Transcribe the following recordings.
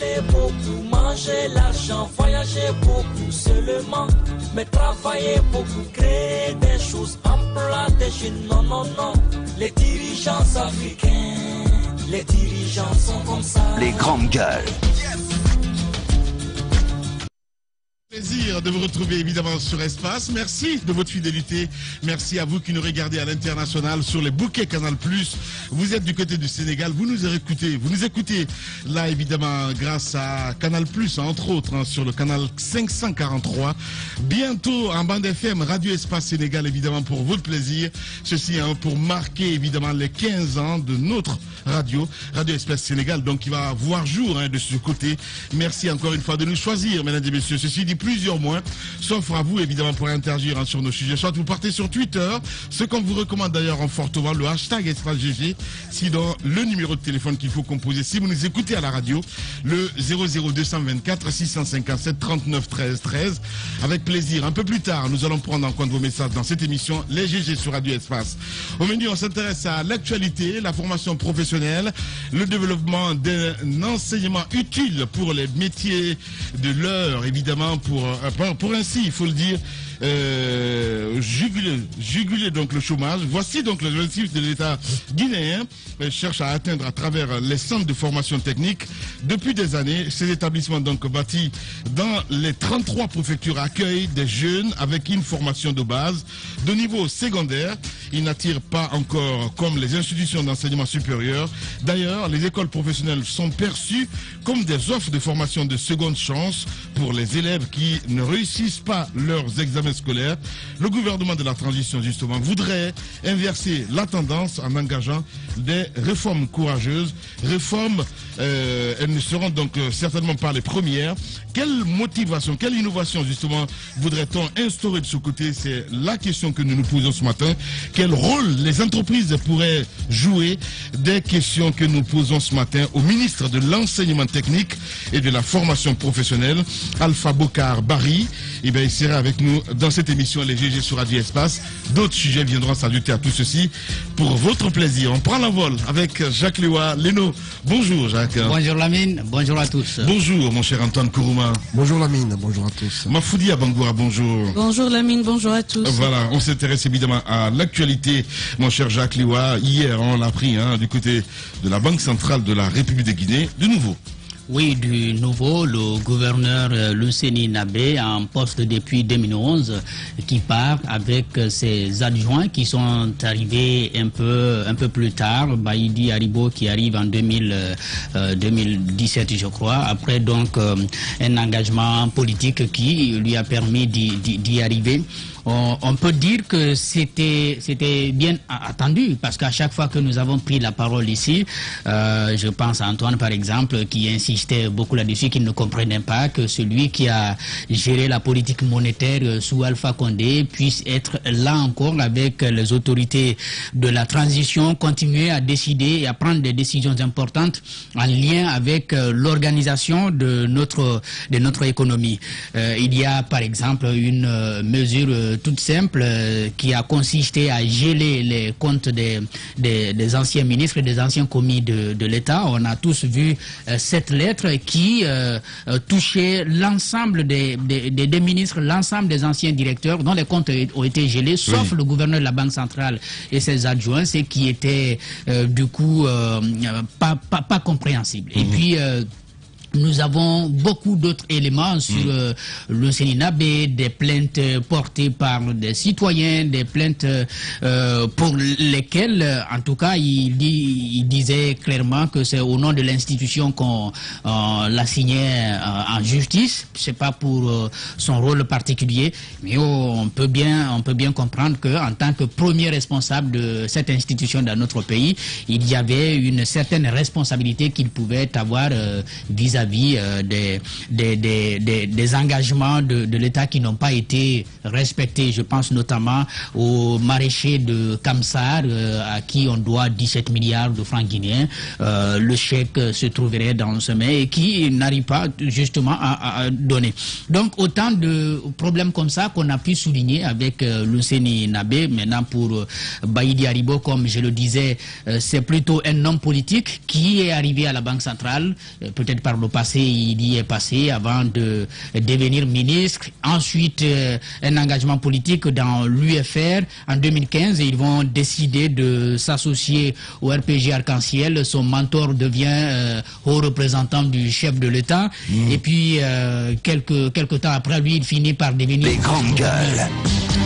parler beaucoup, manger l'argent, voyager beaucoup seulement, mais travailler beaucoup, créer des choses, emploi des jeunes. Non, non, non, les dirigeants africains, les dirigeants sont comme ça. Les grandes gueules. De vous retrouver évidemment sur Espace. Merci de votre fidélité. Merci à vous qui nous regardez à l'international sur les bouquets Canal+. Vous êtes du côté du Sénégal, vous nous écoutez. Vous nous écoutez là évidemment grâce à Canal+, entre autres, hein, sur le canal 543. Bientôt en bande FM, Radio Espace Sénégal évidemment pour votre plaisir. Ceci hein, pour marquer évidemment les 15 ans de notre radio, Radio Espace Sénégal, donc qui va voir jour hein, de ce côté. Merci encore une fois de nous choisir, mesdames et messieurs. Ceci dit, plusieurs mois s'offrent à vous évidemment pour interagir hein, sur nos sujets. Soit vous partez sur Twitter, ce qu'on vous recommande d'ailleurs en fortement, le hashtag EspaceGG, sinon le numéro de téléphone qu'il faut composer si vous nous écoutez à la radio, le 00224 657 39 13 13. Avec plaisir, un peu plus tard, nous allons prendre en compte vos messages dans cette émission, les GG sur Radio Espace. Au menu, on s'intéresse à l'actualité, la formation professionnelle, le développement d'un enseignement utile pour les métiers de l'heure, évidemment, pour, euh, pour ainsi, il faut le dire, euh, juguler, donc le chômage. Voici donc l'objectif de l'État guinéen euh, cherche à atteindre à travers les centres de formation technique. Depuis des années, ces établissements donc bâtis dans les 33 préfectures accueillent des jeunes avec une formation de base de niveau secondaire. Ils n'attirent pas encore comme les institutions d'enseignement supérieur. D'ailleurs, les écoles professionnelles sont perçues comme des offres de formation de seconde chance pour les élèves qui ne réussissent pas leurs examens Le gouvernement de la transition, justement, voudrait inverser la tendance en engageant des réformes courageuses. Réformes, euh, elles ne seront donc euh, certainement pas les premières. Quelle motivation, quelle innovation, justement, voudrait-on instaurer de ce côté? C'est la question que nous nous posons ce matin. Quel rôle les entreprises pourraient jouer? Des questions que nous posons ce matin au ministre de l'Enseignement technique et de la formation professionnelle, Alpha Bokar Barry. Eh bien, il sera avec nous dans cette émission Les GG sur Radio Espace. D'autres sujets viendront s'ajouter à tout ceci pour votre plaisir. On prend l'envol avec Jacques Lewa Leno. Bonjour Jacques. Bonjour Lamine, bonjour à tous. Bonjour mon cher Antoine Kourouma. Bonjour Lamine, bonjour à tous. Mafoudi Abangoura, bonjour. Bonjour Lamine, bonjour à tous. Voilà, on s'intéresse évidemment à l'actualité, mon cher Jacques Liwa. Hier, on l'a pris hein, du côté de la Banque centrale de la République de Guinée. De nouveau, Oui, du nouveau, le gouverneur euh, Luceni Nabé, en poste depuis 2011, qui part avec euh, ses adjoints qui sont arrivés un peu, un peu plus tard. Baïdi Haribo qui arrive en 2000, euh, 2017, je crois. Après, donc, euh, un engagement politique qui lui a permis d'y- arriver. On, on peut dire que c'était bien attendu parce qu'à chaque fois que nous avons pris la parole ici, euh, je pense à Antoine par exemple qui insistait beaucoup là-dessus, qui ne comprenait pas que celui qui a géré la politique monétaire sous Alpha Condé puisse être là encore avec les autorités de la transition, continuer à décider et à prendre des décisions importantes en lien avec euh, l'organisation de notre de notre économie. Euh, il y a par exemple une euh, mesure toute simple euh, qui a consisté à geler les comptes des, des, des anciens ministres et des anciens commis de, de l'État. On a tous vu euh, cette lettre qui euh, touchait l'ensemble des, des, ministres, l'ensemble des anciens directeurs dont les comptes ont été gelés, sauf le gouverneur de la Banque centrale et ses adjoints, ce qui était du coup pas, pas, pas compréhensible. Et puis euh, nous avons beaucoup d'autres éléments sur euh, le Séninabé, des plaintes euh, portées par des citoyens, des plaintes euh, pour lesquelles, euh, en tout cas, il, dit, il disait clairement que c'est au nom de l'institution qu'on euh, l'assignait euh, en justice. C'est pas pour euh, son rôle particulier, mais on peut bien, on peut bien comprendre que en tant que premier responsable de cette institution dans notre pays, il y avait une certaine responsabilité qu'il pouvait avoir euh, euh, des, engagements de, l'État qui n'ont pas été respectés. Je pense notamment au maraîcher de Kamsar euh, à qui on doit 17 milliards de francs guinéens. Euh, le chèque se trouverait dans le sommet et qui n'arrive pas justement à, donner. Donc autant de problèmes comme ça qu'on a pu souligner avec Luceni Nabé. Maintenant pour Baïdi Haribo, comme je le disais, c'est plutôt un homme politique qui est arrivé à la Banque centrale, peut-être par le passé, il y est passé avant de devenir ministre. Ensuite, euh, un engagement politique dans l'UFR. En 2015, ils vont décider de s'associer au RPG Arc-en-Ciel. Son mentor devient euh, haut représentant du chef de l'État. Et puis, euh, quelques, quelques temps après, lui, il finit par devenir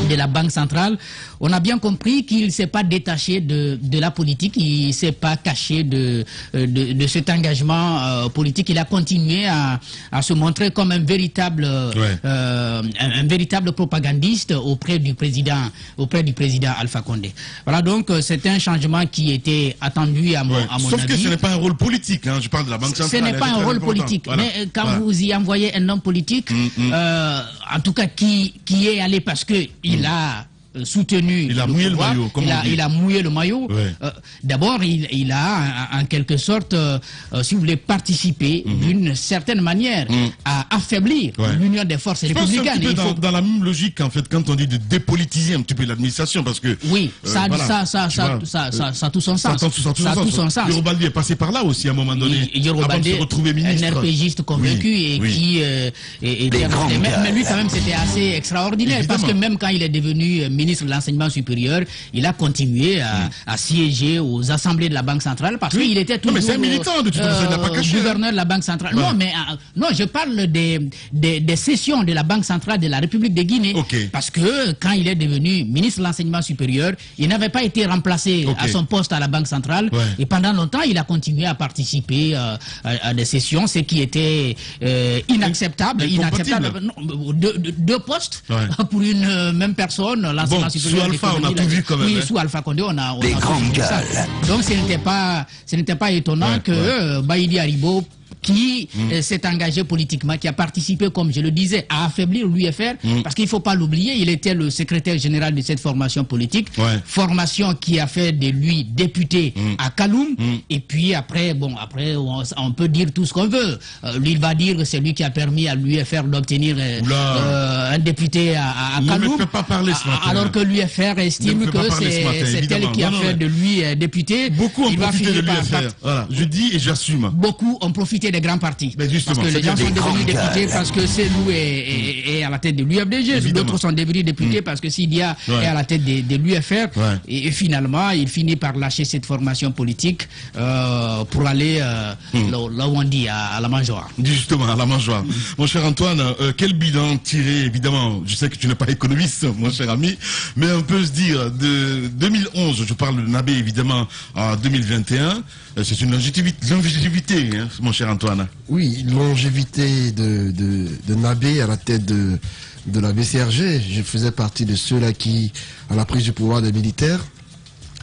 de la Banque centrale. On a bien compris qu'il ne s'est pas détaché de, de la politique, il ne s'est pas caché de, euh, de, de cet engagement euh, politique. Il a continué à, à se montrer comme un véritable, Ouais. euh, un, un véritable propagandiste auprès du président, auprès du président Alpha Condé. Voilà donc euh, c'est un changement qui était attendu à mon, Ouais. à mon Sauf que avis. ce n'est pas un rôle politique. Hein. Je parle de la Banque Ce centrale. n'est elle pas un rôle politique, Voilà. mais quand Voilà. vous y envoyez un homme politique, Mm, euh, en tout cas qui, qui est allé parce que il a euh, soutenu Il a le mouillé le pouvoir, maillot, comme il, a, il a mouillé le maillot. Ouais. Euh, D'abord, il, il a en, quelque sorte, euh, euh, si vous voulez, participé d'une certaine manière à affaiblir Mm. Ouais. l'union des forces Je pense que c'est un républicaines. petit peu Il dans, faut- dans la même logique en fait quand on dit de dépolitiser un petit peu l'administration parce que Oui, euh, ça, voilà, ça, ça, tu ça, vois, ça, euh, ça, ça a tout son ça sens. ça a tout Ça a son tout sens. son sens. Yorobaldi est passé par là aussi à un moment donné Yoruba avant de se retrouver ministre. un RPGiste convaincu Oui, et oui. qui euh, est- était resté- mais, mais lui quand même c'était assez extraordinaire parce que même quand il est devenu euh, ministre de l'enseignement supérieur, il a continué à, à siéger aux assemblées de la Banque centrale parce Hmm. Oui. qu'il était Non, toujours mais c'est un militant, de toute façon, il pas caché, hein. gouverneur de la Banque centrale. Non, mais euh, non, je parle des, des, des sessions de la Banque centrale de la République de Guinée Ok. parce que quand il est devenu ministre de l'enseignement supérieur, il n'avait pas été remplacé à son poste à la Banque centrale Ouais. et pendant longtemps, il a continué à participer euh, à, à des sessions, ce qui était euh, inacceptable. Inacceptable. Non, deux, postes Ouais. pour une euh, même personne. l'enseignement Bon, sous Alpha, on a tout vu quand même, Oui, hein. sous Alpha Condé, on a, on a tout vu ça. Donc, ce n'était pas, ce n'était pas étonnant Ouais, que ouais. euh, Baïdi Haribo qui Mm. euh, s'est engagé politiquement, qui a participé, comme je le disais, à affaiblir l'UFR, Mm. parce qu'il ne faut pas l'oublier, il était le secrétaire général de cette formation politique, Ouais. formation qui a fait de lui député Mm. à Kaloum, et puis après, bon, après, on, on peut dire tout ce qu'on veut. Euh, lui, il va dire que c'est lui qui a permis à l'UFR d'obtenir euh, un député à, à, Kaloum, fais pas parler ce a- matin. alors que l'UFR estime que c'est elle qui a Non, fait de lui député. Beaucoup ont Il profité de l'UFR. par- Voilà, je dis et j'assume. Beaucoup ont profité des grands partis. Ben justement, parce que c'est les gens sont devenus députés parce que Selou est, est- est à la tête de l'UFDG. Mm. D'autres sont devenus députés parce que Sidia Ouais. est à la tête de, de l'UFR. Ouais. Et, et finalement, il finit par lâcher cette formation politique euh, pour aller euh, Mm. là, où- là où on dit, à, à la mangeoire. Justement, à la mangeoire. Mon cher Antoine, euh, quel bilan tirer, évidemment, je sais que tu n'es pas économiste, mon cher ami, mais on peut se dire, de 2011, je parle de Nabé, évidemment, à 2021, euh, c'est une longévité, hein, mon cher Antoine. Oui, longévité de, de, de Nabé à la tête de, de la BCRG. Je faisais partie de ceux-là qui, à la prise du pouvoir des militaires,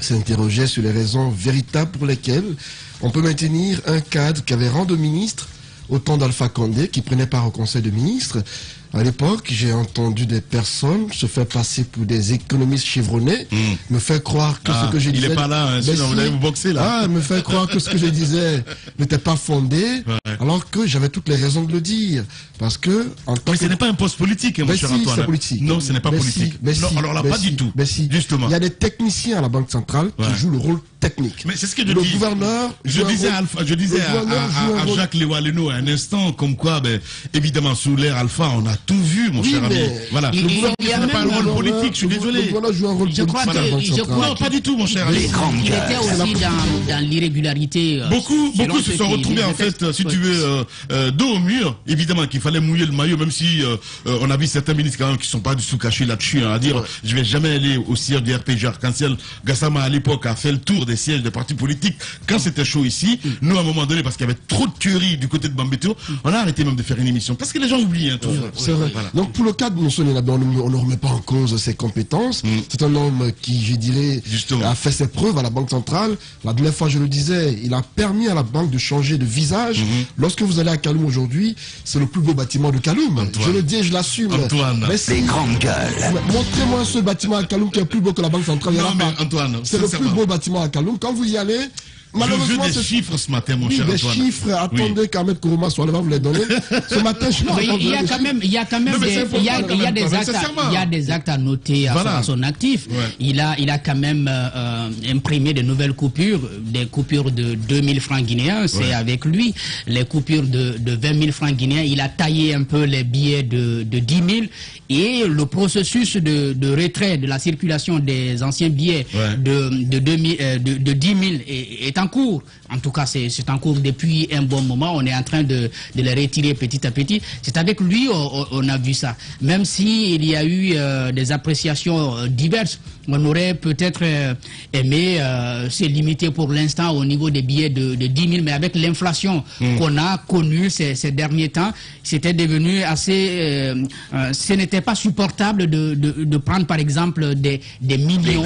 s'interrogeaient sur les raisons véritables pour lesquelles on peut maintenir un cadre qui avait rendu ministre au temps d'Alpha Condé, qui prenait part au conseil de ministres. À l'époque, j'ai entendu des personnes se faire passer pour des économistes chevronnés, me faire croire que Ah, ce que je il disais... est pas là, hein, sinon vous allez vous boxer, là. Ah, me faire croire que ce que je disais n'était pas fondé, Ouais. alors que j'avais toutes les raisons de le dire. Parce que, en tant Mais que ce n'est pas un poste politique, hein, mon mais cher si, Antoine. c'est politique. Non, ce n'est pas Mais politique. si, mais non, si, alors là, pas si, du tout. mais si. Justement. Il y a des techniciens à la Banque centrale Ouais. qui jouent le rôle technique. Mais c'est ce que je le dis. gouverneur. Je disais, à, rôle- Alpha- je disais le à, gouverneur à- joue un à rôle- Jacques Léwaleno à un instant, comme quoi, ben, évidemment, sous l'ère Alpha, on a tout vu, mon Oui, cher ami. Voilà. Il- Le il- gouverneur, il y a ce n'est même pas un le rôle politique, je suis le- désolé. Joue un rôle Je crois politique que- Non, pas du tout, mon cher ami. Il était aussi dans, dans l'irrégularité. euh, Beaucoup, beaucoup se sont retrouvés en fait, si tu veux, euh, euh, dos au mur. Évidemment qu'il fallait mouiller le maillot, même si euh, euh, on a vu certains ministres quand même qui sont pas du tout cachés là-dessus, hein, à dire je vais jamais aller au siège du RPG Arc-en-Ciel. Gassama à l'époque a fait le tour des sièges des partis politiques quand c'était chaud ici. Nous, à un moment donné, parce qu'il y avait trop de tueries du côté de Bambeto, on a arrêté même de faire une émission parce que les gens oublient hein, tout ça. C'est vrai. Voilà. Donc pour le cas de Monson Nabé, on ne, on ne remet pas en cause ses compétences. C'est un homme qui, je dirais, Mm. Justement. a fait ses preuves à la Banque centrale. La dernière fois, je le disais, il a permis à la banque de changer de visage. Mm-hmm. Lorsque vous allez à Kaloum aujourd'hui, c'est le plus beau bâtiment de Kaloum. Antoine. Je le dis et je l'assume. Antoine. Mais si- Mais Montrez-moi ce bâtiment à Kaloum qui est plus beau que la Banque centrale. Non, mais. Antoine, C'est le plus beau bâtiment à Kaloum. Quand vous y allez, Je veux malheureusement, des chiffres ce matin, mon Oui, cher des Antoine. chiffres, attendez qu'Ahmed Kourouma soit là, vous les donner. Ce matin, je Oui, il y a des quand même, il y a quand même des, c'est il y a, important il y a quand des actes, à- nécessairement. il y a des actes à noter à, son- Voilà. à son, actif. Ouais. Il a, il a quand même euh, euh, imprimé de nouvelles coupures, des coupures de 2000 francs guinéens. C'est Ouais. avec lui les coupures de, de 20 000 francs guinéens. Il a taillé un peu les billets de, de 10 000 et le processus de, de retrait de la circulation des anciens billets Ouais. de, de, 2000, euh, de, de 10 000 est, est en cours. En tout cas, c'est en cours depuis un bon moment. On est en train de, de les retirer petit à petit. C'est avec lui on, a vu ça. Même s'il y a eu euh, des appréciations euh, diverses, on aurait peut-être euh, aimé euh, se limiter pour l'instant au niveau des billets de, de 10 000, mais avec l'inflation qu'on a connue ces, ces derniers temps, c'était devenu assez... euh, euh, ce n'était pas supportable de, de, de prendre par exemple des, des millions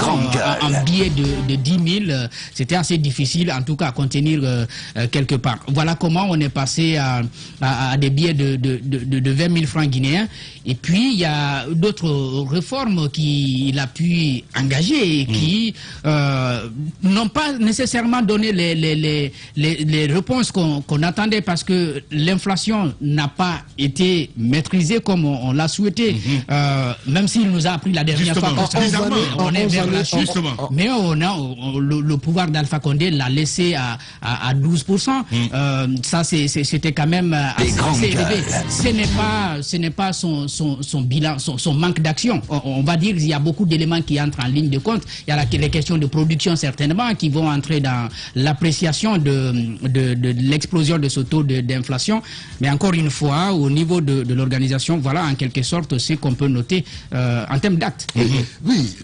en, billets de, de 10 000. euh, C'était assez difficile en tout cas à contenir euh, euh, quelque part. Voilà comment on est passé à, à- à des billets de, de, de, de- de 20 000 francs guinéens. Et puis il y a d'autres réformes qu'il a pu engager et qui euh, n'ont pas nécessairement donné les, les, les, les, les réponses qu'on qu'on attendait parce que l'inflation n'a pas été maîtrisée comme on, on l'a souhaité. Euh, même s'il nous a appris la dernière Justement, fois qu'on- bizarrement, on est vers la chute. Mais on a on- le, le pouvoir d'Alpha Condé l'a laissé à, à, à 12%. Euh, ça, c'était quand même euh, assez, assez élevé. Ce n'est pas, ce n'est pas son, son, son bilan, son, son manque d'action. On, on va dire qu'il y a beaucoup d'éléments qui entrent en ligne de compte. Il y a la- les questions de production certainement qui vont entrer dans l'appréciation de, l'explosion de ce taux d'inflation. Mais encore une fois, au niveau de, de l'organisation, voilà en quelque sorte ce qu'on peut noter euh, en termes d'actes. Oui,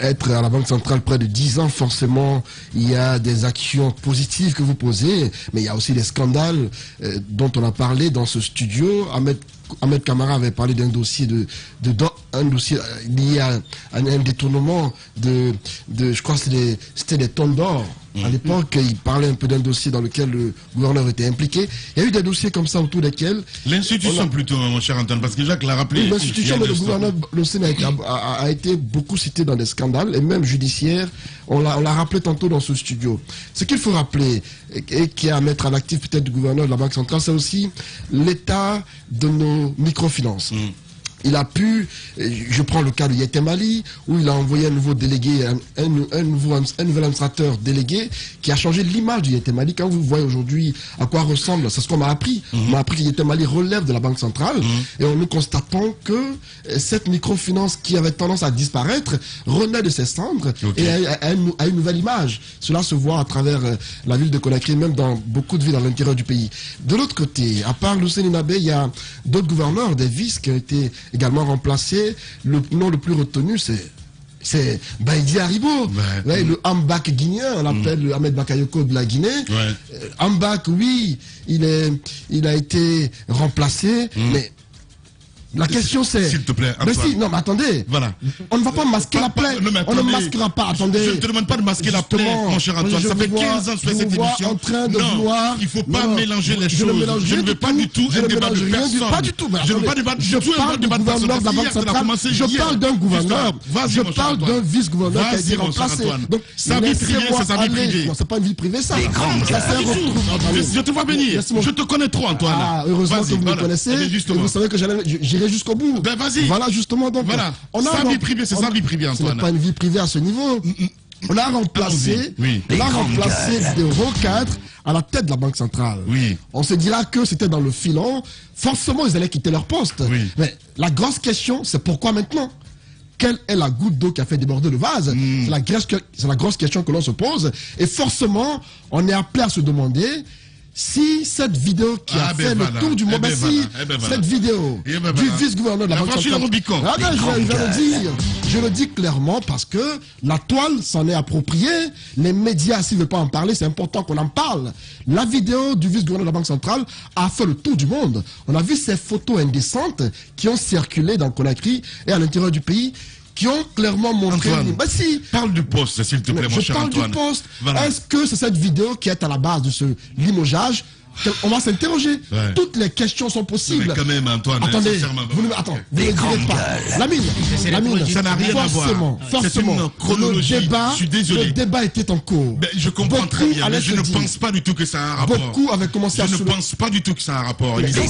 être à la Banque centrale près de 10 ans, forcément, il y a des actions positives que vous posez, mais il y a aussi des scandales euh, dont on a parlé dans ce studio. Ahmed, Ahmed Kamara avait parlé d'un dossier de, de un dossier euh, lié à, un détournement de, de je crois que c'était des, des tonnes d'or. À l'époque, il parlait un peu d'un dossier dans lequel le gouverneur était impliqué. Il y a eu des dossiers comme ça autour desquels L'institution a- plutôt, mon cher Antoine, parce que Jacques l'a rappelé. L'institution un le gouverneur le Sénat a, été- a- a été beaucoup cité dans des scandales et même judiciaires. On l'a rappelé tantôt dans ce studio. Ce qu'il faut rappeler et, et qui est à mettre à l'actif peut-être du gouverneur de la Banque centrale, c'est aussi l'état de nos microfinances. Il a pu, je prends le cas de Yetem Ali, où il a envoyé un nouveau délégué, un, un- un nouveau, un nouvel administrateur délégué, qui a changé l'image de Yetem Ali. Quand vous voyez aujourd'hui à quoi ressemble, c'est ce qu'on m'a appris. On m'a appris que Yetem Ali relève de la Banque centrale, et on nous constatons que euh, cette microfinance qui avait tendance à disparaître renaît de ses cendres et a, a- a une, nouvelle image. Cela se voit à travers euh, la ville de Conakry, même dans beaucoup de villes à l'intérieur du pays. De l'autre côté, à part Lucien Inabe, il y a d'autres gouverneurs, des vices qui ont été également remplacés. Le nom le plus retenu, c'est c'est Baïdi Haribo, Ouais. Ouais, le Ambak guinéen, on l'appelle le Ahmed Bakayoko de la Guinée. Ouais. Euh, Ambak, oui, il, est, il a été remplacé, mais la question c'est... S'il te plaît, mais si, non, mais attendez, Voilà. on ne va pas masquer la Pas- pas- plaie, non, on ne masquera pas, attendez. Je ne te demande pas de masquer la plaie, Justement, mon cher Antoine. Ça fait vois- 15 ans que je fais cette émission. en train de non, vouloir... il faut pas Non, mélanger les je choses. Ne je ne veux pas du tout je un ne débat de personne. Pas du tout. mais Je ne veux pas débattre du Je tout un débat de personne. la Je parle d'un gouverneur. Je parle d'un vice-gouverneur qui a été remplacé. Donc, Sa vie privée, c'est sa vie privée. Non, c'est pas une vie privée, ça. Je te vois venir. Je te connais trop, Antoine. Heureusement que vous me connaissez. Justement. vous savez que j'allais- j'irai jusqu'au bout. Ben, vas-y. Voilà, justement. Donc, Voilà. on a Sa vie privée, c'est sa vie privée, Ce Antoine. n'est pas une vie privée à ce niveau. On a remplacé, Allons-y. Oui. on a remplacé des hauts cadres à la tête de la Banque centrale. Oui. On se dira que c'était dans le filon. Forcément, ils allaient quitter leur poste. Oui. Mais la grosse question, c'est pourquoi maintenant? Quelle est la goutte d'eau qui a fait déborder le vase? Hmm. C'est la, grosse que- c'est la grosse question que l'on se pose. Et forcément, on est appelé à se demander si cette vidéo qui Ah, a ben fait voilà. le tour du Eh monde, ben ben si voilà. Eh ben cette vidéo Eh du vice-gouverneur de la Banque centrale-. Ah je, je le dis, je le dis clairement parce que la toile s'en est appropriée. Les médias, s'ils ne veulent pas en parler, c'est important qu'on en parle. La vidéo du vice-gouverneur de la Banque centrale a fait le tour du monde. On a vu ces photos indécentes qui ont circulé dans Conakry et à l'intérieur du pays, qui ont clairement montré. Antoine, Bah si, Parle du poste, s'il te plaît, mon je cher parle Antoine. du poste. Voilà. Est-ce que c'est cette vidéo qui est à la base de ce limogeage on va s'interroger. Ouais. Toutes les questions sont possibles. Mais quand même, Antoine, hein, Attendez, sincèrement, vous ne, attends, vous ne pas. Lamine, C'est Lamine, les Ça n'a rien à voir. forcément, forcément. Le débat, Je suis désolé. le débat était en cours. Ben, je comprends Beaucoup très bien, mais je ne pense pas du tout que ça a un rapport. Beaucoup avaient commencé Je à ne soulever- pense pas du tout que ça a un rapport. C'est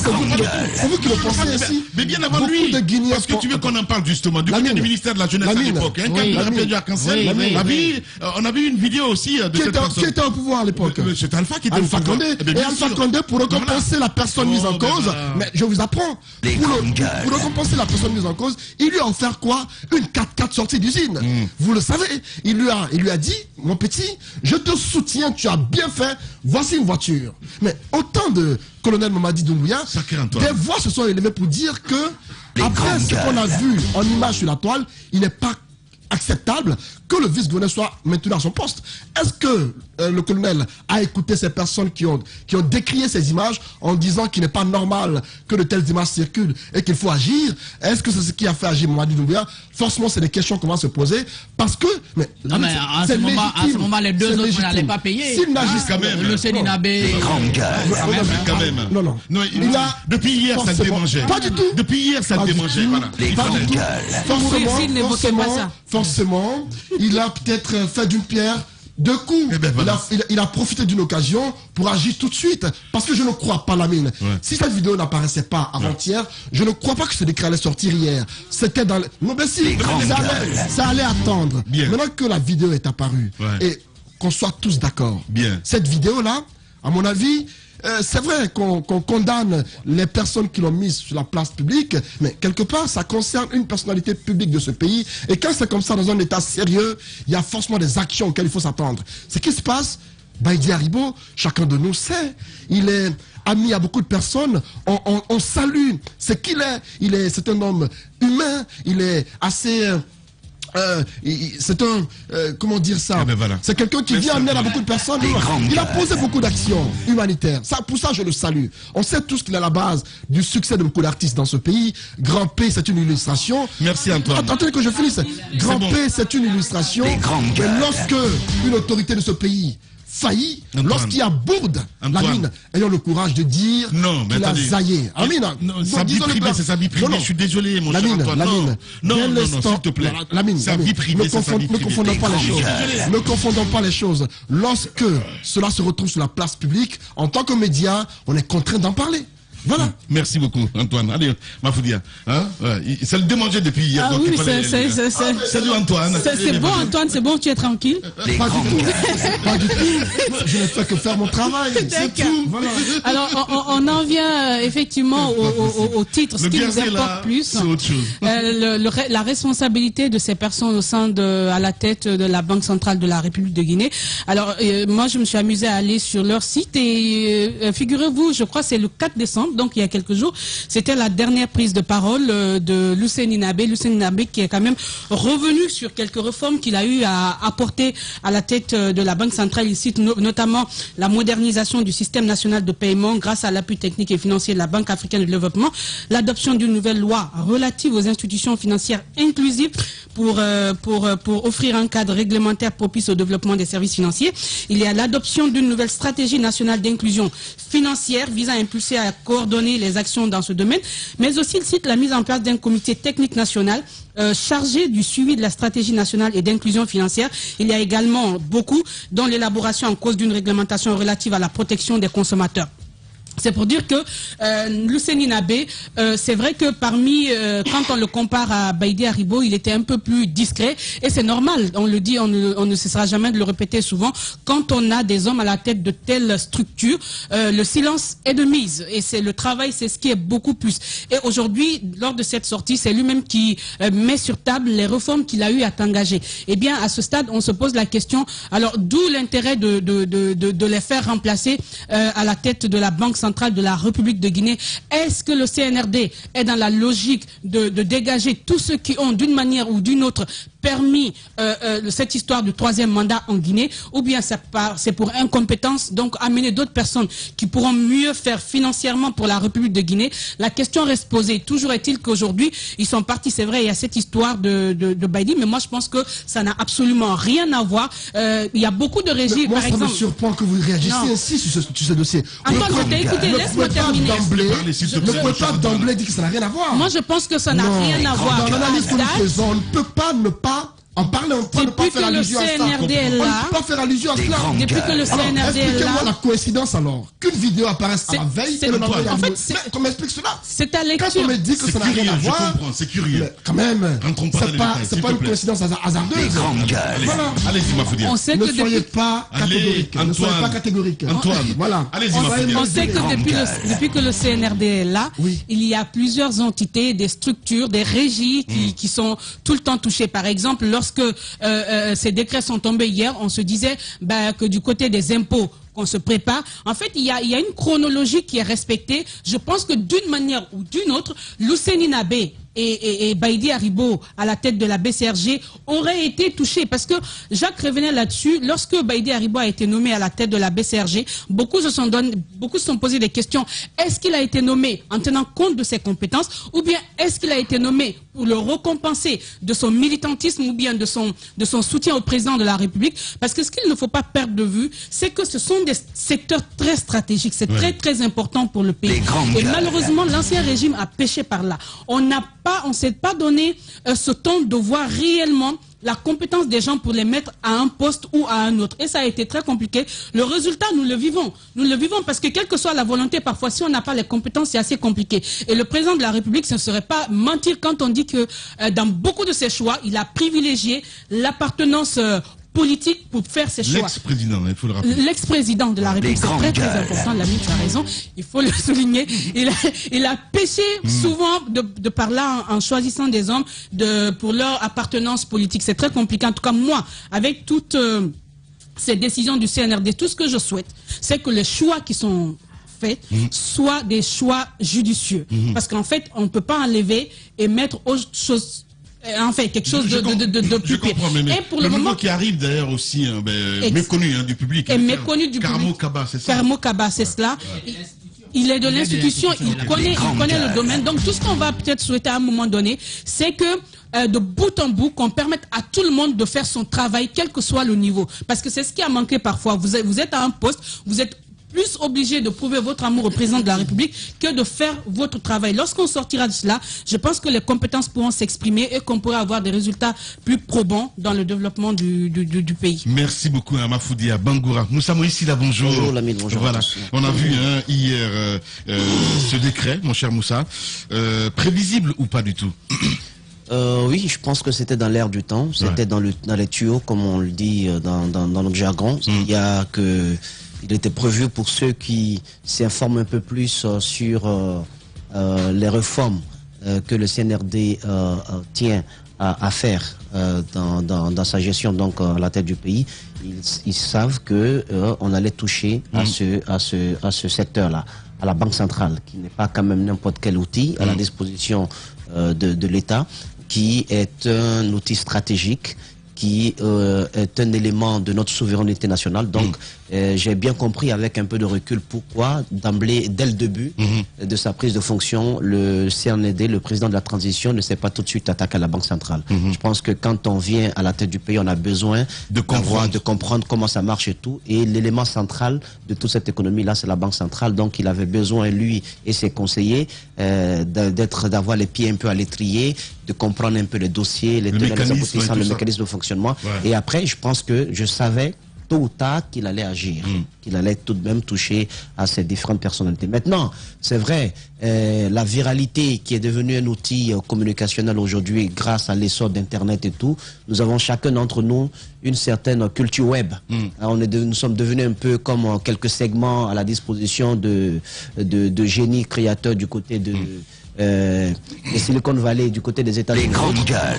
vous, qui le- le pensez Mais- ici. Mais bien avant lui. Parce que tu veux qu'on en parle justement. Du côté du ministère de la Jeunesse à l'époque. Hein, Arc-en-Ciel, on, euh, on a vu une vidéo aussi euh, de Qui cette personne. qui était au pouvoir à l'époque C'est Alpha qui était Alpha au pouvoir. Condé. Pour récompenser Voilà. la personne mise en Oh, ben cause, voilà. mais je vous apprends, pour, le- pour récompenser la personne mise en cause, il lui a offert quoi? Une 4x4 sortie d'usine. Hmm. Vous le savez, il lui, a, il lui a dit, mon petit, je te soutiens, tu as bien fait, voici une voiture. Mais autant de colonel Mamadi Doumbouya, des voix se sont élevées pour dire que, après ce qu'on a vu en image sur la toile, il n'est pas acceptable que le vice-gouverneur soit maintenu à son poste. Est-ce que euh, le colonel a écouté ces personnes qui ont, qui ont décrié ces images en disant qu'il n'est pas normal que de telles images circulent et qu'il faut agir? Est-ce que c'est ce qui a fait agir Mamadi Doumbouya? Forcément, c'est des questions qu'on va se poser parce que... Mais, Non, mais en c'est ce moment- en ce moment, les deux autres n'allaient pas payer. S'ils n'agissent Ah, quand même. Le Séninabé. Non, Quand même, quand même. Non, non. il- Il a depuis hier, ça forcément- démangeait. Pas du tout. Depuis hier, ça du démangeait. Voilà. Il Pas du tout. Forcément, s'il n'évoquait forcément, pas ça. forcément, il a peut-être fait d'une pierre deux coups. Eh ben, voilà. il, a, il profité d'une occasion pour agir tout de suite. Parce que je ne crois pas, Lamine. Ouais. Si cette vidéo n'apparaissait pas avant-hier, je ne crois pas que ce décret allait sortir hier. C'était dans... le- Non, mais si, ça allait, ça allait attendre. Bien. Maintenant que la vidéo est apparue, Ouais. et qu'on soit tous d'accord, Bien. cette vidéo-là, à mon avis, euh, c'est vrai qu'on condamne les personnes qui l'ont mise sur la place publique, mais quelque part, ça concerne une personnalité publique de ce pays. Et quand c'est comme ça dans un État sérieux, il y a forcément des actions auxquelles il faut s'attendre. Ce qui se passe, Baïdi Haribo, chacun de nous sait, il est ami à beaucoup de personnes, on, salue ce qu'il est. Il est, c'est un homme humain, il est assez... euh, c'est un euh, comment dire ça Eh ben voilà. c'est quelqu'un qui Merci vient en aide à beaucoup de personnes. Il a posé beaucoup d'actions humanitaires. Ça pour ça je le salue. On sait tous qu'il est à la base du succès de beaucoup d'artistes dans ce pays. Grand P c'est une illustration. Merci, Antoine. Attendez que je finisse. Grand bon. P c'est une illustration. Mais lorsque une autorité de ce pays Antoine. lorsqu'il y a bourde Antoine. Lamine ayons le courage de dire Non, mais qu'il a zaillé Amine Non, sa vie privée, c'est sa vie privée. Je suis désolé, mon cher Lamine, Antoine. Lamine, Non, non, non, non, s'il te plaît. Lamine, Sa Lamine, vie privée, ne, confond- ne confondons pas les choses. Ne confondons pas les choses. Lorsque cela se retrouve sur la place publique, en tant que média, on est contraint d'en parler. Voilà. Merci beaucoup, Antoine. Allez, Mafoudia. Hein? Ouais, ça le depuis hier. Ah donc oui, c'est- c'est- c'est- c'est- Salut, Antoine. C'est c'est bon, Antoine, c'est bon, tu es tranquille. Pas du tout. Pas du tout. Je ne fais que faire mon travail. C'est tout. Voilà. Alors, on, en vient euh, effectivement au, au- au- au titre, ce Le qui nous bienfait, là, importe plus. c'est autre chose. Euh, le- le re- la responsabilité de ces personnes au sein de, à la tête de la Banque centrale de la République de Guinée. Alors, euh, moi, je me suis amusée à aller sur leur site et euh, figurez-vous, je crois que c'est le 4 décembre, donc il y a quelques jours, c'était la dernière prise de parole euh, de Lucien Inabe, Lucien Inabe qui est quand même revenu sur quelques réformes qu'il a eu à apporter à la tête euh, de la Banque centrale. Il cite no- notamment la modernisation du système national de paiement grâce à l'appui technique et financier de la Banque africaine de développement, l'adoption d'une nouvelle loi relative aux institutions financières inclusives pour, euh, pour, pour offrir un cadre réglementaire propice au développement des services financiers. Il y a l'adoption d'une nouvelle stratégie nationale d'inclusion financière visant à impulser à coordonner les actions dans ce domaine, mais aussi il cite la mise en place d'un comité technique national euh, chargé du suivi de la stratégie nationale et d'inclusion financière. Il y a également beaucoup dans l'élaboration en cause d'une réglementation relative à la protection des consommateurs. C'est pour dire que euh, Lucien Inabe, euh, c'est vrai que parmi, euh, quand on le compare à Baïdi Haribo, il était un peu plus discret et c'est normal, on le dit, on ne, cessera jamais de le répéter souvent, quand on a des hommes à la tête de telles structures, euh, le silence est de mise et c'est le travail, c'est ce qui est beaucoup plus. Et aujourd'hui, lors de cette sortie, c'est lui-même qui euh, met sur table les réformes qu'il a eu à t'engager. Eh bien, à ce stade, on se pose la question, alors d'où l'intérêt de, de, de, de, les faire remplacer à la tête de la Banque centrale de la République de Guinée. Est-ce que le CNRD est dans la logique de, de dégager tous ceux qui ont, d'une manière ou d'une autre, permis euh, euh, cette histoire du troisième mandat en Guinée, ou bien c'est pour incompétence, donc amener d'autres personnes qui pourront mieux faire financièrement pour la République de Guinée. La question reste posée. Toujours est-il qu'aujourd'hui, ils sont partis, c'est vrai, il y a cette histoire de, de, de Baïdi, mais moi je pense que ça n'a absolument rien à voir. Euh, il y a beaucoup de régimes, Moi, par ça me exemple. surprend que vous réagissiez ainsi sur ce, sur ce dossier. Antoine, je t'ai écouté, ne laisse-moi terminer. Ne pouvez pas d'emblée dire que ça n'a rien à voir. Moi je pense que ça n'a rien à voir. Dans l'analyse que nous faisons, on ne peut pas ne pas en parler, on ne peut Depuis pas faire allusion à ça. CNRD est On ne peut pas faire allusion à cela. Depuis que le Alors, CNRD est expliquez-moi la coïncidence alors. Qu'une vidéo apparaisse à la veille c'est- et le lendemain, en fait, Mais qu'on m'explique cela? c'est ta Quand lecture. on me dit que C'est ça n'a rien à je voir, comprends, c'est curieux. mais quand même, c'est pas, c'est pas une coïncidence hasard- hasardeuse. Voilà. allez-y, Mafoudia. On sait Ne que soyez depuis, pas catégorique. Ne soyez Antoine. pas catégorique. Antoine. Voilà. Allez-y, On va on sait que depuis, le, depuis que le CNRD est là, il y a plusieurs entités, des structures, des régies qui, qui sont tout le temps touchées. Par exemple, lorsque euh, euh, ces décrets sont tombés hier, on se disait bah, que du côté des impôts, qu'on se prépare. En fait, il y a, une chronologie qui est respectée. Je pense que d'une manière ou d'une autre, Nabé et, et, et Baïdi Haribo à la tête de la BCRG auraient été touchés. Parce que Jacques revenait là-dessus. Lorsque Baïdi Haribo a été nommé à la tête de la BCRG, beaucoup se sont, donné, beaucoup se sont posé des questions. Est-ce qu'il a été nommé en tenant compte de ses compétences ou bien est-ce qu'il a été nommé pour le récompenser de son militantisme ou bien de son, de son soutien au président de la République? Parce que ce qu'il ne faut pas perdre de vue, c'est que ce sont des secteurs très stratégiques. C'est très, très important pour le pays. Et malheureusement, l'ancien régime a péché par là. On n'a pas, on s'est pas donné euh, ce temps de voir réellement la compétence des gens pour les mettre à un poste ou à un autre. Et ça a été très compliqué. Le résultat, nous le vivons. Nous le vivons parce que quelle que soit la volonté, parfois, si on n'a pas les compétences, c'est assez compliqué. Et le président de la République, ce ne serait pas mentir quand on dit que euh, dans beaucoup de ses choix, il a privilégié l'appartenance euh, politique pour faire ses choix. L'ex-président, il faut le rappeler. L'ex-président de la République, c'est très très important, Lamine, tu as raison, il faut le souligner. Il a, il a péché souvent de, de par là en, en choisissant des hommes de, pour leur appartenance politique. C'est très compliqué. En tout cas, moi, avec toutes euh, ces décisions du CNRD, tout ce que je souhaite, c'est que les choix qui sont faits soient des choix judicieux. Parce qu'en fait, on ne peut pas enlever et mettre autre chose, euh, en fait, quelque chose de, de, de, de, de je plus Et pour le le moment, qui arrive d'ailleurs aussi, hein, ben, méconnu hein, du public. est méconnu du public. Kaba, c'est ça Carmo Kaba, c'est cela. Il- Il est de l'institution, il connaît, il connaît le domaine. Donc tout ce qu'on va peut-être souhaiter à un moment donné, c'est que euh, de bout en bout, qu'on permette à tout le monde de faire son travail, quel que soit le niveau. Parce que c'est ce qui a manqué parfois. Vous êtes, vous êtes à un poste, vous êtes plus obligé de prouver votre amour au président de la République que de faire votre travail. Lorsqu'on sortira de cela, je pense que les compétences pourront s'exprimer et qu'on pourra avoir des résultats plus probants dans le développement du, du, du- du pays. Merci beaucoup à Mafoudi, à Bangoura. Moussa Moïsi, là, bonjour. Bonjour, Lamine, bonjour Voilà. On a vu hein, hier euh, euh, ce décret, mon cher Moussa. Euh, prévisible ou pas du tout? Euh, oui, je pense que c'était dans l'air du temps. C'était Ouais. dans, le, dans les tuyaux, comme on le dit dans, dans, dans notre jargon. Mm. Il y a que, il était prévu pour ceux qui s'informent un peu plus euh, sur euh, euh, les réformes que le CNRD tient à, à faire dans, dans, dans sa gestion donc à la tête du pays. Ils, ils savent que on allait toucher à ce à ce à ce secteur-là, à la banque centrale, qui n'est pas quand même n'importe quel outil à la disposition euh, de, de l'État, qui est un outil stratégique qui euh, est un élément de notre souveraineté nationale. Donc, euh, j'ai bien compris avec un peu de recul pourquoi, d'emblée, dès le début de sa prise de fonction, le CND, le président de la transition, ne s'est pas tout de suite attaqué à la Banque centrale. Je pense que quand on vient à la tête du pays, on a besoin De comprendre. de comprendre comment ça marche et tout. Et l'élément central de toute cette économie-là, c'est la Banque centrale. Donc, il avait besoin, lui et ses conseillers, euh, d'être, d'avoir les pieds un peu à l'étrier, de comprendre un peu les dossiers, les Le les mécanisme tout le mécanisme de fonctionnement. Ouais. Et après, je pense que je savais tôt ou tard qu'il allait agir, Mm. qu'il allait tout de même toucher à ces différentes personnalités. Maintenant, c'est vrai, euh, la viralité qui est devenue un outil euh, communicationnel aujourd'hui grâce à l'essor d'Internet et tout, nous avons chacun d'entre nous une certaine culture web. Mm. On est de- nous sommes devenus un peu comme euh, quelques segments à la disposition de, de, de génies créateurs du côté de... Mm. euh, de Silicon Valley, du côté des États-Unis,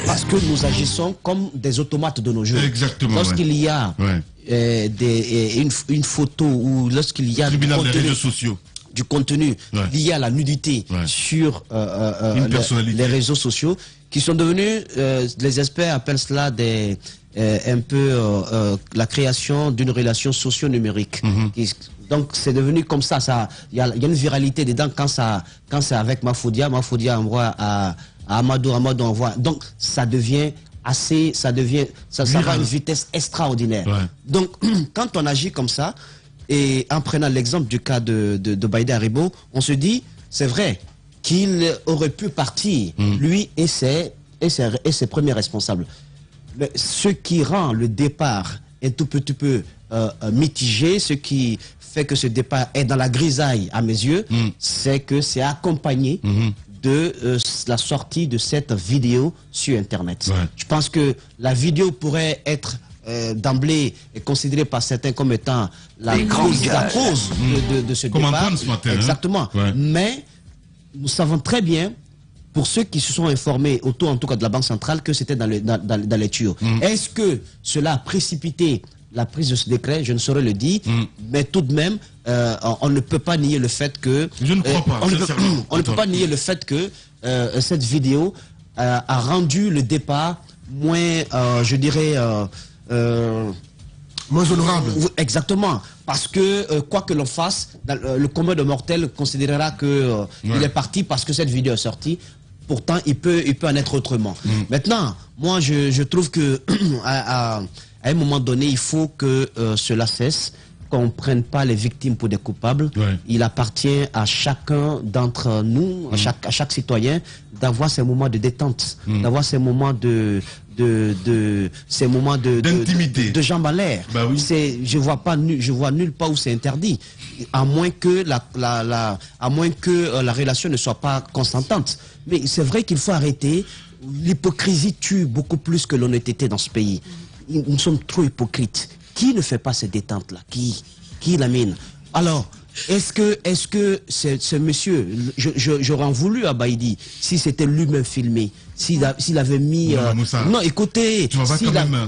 parce que nous agissons comme des automates de nos jours. Exactement, Lorsqu'il ouais. y a Ouais. Euh, des, euh, une, une photo ou lorsqu'il y a du des contenu, réseaux sociaux. du contenu Ouais. lié à la nudité Ouais. sur euh, euh, les réseaux sociaux, qui sont devenus, les experts appellent cela des un peu la création d'une relation socio-numérique. Mhm. Donc c'est devenu comme ça. Ça, il y a, il y a une viralité dedans quand ça, quand c'est avec Mafoudia, Mafoudia envoie à, à Amadou, Amadou envoie. Donc ça devient assez, ça devient, ça, ça va à une vitesse extraordinaire. Ouais. Donc quand on agit comme ça, et en prenant l'exemple du cas de, de, de Baïda Haribo, on se dit, c'est vrai qu'il aurait pu partir, lui et ses, et, ses, et ses premiers responsables. Mais ce qui rend le départ un tout petit peu euh, euh, mitigé, ce qui fait que ce départ est dans la grisaille à mes yeux, c'est que c'est accompagné de euh, la sortie de cette vidéo sur Internet. Ouais. Je pense que la vidéo pourrait être euh, d'emblée considérée par certains comme étant la cause, la cause de, de- de ce Comme. Antoine ce matin, hein. Exactement. Ouais. Mais nous savons très bien, pour ceux qui se sont informés autour en tout cas de la Banque centrale, que c'était dans, le- dans- dans- dans les tuyaux. Mm. Est-ce que cela a précipité la prise de ce décret? Je ne saurais le dire, Mm. mais tout de même, euh, on, ne peut pas nier le fait que... Je ne crois pas, on, ne peut, sincèrement. on ne peut Attends. pas nier le fait que euh, cette vidéo euh, a rendu le départ moins, euh, je dirais... euh, euh, Moins honorable. Exactement. Parce que euh, quoi que l'on fasse, euh, le commun de mortel considérera que euh, il Ouais. est parti parce que cette vidéo est sortie. Pourtant, il peut, il peut en être autrement. Mm. Maintenant, moi, je, je trouve que à, à- à un moment donné, il faut que euh, cela cesse, qu'on ne prenne pas les victimes pour des coupables. Ouais. Il appartient à chacun d'entre nous, Mm. à, chaque, à chaque citoyen, d'avoir ces moments de détente, Mm. d'avoir ces moments de, de, de ces moments de, D'intimité. de, de jambes en l'air. Bah oui. C'est, je vois pas, je vois nulle part où c'est interdit, à moins que la, la, la- à moins que euh, la relation ne soit pas consentante. Mais c'est vrai qu'il faut arrêter. L'hypocrisie tue beaucoup plus que l'honnêteté dans ce pays. Nous sommes trop hypocrites. Qui ne fait pas ces détentes-là? Qui? Qui la mine? Alors, est-ce que, est-ce que ce, ce monsieur, je- je- j'aurais voulu à Baïdi, si c'était lui-même filmé, s'il, avait mis... Non, Moussa, non, écoutez, pas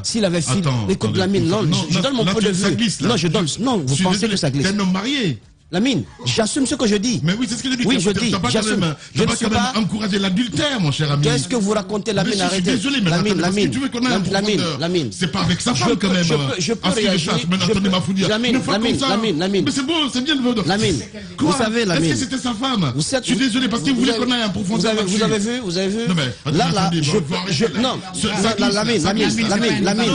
s'il, avait filmé... Écoute, attendez, Lamine, non, je, donne mon point de vue. glisse, non, je donne... Non, vous pensez que ça glisse. T'es un homme marié. Lamine, j'assume ce que je dis. Mais oui, c'est ce que je dis. Oui, je dis, j'assume. Je ne suis pas- encouragé l'adultère, mon cher ami. Qu'est-ce que vous racontez, Lamine Monsieur, je suis Arrêtez. désolé, mais Lamine, Lamine, tu veux qu'on ait un Lamine, Lamine. C'est pas avec sa femme, quand même. je peux- je peux réagir, attendez, ma. Lamine, Lamine. Lamine, Lamine. Mais c'est bon, c'est bien de Lamine, vous savez, Est-ce Lamine. que c'était sa femme Je suis désolé, parce que vous voulez qu'on aille en vous profondeur avez, vous avez vu, vous avez vu? Non, mais, Là, là, je, non, Lamine, Lamine. Lamine, Lamine.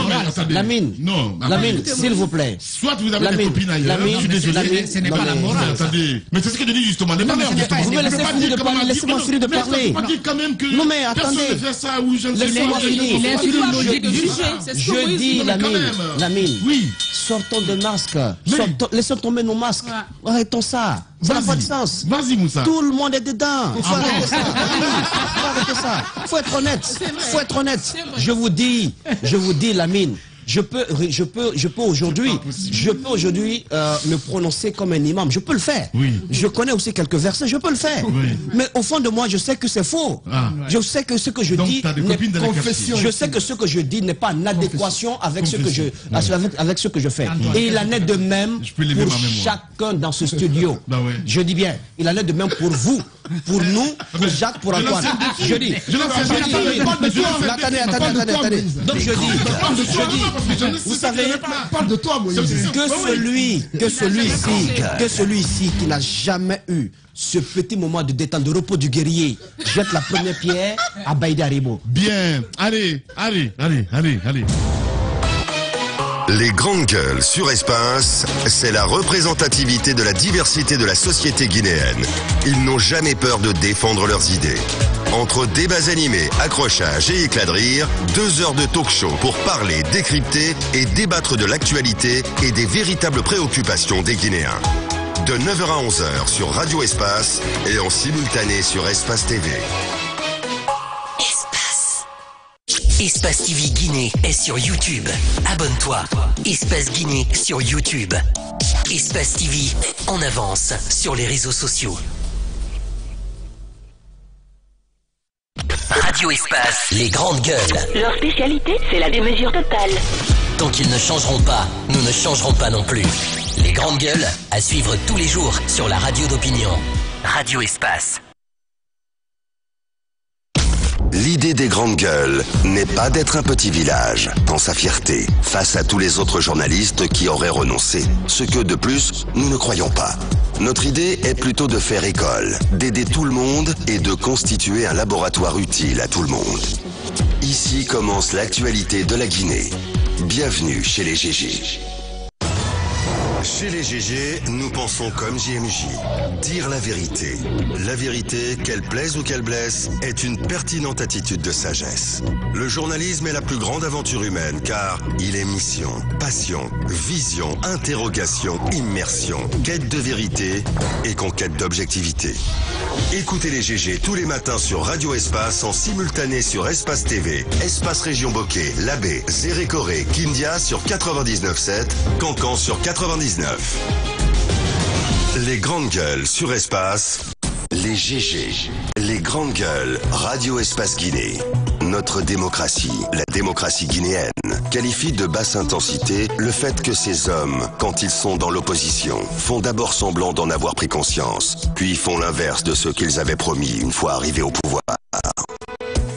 Lamine, Non, Lamine, s'il vous plaît. Soit vous avez des copines ailleurs, Lamine, je suis désolé. Ce n'est pas la morale. Attendez, mais c'est ce que je dis justement, les valeurs justement. Vous me laissez finir de parler, laissez-moi non, finir de parler. quand même que Non, mais personne attendez. ne fait ça ou je ne sais Laissez-moi finir. Il Je- dis, quand Lamine, même. Lamine, Oui. sortons de masques. Laissons tomber nos masques. Arrêtons ça. Ça n'a pas de sens. Vas-y, Moussa. Tout le monde est dedans. Il faut Ah arrêter ça. Faut arrêter ça. Faut être honnête. Faut être honnête. Je vous dis, je vous dis, Lamine. Je peux, je peux, je peux aujourd'hui, je peux aujourd'hui euh, me prononcer comme un imam. Je peux le faire. Oui. Je connais aussi quelques versets. Je peux le faire. Oui. Mais au fond de moi, je sais que c'est faux. Ah. Je sais que ce que je Donc, dis Confession. je sais que ce que je dis n'est pas en adéquation avec ce que je, avec, avec ce que je fais. Et il en est de même pour chacun dans ce studio. Bah ouais. Je dis bien, il en est de même pour vous, pour nous, pour Jacques, pour Antoine. Je dis, Je Attendez, Attendez, attendez. Donc je dis, je dis, vous savez, que je pas. Parle de toi, Moïse. que celui, que celui-ci, que celui-ci qui n'a jamais eu ce petit moment de détente, de repos du guerrier, jette la première pierre à Baïda. Bien. Allez, allez, allez, allez, allez. Les grandes gueules sur espace, c'est la représentativité de la diversité de la société guinéenne. Ils n'ont jamais peur de défendre leurs idées. Entre débats animés, accrochages et éclats de rire, deux heures de talk show pour parler, décrypter et débattre de l'actualité et des véritables préoccupations des Guinéens. De 9h à 11h sur Radio Espace et en simultané sur Espace TV. Espace TV Guinée est sur YouTube. Abonne-toi. Espace Guinée sur YouTube. Espace TV en avance sur les réseaux sociaux. Radio Espace, les grandes gueules. Leur spécialité, c'est la démesure totale. Tant qu'ils ne changeront pas, nous ne changerons pas non plus. Les grandes gueules, à suivre tous les jours sur la radio d'opinion. Radio Espace. L'idée des grandes gueules n'est pas d'être un petit village dans sa fierté face à tous les autres journalistes qui auraient renoncé. Ce que de plus, nous ne croyons pas. Notre idée est plutôt de faire école, d'aider tout le monde et de constituer un laboratoire utile à tout le monde. Ici commence l'actualité de la Guinée. Bienvenue chez les GG. Chez les GG, nous pensons comme JMJ. Dire la vérité. La vérité, qu'elle plaise ou qu'elle blesse, est une pertinente attitude de sagesse. Le journalisme est la plus grande aventure humaine car il est mission, passion, vision, interrogation, immersion, quête de vérité et conquête d'objectivité. Écoutez les GG tous les matins sur Radio Espace en simultané sur Espace TV, Espace Région Bokeh, Labé, Zérécoré, Kindia sur 99.7, Cancan sur 99. Les grandes gueules sur Espace, les GG, les grandes gueules, Radio Espace Guinée. Notre démocratie, la démocratie guinéenne, qualifie de basse intensité le fait que ces hommes, quand ils sont dans l'opposition, font d'abord semblant d'en avoir pris conscience, puis font l'inverse de ce qu'ils avaient promis une fois arrivés au pouvoir.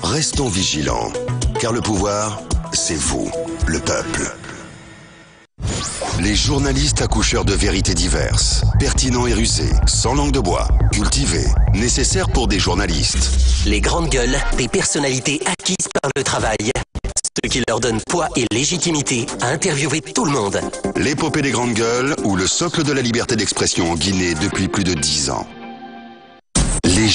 Restons vigilants, car le pouvoir, c'est vous, le peuple. Les journalistes accoucheurs de vérités diverses, pertinents et rusés, sans langue de bois, cultivés, nécessaires pour des journalistes. Les grandes gueules, des personnalités acquises par le travail. Ce qui leur donne poids et légitimité à interviewer tout le monde. L'épopée des grandes gueules ou le socle de la liberté d'expression en Guinée depuis plus de dix ans.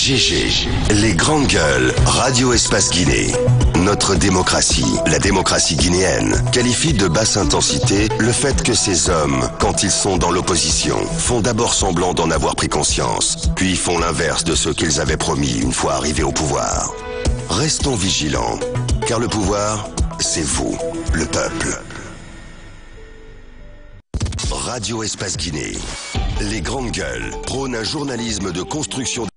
GG, les grandes gueules, Radio Espace Guinée. Notre démocratie, la démocratie guinéenne, qualifie de basse intensité le fait que ces hommes, quand ils sont dans l'opposition, font d'abord semblant d'en avoir pris conscience, puis font l'inverse de ce qu'ils avaient promis une fois arrivés au pouvoir. Restons vigilants, car le pouvoir, c'est vous, le peuple. Radio Espace Guinée. Les grandes gueules prônent un journalisme de construction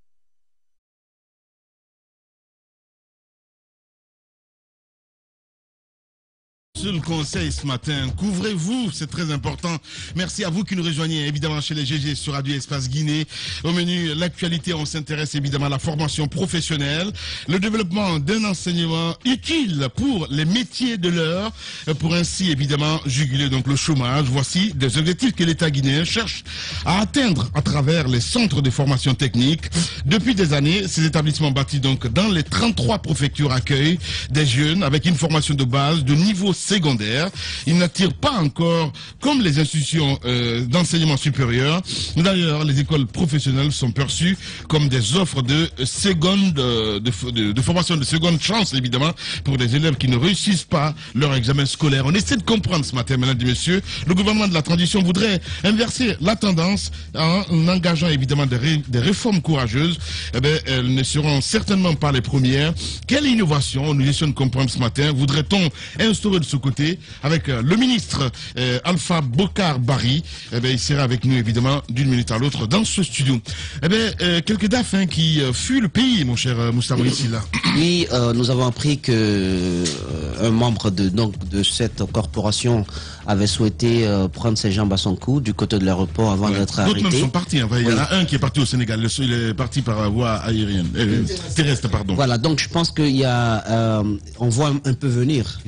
seul conseil ce matin, couvrez-vous, c'est très important. Merci à vous qui nous rejoignez évidemment chez les GG sur Radio Espace Guinée. Au menu, l'actualité, on s'intéresse évidemment à la formation professionnelle, le développement d'un enseignement utile pour les métiers de l'heure, pour ainsi évidemment juguler donc le chômage. Voici des objectifs que l'État guinéen cherche à atteindre à travers les centres de formation technique. Depuis des années, ces établissements bâtis donc dans les 33 préfectures accueillent des jeunes avec une formation de base de niveau secondaire. Ils n'attirent pas encore comme les institutions euh, d'enseignement supérieur. D'ailleurs, les écoles professionnelles sont perçues comme des offres de seconde euh, de, formation de seconde chance, évidemment, pour des élèves qui ne réussissent pas leur examen scolaire. On essaie de comprendre ce matin, mesdames et messieurs. Le gouvernement de la transition voudrait inverser la tendance en engageant évidemment des réformes courageuses. Eh bien, elles ne seront certainement pas les premières. Quelle innovation, nous essayons de comprendre ce matin, voudrait-on instaurer de ce côté avec euh, le ministre euh, Alpha Bokar Bari Eh bien, il sera avec nous évidemment d'une minute à l'autre dans ce studio. Eh bien, euh, quelques DAF hein, qui fuient le pays, mon cher Moustapha là. Oui, euh, nous avons appris que euh, un membre de, donc, de cette corporation avait souhaité euh, prendre ses jambes à son cou du côté de l'aéroport avant Ouais. d'être D'autres même arrêté. sont partis. hein. Il y en a un qui est parti au Sénégal. Le il est parti par voie aérienne. Euh, terrestre, pardon. Voilà, donc je pense qu'il y a, euh, on voit un, peu venir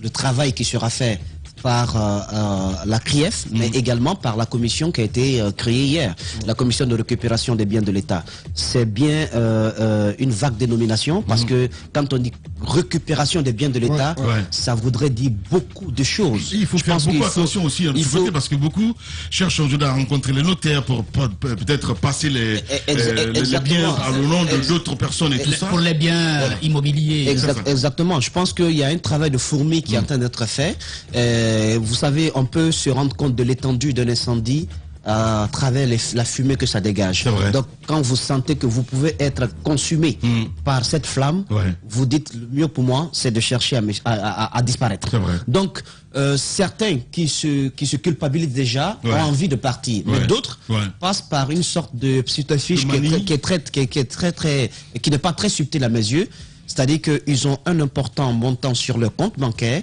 le travail qui sera fait par euh, euh, la CRIEF, mais également par la commission qui a été euh, créée hier, la commission de récupération des biens de l'État. C'est bien euh, euh, une vague dénomination parce que quand on dit récupération des biens de l'État, Ouais. Ouais. ça voudrait dire beaucoup de choses. Il faut Je faire beaucoup faut- attention aussi il faut- parce que beaucoup cherchent aujourd'hui à rencontrer les notaires pour pour- pour peut-être passer les, Ex- euh, les- les exactement. biens à le nom d'autres personnes et tout ça. Pour les biens immobiliers. Exact- exactement. Je pense qu'il y a un travail de fourmi qui est en train d'être fait. Euh, vous savez, on peut se rendre compte de l'étendue d'un incendie à travers les- la fumée que ça dégage. Vrai. Donc, quand vous sentez que vous pouvez être consumé par cette flamme, Ouais. vous dites le mieux pour moi, c'est de chercher à, me- à- à- à disparaître. Vrai. Donc, euh, certains qui se, qui se culpabilisent déjà Ouais. ont envie de partir, Ouais. mais d'autres Ouais. passent par une sorte de De qui est, manie. très, qui est très, qui est, qui est très, très, qui n'est pas très subtil à mes yeux. C'est-à-dire qu'ils ont un important montant sur leur compte bancaire.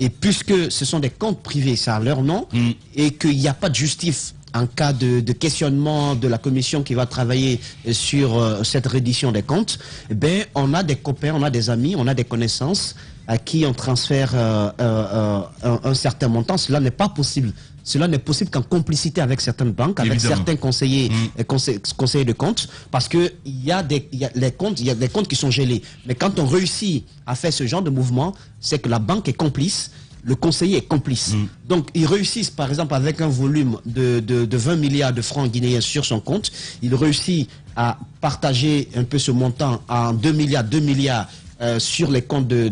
Et puisque ce sont des comptes privés, c'est à leur nom, Mm. et qu'il n'y a pas de justif en cas de, de questionnement de la commission qui va travailler euh, sur euh, cette reddition des comptes, eh ben, on a des copains, on a des amis, on a des connaissances à qui on transfère euh, euh, euh, un, un certain montant. Cela n'est pas possible. Cela n'est possible qu'en complicité avec certaines banques, avec Évidemment. certains conseillers, euh, conseil- conseillers de comptes, parce que il y a des, il y a les comptes, il y a des comptes qui sont gelés. Mais quand on réussit à faire ce genre de mouvement, c'est que la banque est complice. Le conseiller est complice. Donc, ils réussissent, par exemple, avec un volume de, de, de 20 milliards de francs guinéens sur son compte, il réussit à partager un peu ce montant en 2 milliards, 2 milliards euh, sur les comptes de-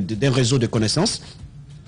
d'un réseau de connaissances.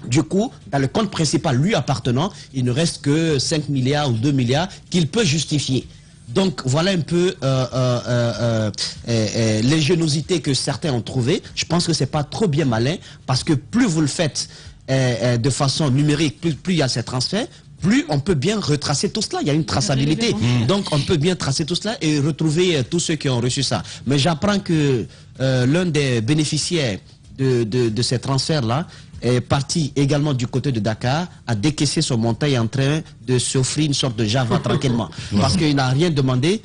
Du coup, dans le compte principal lui appartenant, il ne reste que 5 milliards ou 2 milliards qu'il peut justifier. Donc voilà un peu euh, euh, euh, euh, euh, l'ingéniosité que certains ont trouvée. Je pense que c'est pas trop bien malin parce que plus vous le faites de façon numérique, plus, plus il y a ces transferts, plus on peut bien retracer tout cela. Il y a une traçabilité. Donc on peut bien tracer tout cela et retrouver tous ceux qui ont reçu ça. Mais j'apprends que l'un des bénéficiaires de, de, de ces transferts-là est parti également du côté de Dakar, a décaissé son montant et est en train de s'offrir une sorte de Java tranquillement. Parce qu'il n'a rien demandé,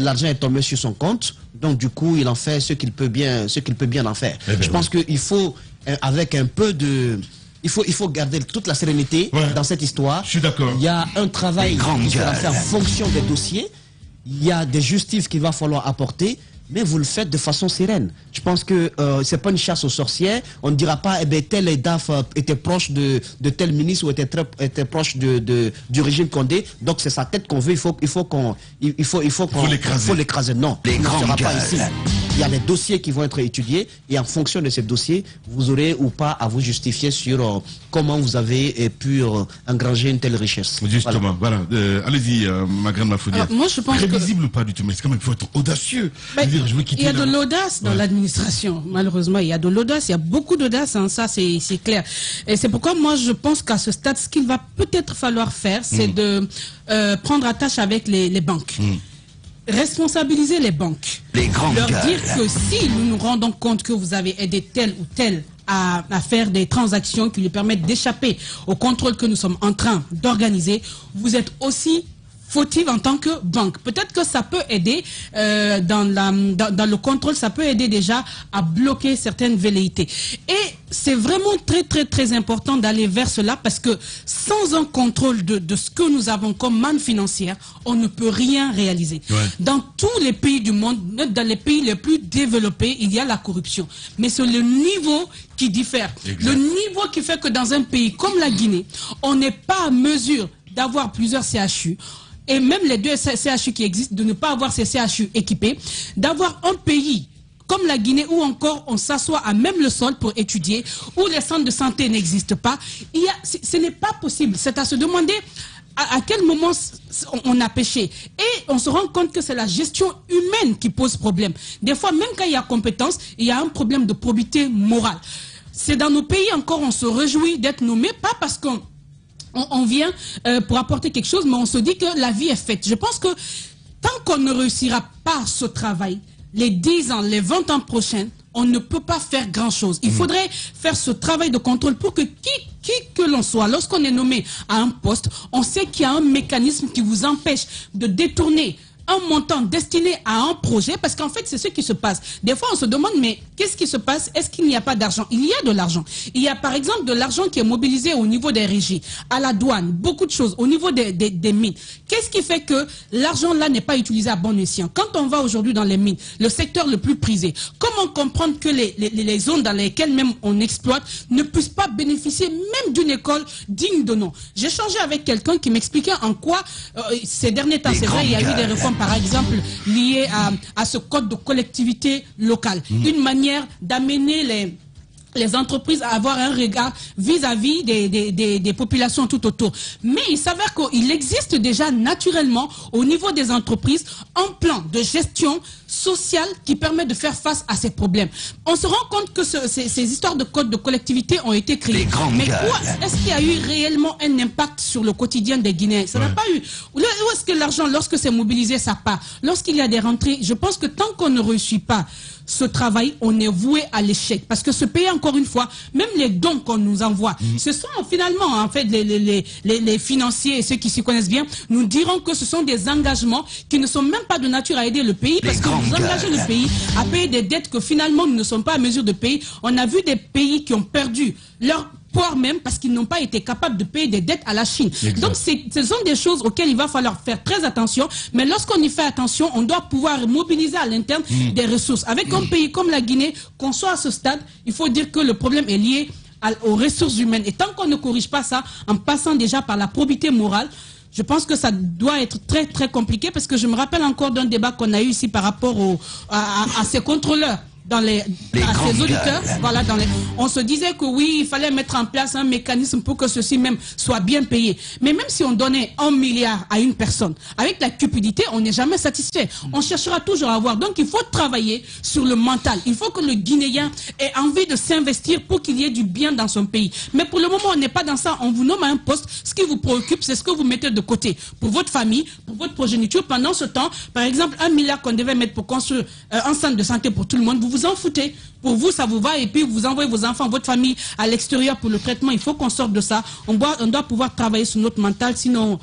l'argent est tombé sur son compte, donc du coup il en fait ce qu'il peut bien, ce qu'il peut bien en faire. Eh ben Je pense qu'il faut, euh, avec un peu de... Il faut, il faut garder toute la sérénité Ouais. dans cette histoire. Je suis d'accord. Il y a un travail qui sera fait en fonction des dossiers. Il y a des justifs qu'il va falloir apporter, mais vous le faites de façon sereine. Je pense que euh, c'est pas une chasse aux sorcières. On ne dira pas, eh ben, tel DAF euh, était proche de, de tel ministre ou était, très, était proche de, de- du régime Condé. Donc c'est sa tête qu'on veut. Il faut, il faut qu'on, il faut, il faut qu'on, Faut l'écraser. faut l'écraser. Non, Les il ne grandes sera pas gueules. ici. Il y a des dossiers qui vont être étudiés et en fonction de ces dossiers, vous aurez ou pas à vous justifier sur euh, comment vous avez euh, pu euh, engranger une telle richesse. Justement, voilà. Euh, Allez-y, euh, ma grande Mafoudia. Alors, moi, je pense que- Prévisible ou pas du tout, mais c'est quand même, il faut être audacieux. Veux dire, je veux quitter il y a de la- l'audace dans Ouais. l'administration. Malheureusement, il y a de l'audace. Il y a beaucoup d'audace. hein, ça, c'est clair. Et c'est pourquoi moi, je pense qu'à ce stade, ce qu'il va peut-être falloir faire, c'est Mm. de euh, prendre attache avec les, les banques. Responsabiliser les banques. Les grandes Leur gueules. dire que si nous nous rendons compte que vous avez aidé tel ou tel à, à faire des transactions qui lui permettent d'échapper au contrôle que nous sommes en train d'organiser, vous êtes aussi fautive en tant que banque. Peut-être que ça peut aider euh, dans, la, dans, dans le contrôle, ça peut aider déjà à bloquer certaines velléités. Et c'est vraiment très très très important d'aller vers cela parce que sans un contrôle de, de ce que nous avons comme manne financière, on ne peut rien réaliser. Ouais. Dans tous les pays du monde, même dans les pays les plus développés, il y a la corruption. Mais c'est le niveau qui diffère. Exact. Le niveau qui fait que dans un pays comme la Guinée, on n'est pas à mesure d'avoir plusieurs CHU. Et même les deux CHU qui existent, de ne pas avoir ces CHU équipés, d'avoir un pays comme la Guinée, où encore on s'assoit à même le sol pour étudier, où les centres de santé n'existent pas, il y a, ce n'est pas possible. C'est à se demander à, quel moment on a péché. Et on se rend compte que c'est la gestion humaine qui pose problème. Des fois, même quand il y a compétence, il y a un problème de probité morale. C'est dans nos pays encore, on se réjouit d'être nommé, pas parce qu'on on, on vient euh, pour apporter quelque chose, mais on se dit que la vie est faite. Je pense que tant qu'on ne réussira pas ce travail, les 10 ans, les 20 ans prochains, on ne peut pas faire grand-chose. Il faudrait faire ce travail de contrôle pour que qui, qui que l'on soit, lorsqu'on est nommé à un poste, on sait qu'il y a un mécanisme qui vous empêche de détourner un montant destiné à un projet, parce qu'en fait, c'est ce qui se passe. Des fois, on se demande, mais qu'est-ce qui se passe? Est-ce qu'il n'y a pas d'argent? Il y a de l'argent. Il y a par exemple de l'argent qui est mobilisé au niveau des régies, à la douane, beaucoup de choses, au niveau des, des- des mines. Qu'est-ce qui fait que l'argent là n'est pas utilisé à bon escient? Quand on va aujourd'hui dans les mines, le secteur le plus prisé, comment comprendre que les, les- les zones dans lesquelles même on exploite ne puissent pas bénéficier même d'une école digne de nom? J'ai changé avec quelqu'un qui m'expliquait en quoi, euh, ces derniers temps, c'est vrai, il y a eu des réformes par exemple, liées à, à ce code de collectivité locale. Une manière d'amener les les entreprises à avoir un regard vis-à-vis des, des, des, des populations tout autour. Mais il s'avère qu'il existe déjà naturellement au niveau des entreprises un plan de gestion sociale qui permet de faire face à ces problèmes. On se rend compte que ce- ces, ces histoires de code de collectivité ont été créées. Mais est-ce qu'il y a eu réellement un impact sur le quotidien des Guinéens? Ça n'a pas eu. Où où est-ce que l'argent, lorsque c'est mobilisé, ça part? Lorsqu'il y a des rentrées, je pense que tant qu'on ne réussit pas ce travail, on est voué à l'échec. Parce que ce pays encore une fois, même les dons qu'on nous envoie, Mm. ce sont finalement, en fait, les, les, les, les, les financiers et ceux qui s'y connaissent bien, nous diront que ce sont des engagements qui ne sont même pas de nature à aider le pays parce que vous engagez le pays à payer des dettes que finalement nous ne sommes pas à mesure de payer. On a vu des pays qui ont perdu leur poids même parce qu'ils n'ont pas été capables de payer des dettes à la Chine. Exact. Donc ce sont des choses auxquelles il va falloir faire très attention. Mais lorsqu'on y fait attention, on doit pouvoir mobiliser à l'interne des ressources. Avec un pays comme la Guinée, qu'on soit à ce stade, il faut dire que le problème est lié à- aux ressources humaines. Et tant qu'on ne corrige pas ça, en passant déjà par la probité morale, je pense que ça doit être très très compliqué parce que je me rappelle encore d'un débat qu'on a eu ici par rapport au, à, à- à ces contrôleurs dans les, à ces auditeurs, voilà, dans les, on se disait que oui, il fallait mettre en place un mécanisme pour que ceux-ci même soient bien payés. Mais même si on donnait un milliard à une personne, avec la cupidité, on n'est jamais satisfait. On cherchera toujours à avoir. Donc il faut travailler sur le mental. Il faut que le Guinéen ait envie de s'investir pour qu'il y ait du bien dans son pays. Mais pour le moment, on n'est pas dans ça. On vous nomme à un poste. Ce qui vous préoccupe, c'est ce que vous mettez de côté pour votre famille, pour votre progéniture. Pendant ce temps, par exemple, un milliard qu'on devait mettre pour construire euh, un centre de santé pour tout le monde, vous vous en foutez. Pour vous, ça vous va et puis vous envoyez vos enfants, votre famille à l'extérieur pour le traitement. Il faut qu'on sorte de ça. On doit, on doit pouvoir travailler sur notre mental, sinon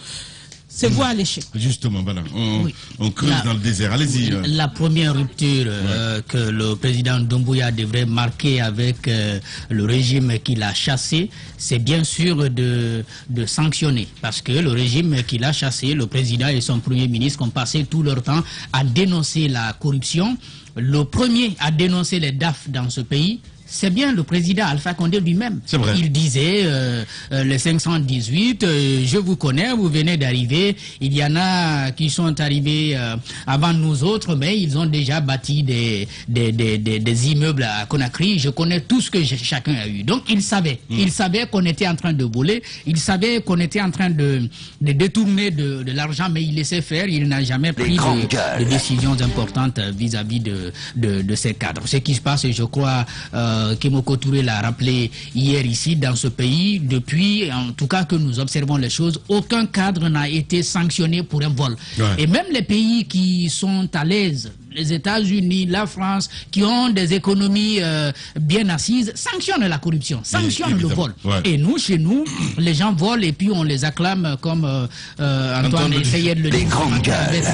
c'est voie à l'échec. Justement, voilà. On, Oui. on creuse La- dans le désert. Allez-y. euh. La première rupture euh, que le président Doumbouya devrait marquer avec euh, le régime qu'il a chassé, c'est bien sûr de, de sanctionner. Parce que le régime qu'il a chassé, le président et son premier ministre ont passé tout leur temps à dénoncer la corruption. Le premier à dénoncer les DAF dans ce pays, c'est bien le président Alpha Condé lui-même. C'est vrai. Il disait, euh, euh, les 518, euh, je vous connais, vous venez d'arriver. Il y en a qui sont arrivés euh, avant nous autres, mais ils ont déjà bâti des, des, des, des, des immeubles à Conakry. Je connais tout ce que chacun a eu. Donc il savait. Il savait qu'on était en train de voler. Il savait qu'on était en train de, de détourner de, de l'argent, mais il laissait faire. Il n'a jamais pris de, de décisions importantes euh, vis-à-vis de, de, de ces cadres. Ce qui se passe, je crois, euh, Kimoko Touré l'a rappelé hier ici, dans ce pays, depuis, en tout cas que nous observons les choses, aucun cadre n'a été sanctionné pour un vol. Ouais. Et même les pays qui sont à l'aise, les États-Unis, la France, qui ont des économies euh, bien assises, sanctionnent la corruption, sanctionnent le vol. ouais. Et nous, chez nous, les gens volent et puis on les acclame comme euh, euh, Antoine essayait de le dire.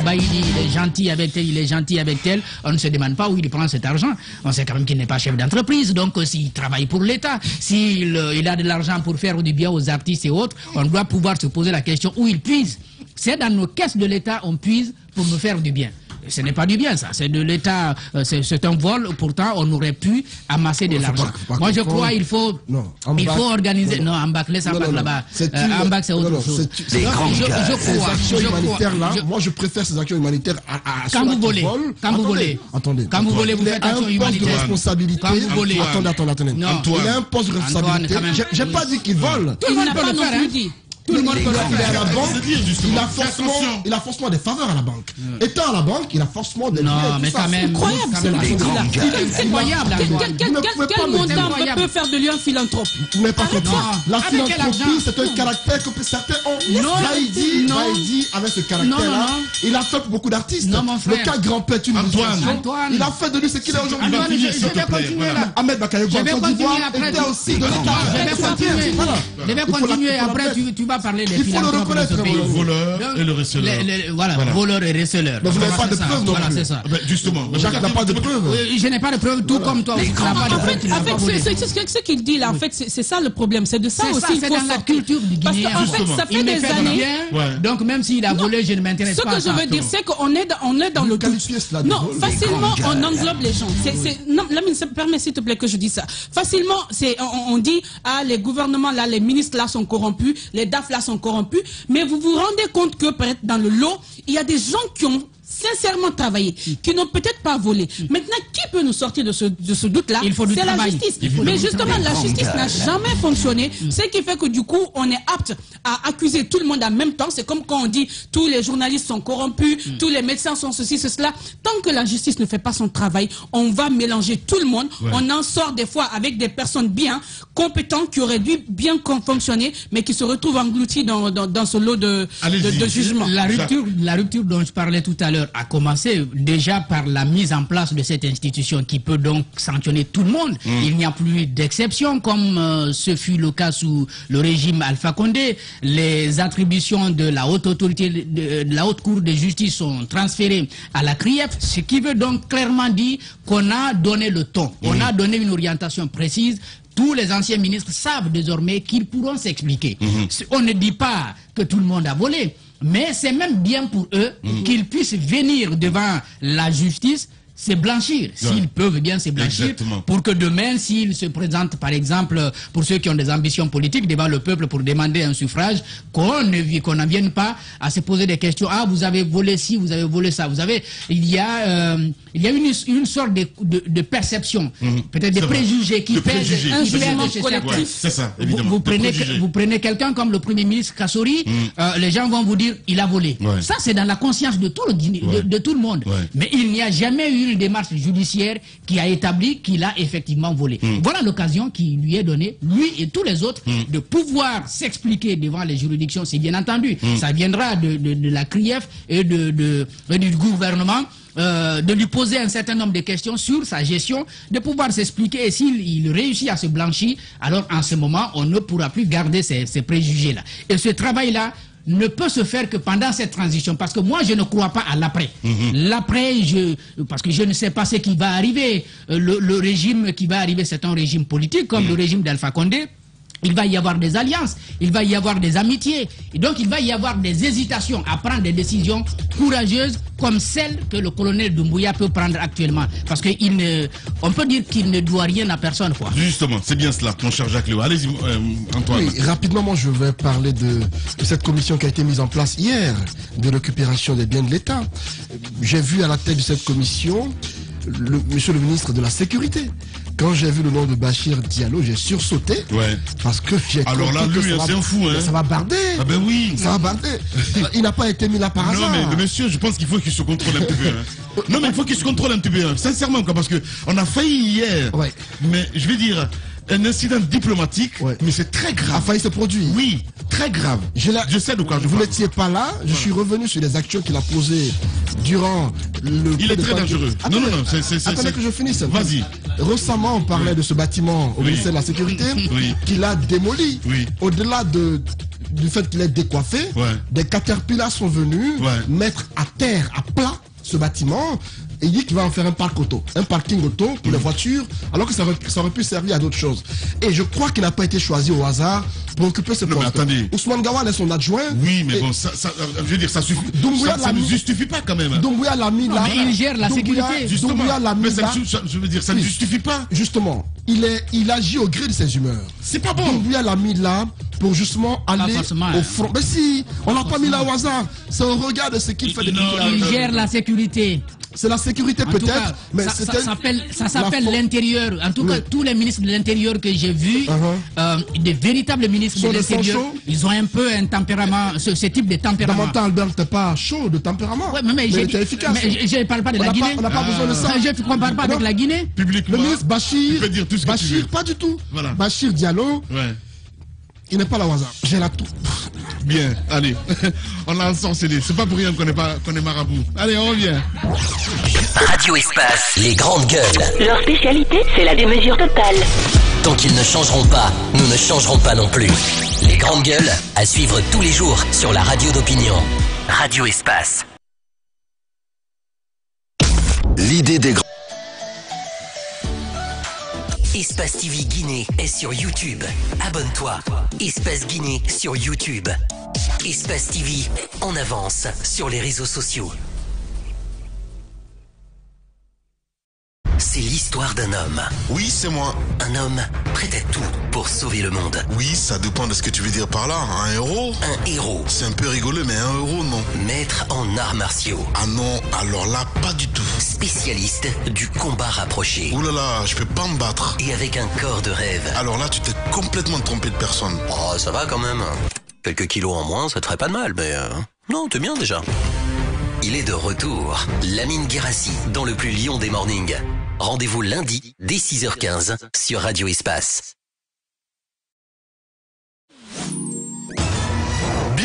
Baïdi, il est gentil avec tel, il est gentil avec tel. On ne se demande pas où il prend cet argent. On sait quand même qu'il n'est pas chef d'entreprise. Donc, euh, s'il travaille pour l'État, s'il euh, il a de l'argent pour faire du bien aux artistes et autres, on doit pouvoir se poser la question où il puise. C'est dans nos caisses de l'État on puise pour nous faire du bien. Ce n'est pas du bien, ça. C'est de l'État. euh, c'est un vol. Pourtant, on aurait pu amasser de l'argent. Moi, je crois il faut, Non, il faut organiser. non, en bac, laisse en bac là-bas. Euh, en bac, c'est autre chose. c'est- Les grandes je, je Ces crois, actions je crois- humanitaires là, moi je préfère ces actions humanitaires à, Quand vous volez, volent. quand vous volez, attendez. quand vous volez, vous Il faites a un action poste de humanitaire. responsabilité. Quand vous volez. Attendez, attendez, attendez. Il a un poste de responsabilité. J'ai- pas dit qu'il vole. Tout le monde peut le faire. Tout le monde peut le faire. À la banque. Il a forcément, il a forcément des faveurs à la banque. Étant à la banque, il a forcément des Non, mais quand même. Incroyable, c'est incroyable, Quel, montant peut faire de lui un philanthrope? Vous n'avez pas compris. La philanthropie, c'est un caractère que certains ont. Non. Baïdi, avec ce caractère-là, il a fait pour beaucoup d'artistes. Le cas grand-père est une Antoine. Il a fait de lui ce qu'il est aujourd'hui. Je, je vais continuer là. Ahmed Je Côte d'Ivoire était aussi de Je l'État. vais continuer. Je vais continuer. Après, tu vas parler des Il faut le reconnaître, ce mon voleur Donc, et le receleur. les- les- voilà, Voilà. voleur et receleur. Mais vous n'avez pas de preuves non Voilà, c'est ça. Ben, justement. Jacques n'a pas de preuves. Je n'ai pas de preuves, tout comme toi. tu n'as pas de preuves, tu pas volé. ce qu'il dit là, en fait, c'est ça le problème. C'est de ça aussi ça, il c'est faut dans la culture du Parce Guinéen. qu'en fait, ça fait des années. donc même s'il a volé, je ne m'intéresse Ce pas à que je veux dire, c'est qu'on est dans, on est dans Vous le doute. Non, facilement, on englobe les gens. Non, ça me permet, s'il te plaît, que je dise ça. Facilement, c'est, on, on dit, ah, les gouvernements là, les ministres là sont corrompus, les DAF là sont corrompus, mais vous vous rendez compte que, peut-être, dans le lot, il y a des gens qui ont sincèrement travaillé, qui n'ont peut-être pas volé. Maintenant, qui peut nous sortir de ce, de ce doute-là Il faut du C'est la justice. Mais justement, la justice n'a jamais fonctionné, ce qui fait que du coup, on est apte à accuser tout le monde en même temps. C'est comme quand on dit tous les journalistes sont corrompus, tous les médecins sont ceci, c'est cela. Tant que la justice ne fait pas son travail, on va mélanger tout le monde. On en sort des fois avec des personnes bien compétentes qui auraient dû bien fonctionner, mais qui se retrouvent englouties dans, dans, dans ce lot de, de, de jugements. La rupture, la rupture dont je parlais tout à l'heure à commencer déjà par la mise en place de cette institution qui peut donc sanctionner tout le monde. Il n'y a plus d'exception comme euh, ce fut le cas sous le régime Alpha Condé. Les attributions de la haute autorité, de, de la haute cour de justice sont transférées à la CRIEF, ce qui veut donc clairement dire qu'on a donné le ton, on a donné une orientation précise tous les anciens ministres savent désormais qu'ils pourront s'expliquer. On ne dit pas que tout le monde a volé, mais c'est même bien pour eux qu'ils puissent venir devant la justice se blanchir, s'ils peuvent bien se blanchir, Exactement. pour que demain, s'ils se présentent, par exemple, pour ceux qui ont des ambitions politiques devant le peuple pour demander un suffrage, qu'on ne qu'on n'en vienne pas à se poser des questions. Ah, vous avez volé ci, vous avez volé ça. Vous savez, il y a, euh, il y a une, une sorte de, de, de perception, peut-être des C'est vrai. préjugés qui De pèsent, qui collectif. certains. Ouais, c'est ça, Vous, évidemment. vous de prenez, vous prenez quelqu'un comme le Premier ministre Kassori, euh, les gens vont vous dire il a volé. Ouais. Ça, c'est dans la conscience de tout le, Ouais. de, de tout le monde. Ouais. Mais il n'y a jamais eu une démarche judiciaire qui a établi qu'il a effectivement volé. Hmm. Voilà l'occasion qui lui est donnée, lui et tous les autres, de pouvoir s'expliquer devant les juridictions, c'est bien entendu. Hmm. Ça viendra de, de- de la CRIEF et de, du gouvernement. euh, de lui poser un certain nombre de questions sur sa gestion, de pouvoir s'expliquer et s'il il réussit à se blanchir, alors en ce moment, on ne pourra plus garder ces, ces préjugés-là. Et ce travail-là ne peut se faire que pendant cette transition, parce que moi, je ne crois pas à l'après. L'après, je, parce que je ne sais pas ce qui va arriver. Euh, Le, le régime qui va arriver, c'est un régime politique, comme le régime d'Alpha Condé. Il va y avoir des alliances, il va y avoir des amitiés, et donc il va y avoir des hésitations à prendre des décisions courageuses comme celles que le colonel Doumbouya peut prendre actuellement. Parce qu'il ne, on peut dire qu'il ne doit rien à personne, quoi. Justement, c'est bien cela, mon cher Jacques Léo. Allez-y, euh, Antoine. Oui, rapidement, moi, je vais parler de, de cette commission qui a été mise en place hier de récupération des biens de l'État. J'ai vu à la tête de cette commission le, monsieur le ministre de la Sécurité. Quand j'ai vu le nom de Bachir Diallo, j'ai sursauté Ouais. parce que j'ai Alors là, lui, c'est un fou, hein. Ça va barder. Ah ben oui. Ça va barder. Il n'a pas été mis là par Non, hasard. mais le monsieur, je pense qu'il faut qu'il se contrôle un petit peu. hein. Non, mais il faut qu'il se contrôle un petit peu, hein. sincèrement, quoi, parce que on a failli hier. Ouais. Mais je vais dire, un incident diplomatique, Ouais. mais c'est très a grave. failli se produire. Oui, très grave. Je, sais de quoi je Vous n'étiez pas là. Je suis revenu sur les actions qu'il a posées durant le. Il est très dangereux. Attendez, Non, non, non, c'est- attendez que je finisse. Vas-y. Récemment, on parlait de ce bâtiment au Oui. ministère de la Sécurité Oui. qu'il a démoli. Oui. Au-delà de du fait qu'il est décoiffé, Ouais. des caterpillars sont venus Ouais. mettre à terre, à plat, ce bâtiment. Et il dit qu'il va en faire un parc auto, un parking auto pour les Mm. voitures, alors que ça aurait, ça aurait pu servir à d'autres choses. Et je crois qu'il n'a pas été choisi au hasard pour occuper ce Non, mais poste. attendez. Ousmane Gawal est son adjoint. Oui, mais Et bon, ça, ça, euh, je veux dire, ça suffit. Doumbouya ça, ne mis- justifie pas quand même. Doumbouya l'a mis Non, là. mais il gère la Doumbouya- sécurité. Justement, Doumbouya l'a mis mais ça, là. ne- ça- je veux dire, ça ne justifie pas. Justement, il, est, il agit au gré de ses humeurs. C'est pas bon. Doumbouya l'a mis là pour justement aller au front. Mais si, on l'a pas mis là au hasard. C'est au regard de ce qu'il fait est Il gère la sécurité. C'est la sécurité peut-être, mais ça, s'appelle, ça l'intérieur. En tout cas, Oui. tous les ministres de l'intérieur que j'ai vus, Uh-huh. euh, des véritables ministres de l'intérieur, ils ont un peu un tempérament, ce, ce type de Dans tempérament. mon temps, Albert n'était pas chaud de tempérament. Ouais, mais, efficace. mais je ne parle pas de on la n'a Guinée. pas, on n'a pas besoin de ça. Je ne compare pas avec la Guinée. Publiquement. Le ministre Bachir, Tu peux dire tout ce que tu Bachir, veux. pas du tout. Voilà. Bachir Diallo, Ouais. Il n'est pas là au hasard. J'ai la tout. Bien, allez. on a ensorcelé. C'est pas pour rien qu'on est, pas, qu'on est marabout. Allez, on revient. Radio Espace, les grandes gueules. Leur spécialité, c'est la démesure totale. Tant qu'ils ne changeront pas, nous ne changerons pas non plus. Les grandes gueules, à suivre tous les jours sur la radio d'opinion. Radio Espace. L'idée des grands. Espace TV Guinée est sur YouTube. Abonne-toi. Espace Guinée sur YouTube. Espace TV en avance sur les réseaux sociaux. L'histoire d'un homme. Oui, c'est moi. Un homme prêt à tout pour sauver le monde. Oui, ça dépend de ce que tu veux dire par là. Un héros Un héros, C'est un peu rigolo, mais un héros, non. maître en arts martiaux, Ah non, alors là, pas du tout. spécialiste du combat rapproché. Ouh là là, je peux pas me battre. Et avec un corps de rêve. Alors là, tu t'es complètement trompé de personne. Oh, ça va quand même. Quelques kilos en moins, ça te ferait pas de mal, mais... euh, non, t'es bien déjà. Il est de retour. Lamine Guérassi, dans le plus lion des mornings. Rendez-vous lundi, dès 6h15, sur Radio Espace.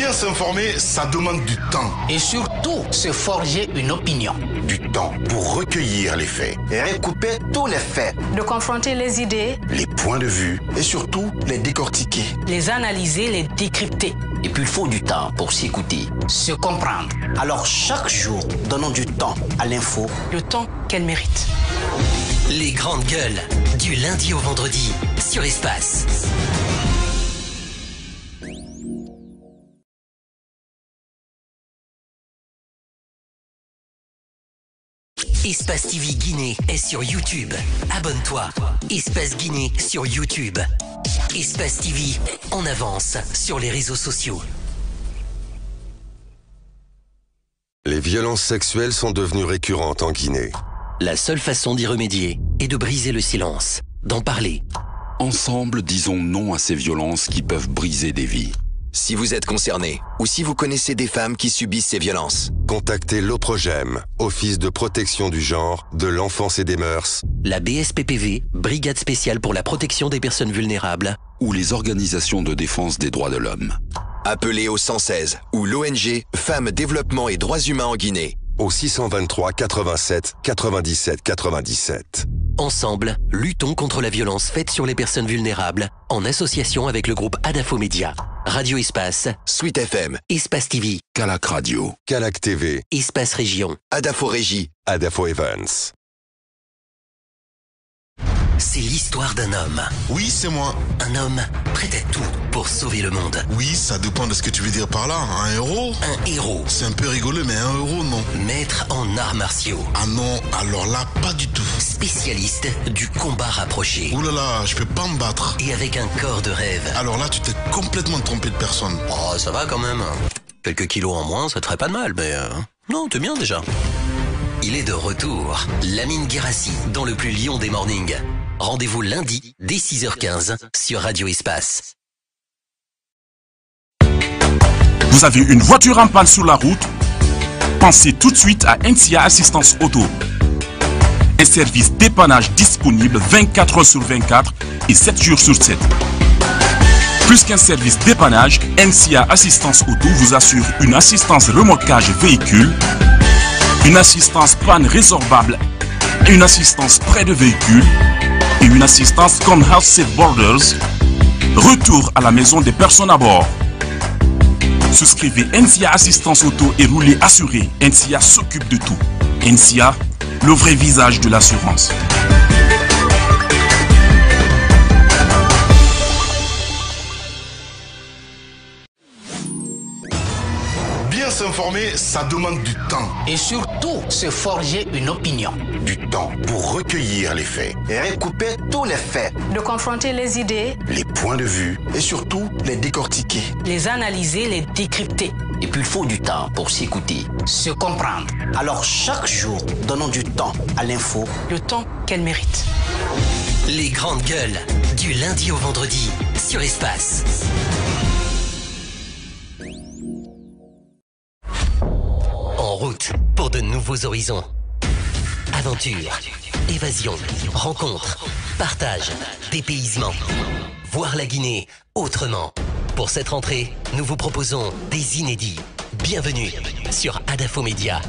Bien s'informer, ça demande du temps. Et surtout, se forger une opinion. Du temps pour recueillir les faits. Et recouper tous les faits. De confronter les idées. Les points de vue. Et surtout, les décortiquer. Les analyser, les décrypter. Et puis il faut du temps pour s'écouter, se comprendre. Alors chaque jour, donnons du temps à l'info. Le temps qu'elle mérite. Les grandes gueules, du lundi au vendredi, sur Espace. Espace TV Guinée est sur YouTube. Abonne-toi. Espace Guinée sur YouTube. Espace TV en avance sur les réseaux sociaux. Les violences sexuelles sont devenues récurrentes en Guinée. La seule façon d'y remédier est de briser le silence, d'en parler. Ensemble, disons non à ces violences qui peuvent briser des vies. Si vous êtes concerné ou si vous connaissez des femmes qui subissent ces violences, contactez l'OPROGEM, Office de protection du genre, de l'enfance et des mœurs. La BSPPV, Brigade spéciale pour la protection des personnes vulnérables. Ou les organisations de défense des droits de l'homme. Appelez au 116 ou l'ONG Femmes, Développement et Droits Humains en Guinée. Au 623 87 97 97. Ensemble, luttons contre la violence faite sur les personnes vulnérables en association avec le groupe Adafo Média, Radio Espace, Suite FM, Espace TV, Calac Radio, Calac TV, Espace Région, Adafo Régie, Adafo Events. C'est l'histoire d'un homme. Oui, c'est moi. Un homme prêt à tout pour sauver le monde. Oui, ça dépend de ce que tu veux dire par là. Un héros? Un héros. C'est un peu rigolo, mais un héros, non. Maître en arts martiaux. Ah non, alors là, pas du tout. Spécialiste du combat rapproché. Ouh là là, je peux pas me battre. Et avec un corps de rêve. Alors là, tu t'es complètement trompé de personne. Oh, ça va quand même. Quelques kilos en moins, ça te ferait pas de mal, mais... Euh... Non, t'es bien déjà. Il est de retour. Lamine Guérassi, dans le plus lion des mornings. Rendez-vous lundi dès 6h15 sur Radio Espace. Vous avez une voiture en panne sur la route? Pensez tout de suite à NCA Assistance Auto. Un service dépannage disponible 24 heures sur 24 et 7 jours sur 7. Plus qu'un service dépannage, NCA Assistance Auto vous assure une assistance remorquage véhicule, une assistance panne résorbable, une assistance près de véhicule une assistance comme Health Safe Borders. Retour à la maison des personnes à bord. Souscrivez NCA Assistance Auto et roulez assuré. NCA s'occupe de tout. NCA, le vrai visage de l'assurance. S'informer, ça demande du temps. Et surtout, se forger une opinion. Du temps pour recueillir les faits. Et recouper tous les faits. De confronter les idées. Les points de vue. Et surtout, les décortiquer. Les analyser, les décrypter. Et puis il faut du temps pour s'écouter, se comprendre. Alors chaque jour, donnons du temps à l'info. Le temps qu'elle mérite. Les grandes gueules, du lundi au vendredi, sur Espace. Route pour de nouveaux horizons. Aventure, évasion, rencontre, partage, dépaysement. Voir la Guinée autrement. Pour cette rentrée, nous vous proposons des inédits. Bienvenue sur Adafo Média.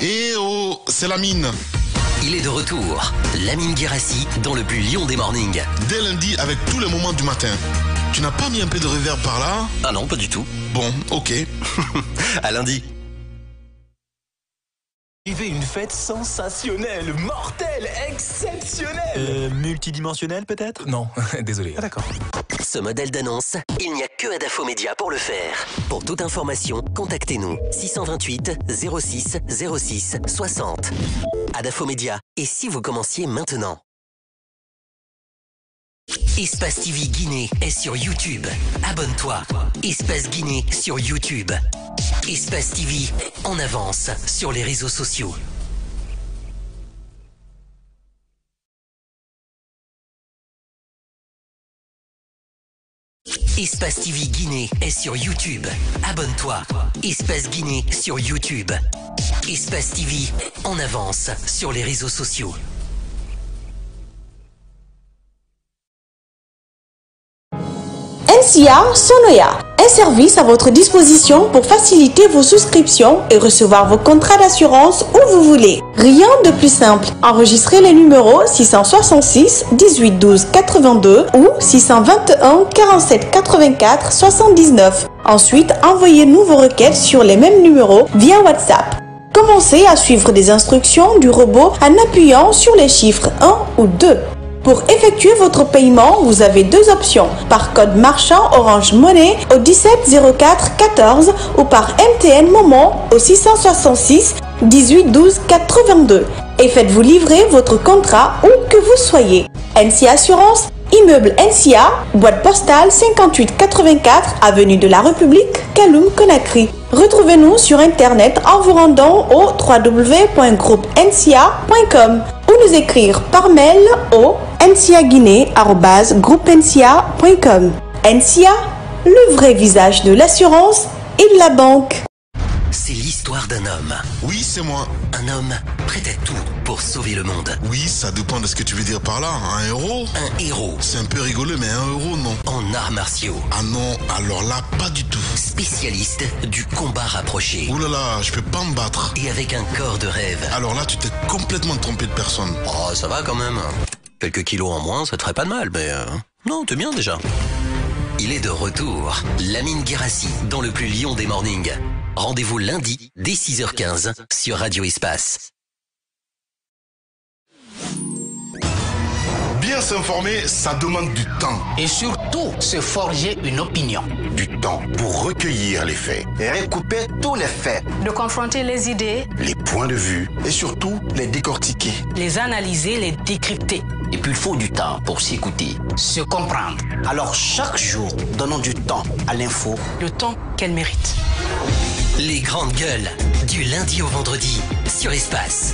Et oh, c'est la mine. Il est de retour. Lamine Guérassi dans le plus lion des mornings. Dès lundi avec tous les moments du matin. Tu n'as pas mis un peu de reverb par là Ah non, pas du tout. Bon, ok. à lundi. Vivez une fête sensationnelle, mortelle, exceptionnelle Euh, multidimensionnel peut-être? Non, désolé. Ah d'accord. Ce modèle d'annonce, il n'y a que Adafo Média pour le faire. Pour toute information, contactez-nous 628 06 06 60. Adafo Média. Et si vous commenciez maintenant? Espace TV Guinée est sur YouTube. Abonne-toi. Espace Guinée sur YouTube. Espace TV en avance sur les réseaux sociaux. Espace TV Guinée est sur YouTube. Abonne-toi. Espace Guinée sur YouTube. Espace TV en avance sur les réseaux sociaux. NCA Sonoya, un service à votre disposition pour faciliter vos souscriptions et recevoir vos contrats d'assurance où vous voulez. Rien de plus simple. Enregistrez les numéros 666 18 12 82 ou 621 47 84 79. Ensuite, envoyez-nous vos requêtes sur les mêmes numéros via WhatsApp. Commencez à suivre des instructions du robot en appuyant sur les chiffres 1 ou 2. Pour effectuer votre paiement, vous avez deux options. Par code marchand Orange Monnaie au 1704 14 ou par MTN Moment au 666 18 12 82. Et faites-vous livrer votre contrat où que vous soyez. NC Assurance, immeuble NCA, boîte postale 5884, avenue de la République, Kaloum, Conakry. Retrouvez-nous sur internet en vous rendant au www.groupencia.com ou nous écrire par mail au nciaguinée.groupencia.com. NCA, le vrai visage de l'assurance et de la banque. L'histoire d'un homme. Oui, c'est moi. Un homme prêt à tout pour sauver le monde. Oui, ça dépend de ce que tu veux dire par là. Un héros? Un héros. C'est un peu rigolo, mais un héros, non. En arts martiaux. Ah non, alors là, pas du tout. Spécialiste du combat rapproché. Ouh là là, je peux pas me battre. Et avec un corps de rêve. Alors là, tu t'es complètement trompé de personne. Oh, ça va quand même. Quelques kilos en moins, ça te ferait pas de mal, mais... euh, non, t'es bien déjà. Il est de retour. Lamine Guérassi, dans le plus lion des mornings. Rendez-vous lundi, dès 6h15, sur Radio Espace. Bien s'informer, ça demande du temps. Et surtout, se forger une opinion. Du temps pour recueillir les faits, Et recouper tous les faits. De confronter les idées, les points de vue Et surtout, les décortiquer. les analyser, les décrypter. Et puis il faut du temps pour s'écouter, se comprendre. Alors chaque jour, donnons du temps à l'info. Le temps qu'elle mérite. Les grandes gueules, du lundi au vendredi, sur Espace.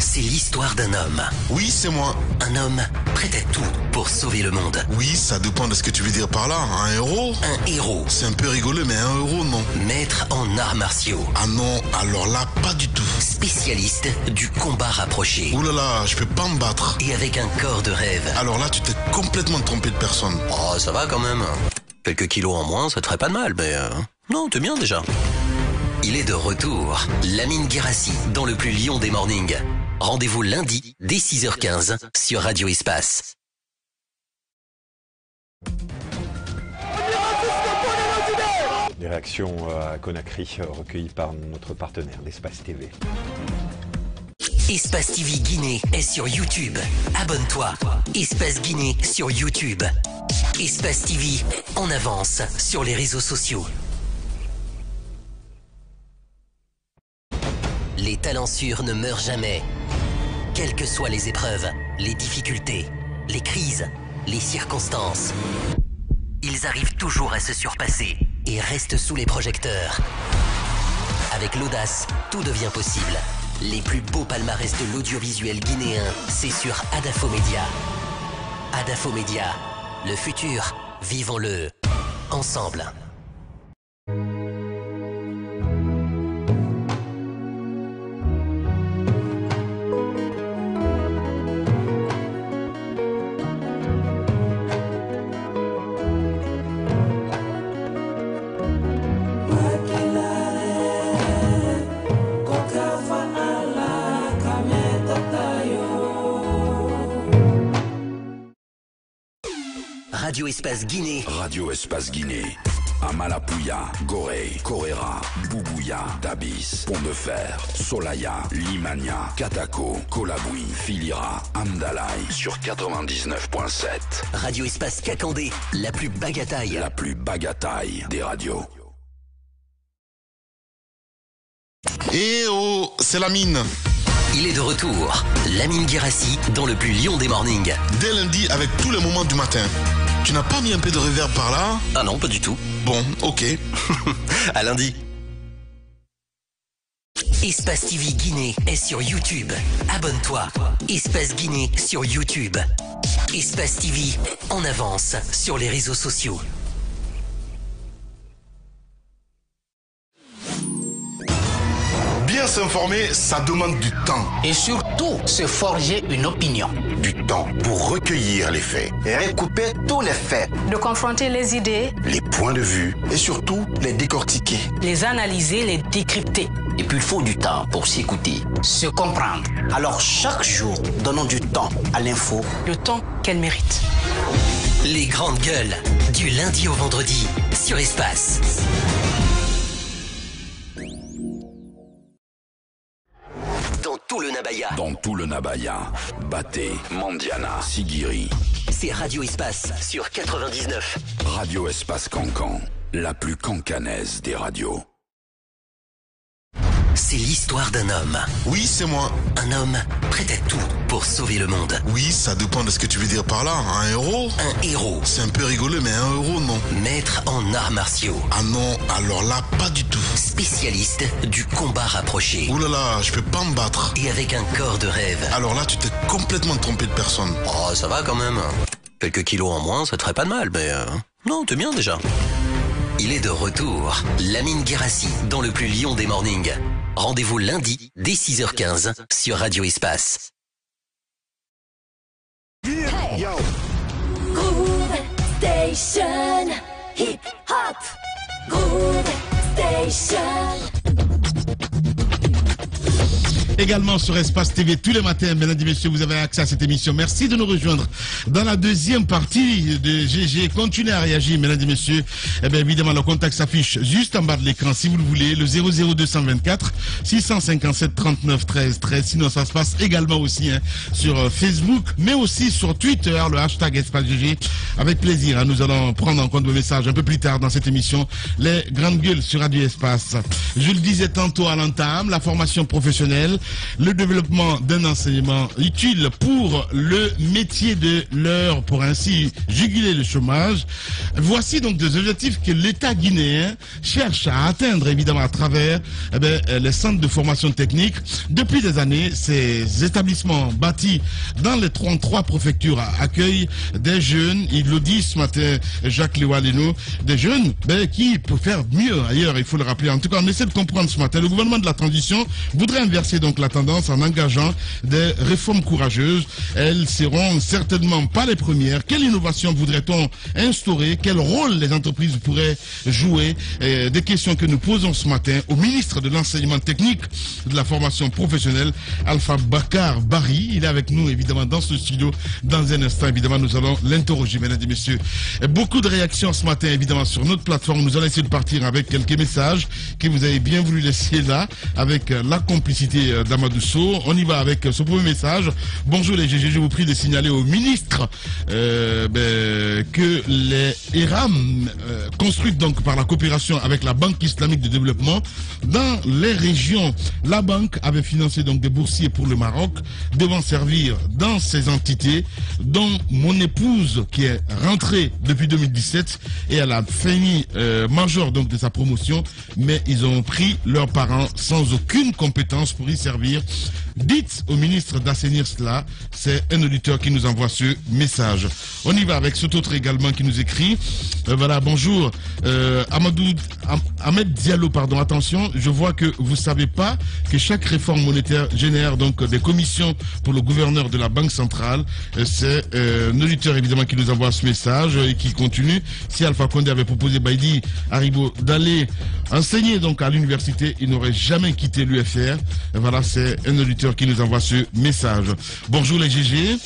C'est l'histoire d'un homme. Oui, c'est moi. Un homme prêt à tout pour sauver le monde. Oui, ça dépend de ce que tu veux dire par là. Un héros? Un héros. C'est un peu rigolo, mais un héros, non. Maître en arts martiaux. Ah non, alors là, pas du tout. Spécialiste du combat rapproché. Ouh là là, je peux pas me battre. Et avec un corps de rêve. Alors là, tu t'es complètement trompé de personne. Oh, ça va quand même. Quelques kilos en moins, ça te ferait pas de mal, mais... euh, non, t'es bien déjà. Il est de retour. Lamine Guérassi, dans le plus lion des mornings. Rendez-vous lundi, dès 6h15, sur Radio Espace. Des réactions euh, à Conakry recueillies par notre partenaire d'Espace TV. Espace TV Guinée est sur YouTube. Abonne-toi. Espace Guinée sur YouTube. Espace TV en avance sur les réseaux sociaux. Les talents sûrs ne meurent jamais. Quelles que soient les épreuves, les difficultés, les crises, les circonstances, ils arrivent toujours à se surpasser et restent sous les projecteurs. Avec l'audace, tout devient possible. Les plus beaux palmarès de l'audiovisuel guinéen, c'est sur Adafo Média. Adafo Média, le futur, vivons-le ensemble. Radio Espace Guinée. Radio Espace Guinée. Amalapouya, Gorée, Corera, Boubouya, Dabis, Pont de Fer, Solaya, Limania, Katako, Kolaboui, Filira, Amdalaï sur 99.7. Radio Espace Kakandé, la plus bagataille. La plus bagataille des radios. Eh oh, c'est la mine. Il est de retour. Lamine Guérassi dans le plus lion des mornings. Dès lundi, avec tous les moments du matin. Tu n'as pas mis un peu de reverb par là Ah non, pas du tout. Bon, ok. à lundi. Espace TV Guinée est sur YouTube. Abonne-toi. Espace Guinée sur YouTube. Espace TV en avance sur les réseaux sociaux. S'informer, ça demande du temps. Et surtout, se forger une opinion. Du temps pour recueillir les faits. Et recouper tous les faits. De confronter les idées. Les points de vue. Et surtout, les décortiquer. Les analyser, les décrypter. Et puis il faut du temps pour s'écouter, se comprendre. Alors chaque jour, donnons du temps à l'info. Le temps qu'elle mérite. Les grandes gueules, du lundi au vendredi, sur Espace. Tout le Nabaya. Dans tout le Nabaya. Baté, Mandiana, Sigiri. C'est Radio Espace sur 99. Radio Espace Cancan. La plus cancanaise des radios. C'est l'histoire d'un homme. Oui, c'est moi. Un homme prêt à tout pour sauver le monde. Oui, ça dépend de ce que tu veux dire par là. Un héros Un héros. C'est un peu rigolo, mais un héros, non. Maître en arts martiaux. Ah non, alors là, pas du tout. Spécialiste du combat rapproché. Ouh là là, je peux pas me battre. Et avec un corps de rêve. Alors là, tu t'es complètement trompé de personne. Oh, ça va quand même. Quelques kilos en moins, ça te ferait pas de mal, mais... Euh... Non, t'es bien déjà. Il est de retour. Lamine Guérassi, dans le plus lion des mornings. Rendez-vous lundi, dès 6h15, sur Radio Espace. Hey. Groove Station. Hip Hop. Groove Station. Également sur Espace TV tous les matins. Mesdames et messieurs, vous avez accès à cette émission. Merci de nous rejoindre dans la deuxième partie de GG. Continuez à réagir, mesdames et messieurs. Eh bien, évidemment, le contact s'affiche juste en bas de l'écran, si vous le voulez, le 00224 657 39 13 13. Sinon, ça se passe également aussi hein, sur Facebook, mais aussi sur Twitter, le hashtag Espace GG. Avec plaisir, hein, nous allons prendre en compte vos messages un peu plus tard dans cette émission. Les grandes gueules sur Radio Espace. Je le disais tantôt à l'entame, la formation professionnelle le développement d'un enseignement utile pour le métier de l'heure, pour ainsi juguler le chômage. Voici donc des objectifs que l'État guinéen cherche à atteindre, évidemment, à travers eh bien, les centres de formation technique. Depuis des années, ces établissements bâtis dans les 33 préfectures accueillent des jeunes, il le dit ce matin Jacques Lewaleno, des jeunes ben, qui peuvent faire mieux ailleurs, il faut le rappeler. En tout cas, on essaie de comprendre ce matin. Le gouvernement de la transition voudrait inverser donc la tendance en engageant des réformes courageuses. Elles seront certainement pas les premières. Quelle innovation voudrait-on instaurer? Quel rôle les entreprises pourraient jouer? Euh, Des questions que nous posons ce matin au ministre de l'enseignement technique de la formation professionnelle, Alpha Bakar Barry. Il est avec nous évidemment dans ce studio. Dans un instant, évidemment, nous allons l'interroger, mesdames et messieurs. Beaucoup de réactions ce matin, évidemment, sur notre plateforme. Nous allons essayer de partir avec quelques messages que vous avez bien voulu laisser là, avec la complicité d'Amadou Sow. On y va avec ce premier message. Bonjour les GG, je vous prie de signaler au ministre euh, ben, que les ERAM, euh, construites donc par la coopération avec la Banque islamique de développement, dans les régions, la banque avait financé donc des boursiers pour le Maroc, devant servir dans ces entités, dont mon épouse qui est rentrée depuis 2017 et elle a fini euh, major donc de sa promotion, mais ils ont pris leurs parents sans aucune compétence pour y servir. Dites au ministre d'assainir cela. C'est un auditeur qui nous envoie ce message. On y va avec cet autre également qui nous écrit. Euh, voilà, bonjour. Euh, Amadou, Am Ahmed Diallo, pardon, attention, je vois que vous savez pas que chaque réforme monétaire génère donc des commissions pour le gouverneur de la Banque centrale. Euh, C'est un auditeur évidemment qui nous envoie ce message et qui continue. Si Alpha Condé avait proposé Baïdi Haribo d'aller enseigner donc à l'université, il n'aurait jamais quitté l'UFR. Voilà, c'est un auditeur qui nous envoie ce message. Bonjour les GG.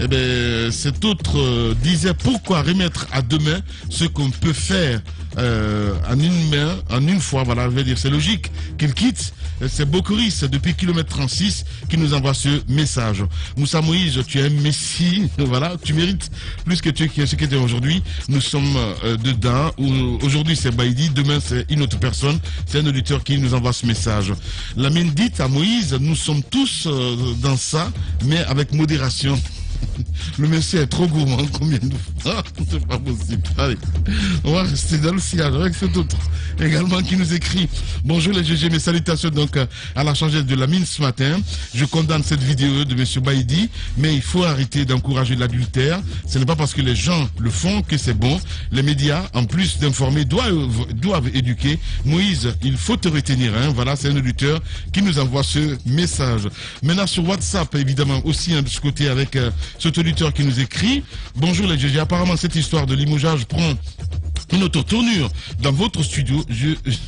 Eh bien, cet autre euh, disait pourquoi remettre à demain ce qu'on peut faire euh, en une main, en une fois? Voilà, je vais dire, c'est logique qu'il quitte. C'est Bocoris depuis kilomètre 36 qui nous envoie ce message. Moussa Moïse, tu es un messie. Voilà, tu mérites plus que tu es ce que tu aujourd'hui. Nous sommes euh, dedans. Aujourd'hui c'est Baïdi, demain c'est une autre personne. C'est un auditeur qui nous envoie ce message. La mine dit à Moïse, nous sommes tous euh, dans ça, mais avec modération. le monsieur est trop gourmand. Combien de fois C'est pas possible. Allez, on va rester dans le sillage avec cet autre également qui nous écrit Bonjour les GG, mes salutations donc euh, à la changée de la mine ce matin. Je condamne cette vidéo de monsieur Baïdi, mais il faut arrêter d'encourager l'adultère. Ce n'est pas parce que les gens le font que c'est bon. Les médias, en plus d'informer, doivent, doivent éduquer. Moïse, il faut te retenir. Hein. Voilà, c'est un auditeur qui nous envoie ce message. Maintenant sur WhatsApp, évidemment, aussi hein, de ce côté avec euh, cet auditeur qui nous écrit. Bonjour les GG, apparemment cette histoire de limogeage prend une autre tournure dans votre studio.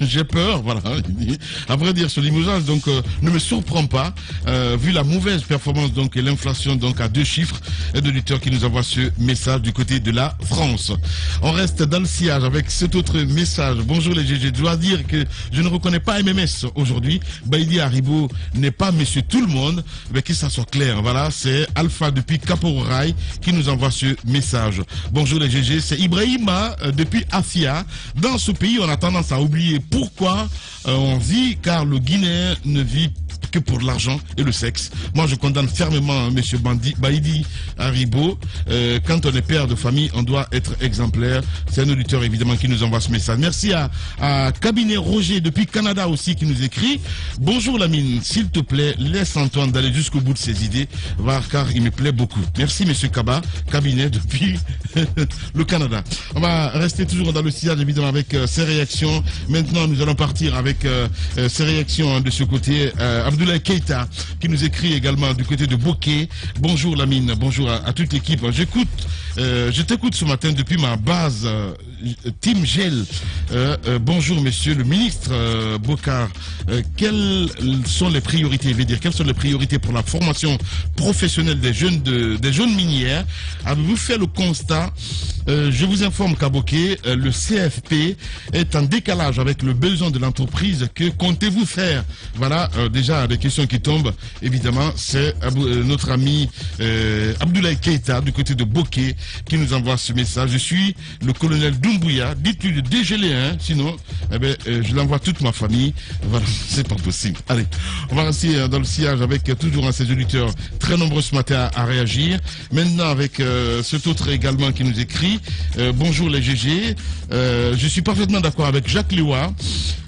J'ai peur, voilà. À vrai dire, ce limogeage donc euh, ne me surprend pas, euh, vu la mauvaise performance donc et l'inflation donc à deux chiffres. Un auditeur qui nous envoie ce message du côté de la France. On reste dans le sillage avec cet autre message. Bonjour les GG. Je dois dire que je ne reconnais pas MMS aujourd'hui. Baïdi Haribo n'est pas Monsieur Tout le Monde, mais que ça soit clair. Voilà, c'est Alpha depuis Caporail qui nous envoie ce message. Bonjour les GG, c'est Ibrahima euh, depuis Afia. Dans ce pays, on a tendance à oublier pourquoi euh, on vit, car le Guinéen ne vit pour l'argent et le sexe. Moi, je condamne fermement Monsieur Bandi, Baïdi Haribo. Euh, quand on est père de famille, on doit être exemplaire. C'est un auditeur évidemment qui nous envoie ce message. Merci à, Cabinet Roger depuis Canada aussi qui nous écrit. Bonjour Lamine, s'il te plaît, laisse Antoine d'aller jusqu'au bout de ses idées, car il me plaît beaucoup. Merci Monsieur Kaba, Cabinet depuis le Canada. On va rester toujours dans le sillage évidemment avec euh, ses réactions. Maintenant, nous allons partir avec euh, euh, ses réactions hein, de ce côté. Abdoulaye Keita qui nous écrit également du côté de Bokeh. Bonjour Lamine, bonjour à, toute l'équipe. J'écoute, euh, je t'écoute ce matin depuis ma base Team Gel. Euh, euh, bonjour Monsieur le ministre euh, Bokar. Euh, quelles sont les priorités, je dire, quelles sont les priorités pour la formation professionnelle des jeunes minières? Avez-vous fait le constat? Je vous informe qu'à Bokeh, le CFP est en décalage avec le besoin de l'entreprise. Que comptez-vous faire? Voilà, déjà des questions qui tombent. Évidemment, c'est notre ami Abdoulaye Keita du côté de Bokeh qui nous envoie ce message. Je suis le colonel Doumbouya. Dites-lui de dégeler, hein, sinon, eh ben, euh, je l'envoie toute ma famille. Voilà, c'est pas possible. Allez, on va rester euh, dans le sillage avec euh, toujours un de ces auditeurs très nombreux ce matin à, réagir. Maintenant avec cet autre également qui nous écrit. Bonjour les GG. Je suis parfaitement d'accord avec Jacques Lewa.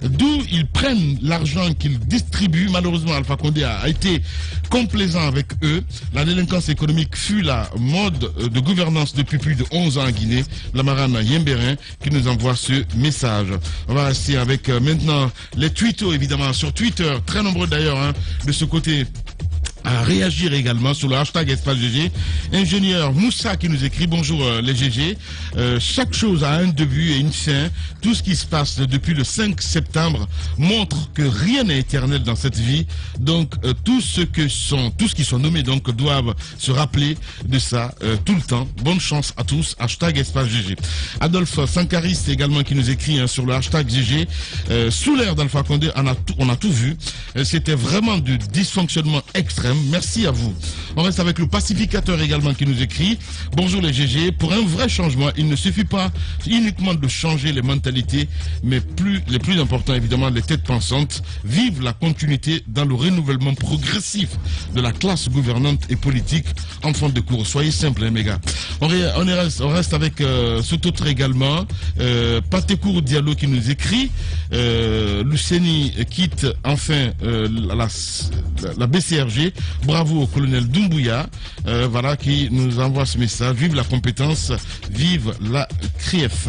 D'où ils prennent l'argent qu'ils distribuent. Malheureusement, Alpha Condé a, été complaisant avec eux. La délinquance économique fut la mode de gouvernance depuis plus de 11 ans en Guinée. La Yembérin qui nous envoie ce message. On va rester avec euh, maintenant les tweetos évidemment sur Twitter, très nombreux d'ailleurs hein, de ce côté à réagir également sur le hashtag espace GG. Ingénieur Moussa qui nous écrit bonjour euh, les GG. Euh, chaque chose a un début et une fin. Tout ce qui se passe depuis le 5 septembre montre que rien n'est éternel dans cette vie. Donc euh, tous ceux que sont, tous qui sont nommés donc doivent se rappeler de ça tout le temps. Bonne chance à tous. Hashtag espace GG. Adolphe Sankariste également qui nous écrit hein, sur le hashtag GG. Sous l'ère d'Alpha Condé, on a tout, on a tout vu. C'était vraiment du dysfonctionnement extrême. Merci à vous. On reste avec le pacificateur également qui nous écrit. Bonjour les GG. Pour un vrai changement, il ne suffit pas uniquement de changer les mentalités, mais plus, les plus importants évidemment, les têtes pensantes. Vive la continuité dans le renouvellement progressif de la classe gouvernante et politique en fin de cours. Soyez simples, hein, mes gars. On, reste, avec euh, cet autre également, euh, Patekour Diallo qui nous écrit. Euh, Luceni quitte enfin euh, la BCRG. Bravo au colonel Doumbouya, euh, voilà, qui nous envoie ce message. Vive la compétence, vive la CRIEF.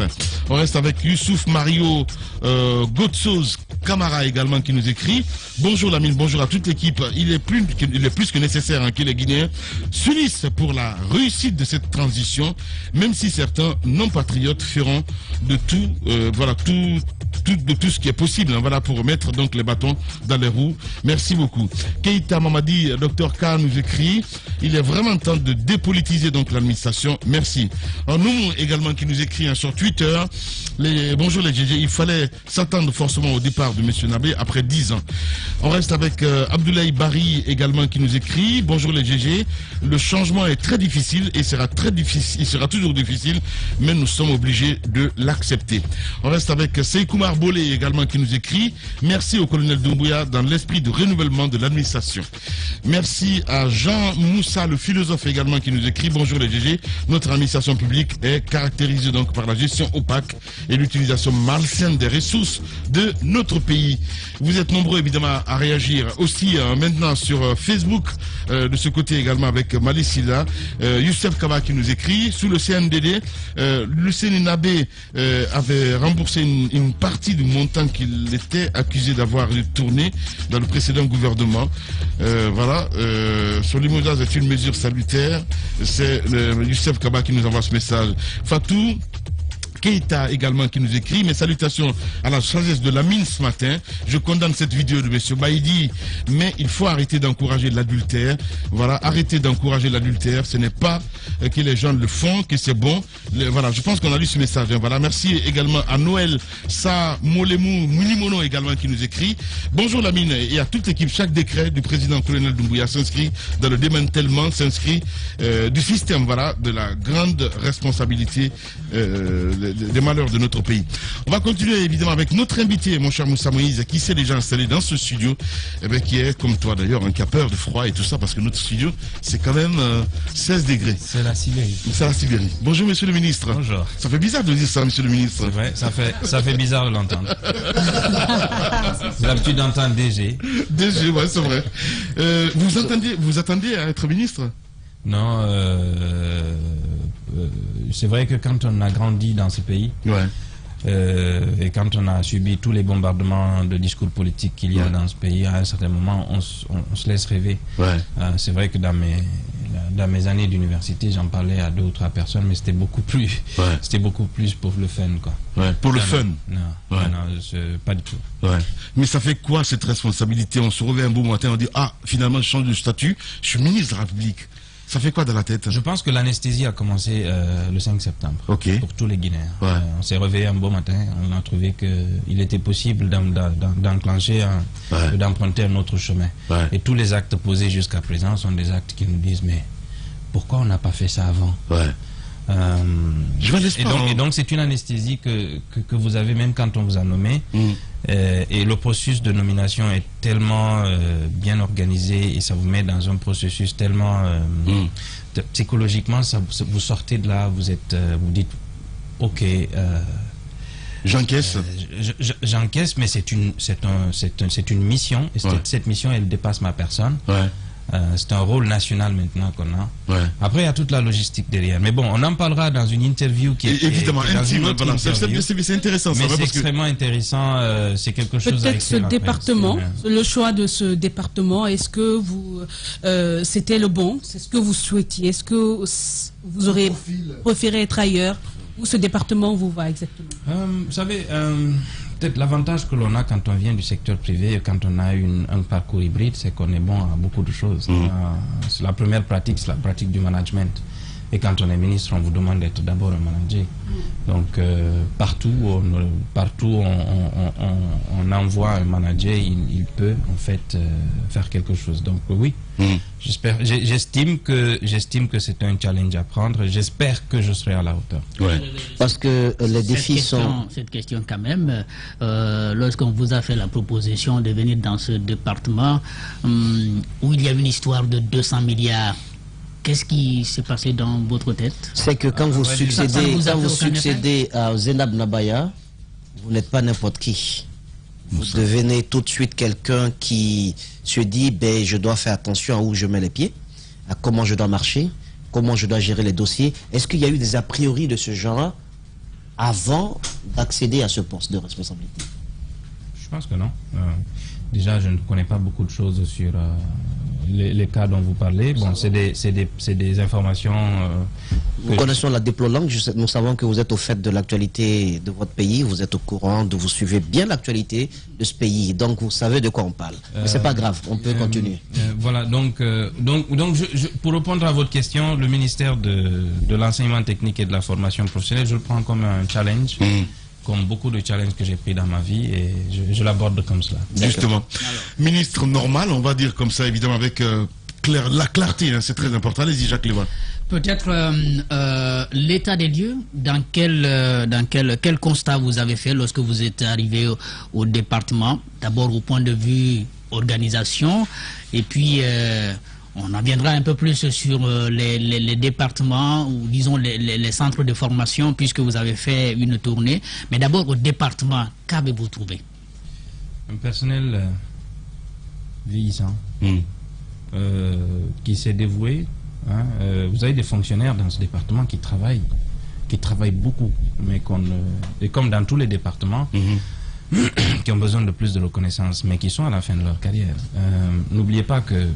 On reste avec Youssouf Mario euh, Gotsoz Camara également qui nous écrit. Bonjour Lamine, bonjour à toute l'équipe. Il est plus, il est plus que nécessaire hein, que les Guinéens s'unissent pour la réussite de cette transition, même si certains non-patriotes feront de tout, euh, voilà, tout, tout, de tout ce qui est possible, hein, voilà, pour remettre donc les bâtons dans les roues. Merci beaucoup. Keita Mamadi, Dr K nous écrit, il est vraiment temps de dépolitiser donc l'administration. Merci. Alors, nous également qui nous écrit hein, sur Twitter, bonjour les GG, il fallait s'attendre forcément au départ de Monsieur Nabé après 10 ans. On reste avec euh, Abdoulaye Bari également qui nous écrit, bonjour les GG, le changement est très difficile et sera très difficile, il sera toujours difficile, mais nous sommes obligés de l'accepter. On reste avec Seikoumar Bolé également qui nous écrit, merci au colonel Doumbouya dans l'esprit de renouvellement de l'administration. Merci à Jean Moussa, le philosophe également, qui nous écrit Bonjour les GG. Notre administration publique est caractérisée donc par la gestion opaque et l'utilisation malsaine des ressources de notre pays. Vous êtes nombreux évidemment à réagir aussi euh, maintenant sur euh, Facebook, euh, de ce côté également avec Malisila, euh, Youssef Kaba qui nous écrit Sous le CNDD, le euh, avait remboursé une, partie du montant qu'il était accusé d'avoir tourné dans le précédent gouvernement. Euh, euh, son limogeage est une mesure salutaire. C'est Youssef Kaba qui nous envoie ce message. Fatou, Keita également qui nous écrit mes salutations à la sagesse de la mine ce matin. Je condamne cette vidéo de M. Baïdi, mais il faut arrêter d'encourager l'adultère. Voilà, arrêter d'encourager l'adultère. Ce n'est pas euh, que les gens le font, que c'est bon. Voilà, je pense qu'on a lu ce message. hein. Voilà, merci également à Noël Sa Molemu Munimono également qui nous écrit. Bonjour la mine et à toute l'équipe. Chaque décret du président colonel Doumbouya s'inscrit dans le démantèlement, s'inscrit euh, du système, voilà, de la grande responsabilité euh, des- malheurs de notre pays. On va continuer évidemment avec notre invité, mon cher Moussa Moïse, qui s'est déjà installé dans ce studio, eh ben, qui est comme toi d'ailleurs un capeur de froid et tout ça, parce que notre studio, c'est quand même euh, 16 degrés. C'est la Sibérie. C'est la Sibérie. Bonjour monsieur le ministre. Bonjour. Ça fait bizarre de dire ça, monsieur le ministre. C'est vrai, ça fait, ça fait bizarre de l'entendre. L'habitude d'entendre DG. DG, ouais, c'est vrai. Euh, vous, attendiez, vous attendiez à être ministre? Non, euh, euh, c'est vrai que quand on a grandi dans ce pays, euh, et quand on a subi tous les bombardements de discours politiques qu'il y a dans ce pays, à un certain moment, on, s- on- on se laisse rêver. C'est vrai que dans mes, dans mes années d'université, j'en parlais à deux ou trois personnes, mais c'était beaucoup plus, c'était beaucoup plus pour le fun, quoi. Pour le fun. Non, non, non, pas du tout. Mais ça fait quoi cette responsabilité? On se réveille un beau matin, on dit Ah, finalement, je change de statut, je suis ministre de la République. Ça fait quoi dans la tête Je pense que l'anesthésie a commencé euh, le 5 septembre pour tous les Guinéens. Ouais. Euh, on s'est réveillé un beau matin, on a trouvé qu'il était possible d'en- d'en- d'enclencher, Ouais. d'emprunter un autre chemin. Ouais. Et tous les actes posés jusqu'à présent sont des actes qui nous disent mais pourquoi on n'a pas fait ça avant? Euh, Je vais et donc, et donc c'est une anesthésie que, que, que vous avez même quand on vous a nommé. Mm. Euh, et le processus de nomination est tellement euh, bien organisé et ça vous met dans un processus tellement Mm. psychologiquement, ça, vous sortez de là, vous êtes, vous dites, ok. J'encaisse. euh, je- je- J'encaisse, mais c'est une, c'est un, c'est un- c'est une mission et cette, Ouais. cette mission, elle dépasse ma personne. Ouais. Euh, c'est un rôle national maintenant qu'on a. Ouais. Après, il y a toute la logistique derrière. Mais bon, on en parlera dans une interview qui est évidemment. C'est- interview. c'est- c'est intéressant, Mais c'est que- extrêmement intéressant. euh, c'est quelque chose à Peut-être ce après. département, le choix de ce département, est-ce que vous, euh, c'était le bon? C'est ce que vous souhaitiez? Est-ce que vous auriez préféré être ailleurs? Où ce département vous va exactement? Euh, vous savez, euh, peut-être l'avantage que l'on a quand on vient du secteur privé et quand on a une- un parcours hybride, c'est qu'on est bon à beaucoup de choses. Euh, c'est la première pratique, c'est la pratique du management. Et quand on est ministre, on vous demande d'être d'abord un manager. Donc euh, partout, on, partout on, on- on- on- on envoie un manager, il, il peut en fait euh, faire quelque chose. Donc oui, j'espère, j'ai- j'estime que j'estime que c'est un challenge à prendre. J'espère que je serai à la hauteur. Parce que euh, les Cette défis question- sont... Cette question quand même, euh, lorsqu'on vous a fait la proposition de venir dans ce département hum, où il y a une histoire de 200 milliards, qu'est-ce qui s'est passé dans votre tête C'est que quand vous Ça- ça quand succédez à Zenab Nabaya, vous n'êtes pas n'importe qui. Vous devenez tout de suite quelqu'un qui se dit ben, je dois faire attention à où je mets les pieds, à comment je dois marcher, comment je dois gérer les dossiers. Est-ce qu'il y a eu des a priori de ce genre avant d'accéder à ce poste de responsabilité? Je pense que non. Euh, déjà, je ne connais pas beaucoup de choses sur euh, les, les cas dont vous parlez. Bon, c'est des, c'est des, c'est des informations. euh, Nous connaissons la diplolangue, nous savons que vous êtes au fait de l'actualité de votre pays, vous êtes au courant, de vous suivez bien l'actualité de ce pays, donc vous savez de quoi on parle. Mais c'est Euh, pas grave, on peut euh, continuer. euh, voilà, donc, euh, donc, donc je- je- pour répondre à votre question, le ministère de, de l'enseignement technique et de la formation professionnelle, je le prends comme un challenge, comme beaucoup de challenges que j'ai pris dans ma vie, et je, je l'aborde comme cela. Justement. Ministre normal, on va dire comme ça, évidemment, avec euh, clair- la clarté, hein, c'est très important. Allez-y, Jacques Lévin. Peut-être euh, euh, l'état des lieux, dans quel, euh, dans quel, quel constat vous avez fait lorsque vous êtes arrivé au, au département? D'abord au point de vue organisation. Et puis, euh, on en viendra un peu plus sur euh, les, les- les départements ou disons les, les- les centres de formation puisque vous avez fait une tournée. Mais d'abord au département, qu'avez-vous trouvé? Un personnel euh, vieillissant euh, qui s'est dévoué. hein, euh, vous avez des fonctionnaires dans ce département qui travaillent, qui travaillent beaucoup, mais qu'on et comme dans tous les départements, qui ont besoin de plus de reconnaissance, mais qui sont à la fin de leur carrière. Euh, N'oubliez pas que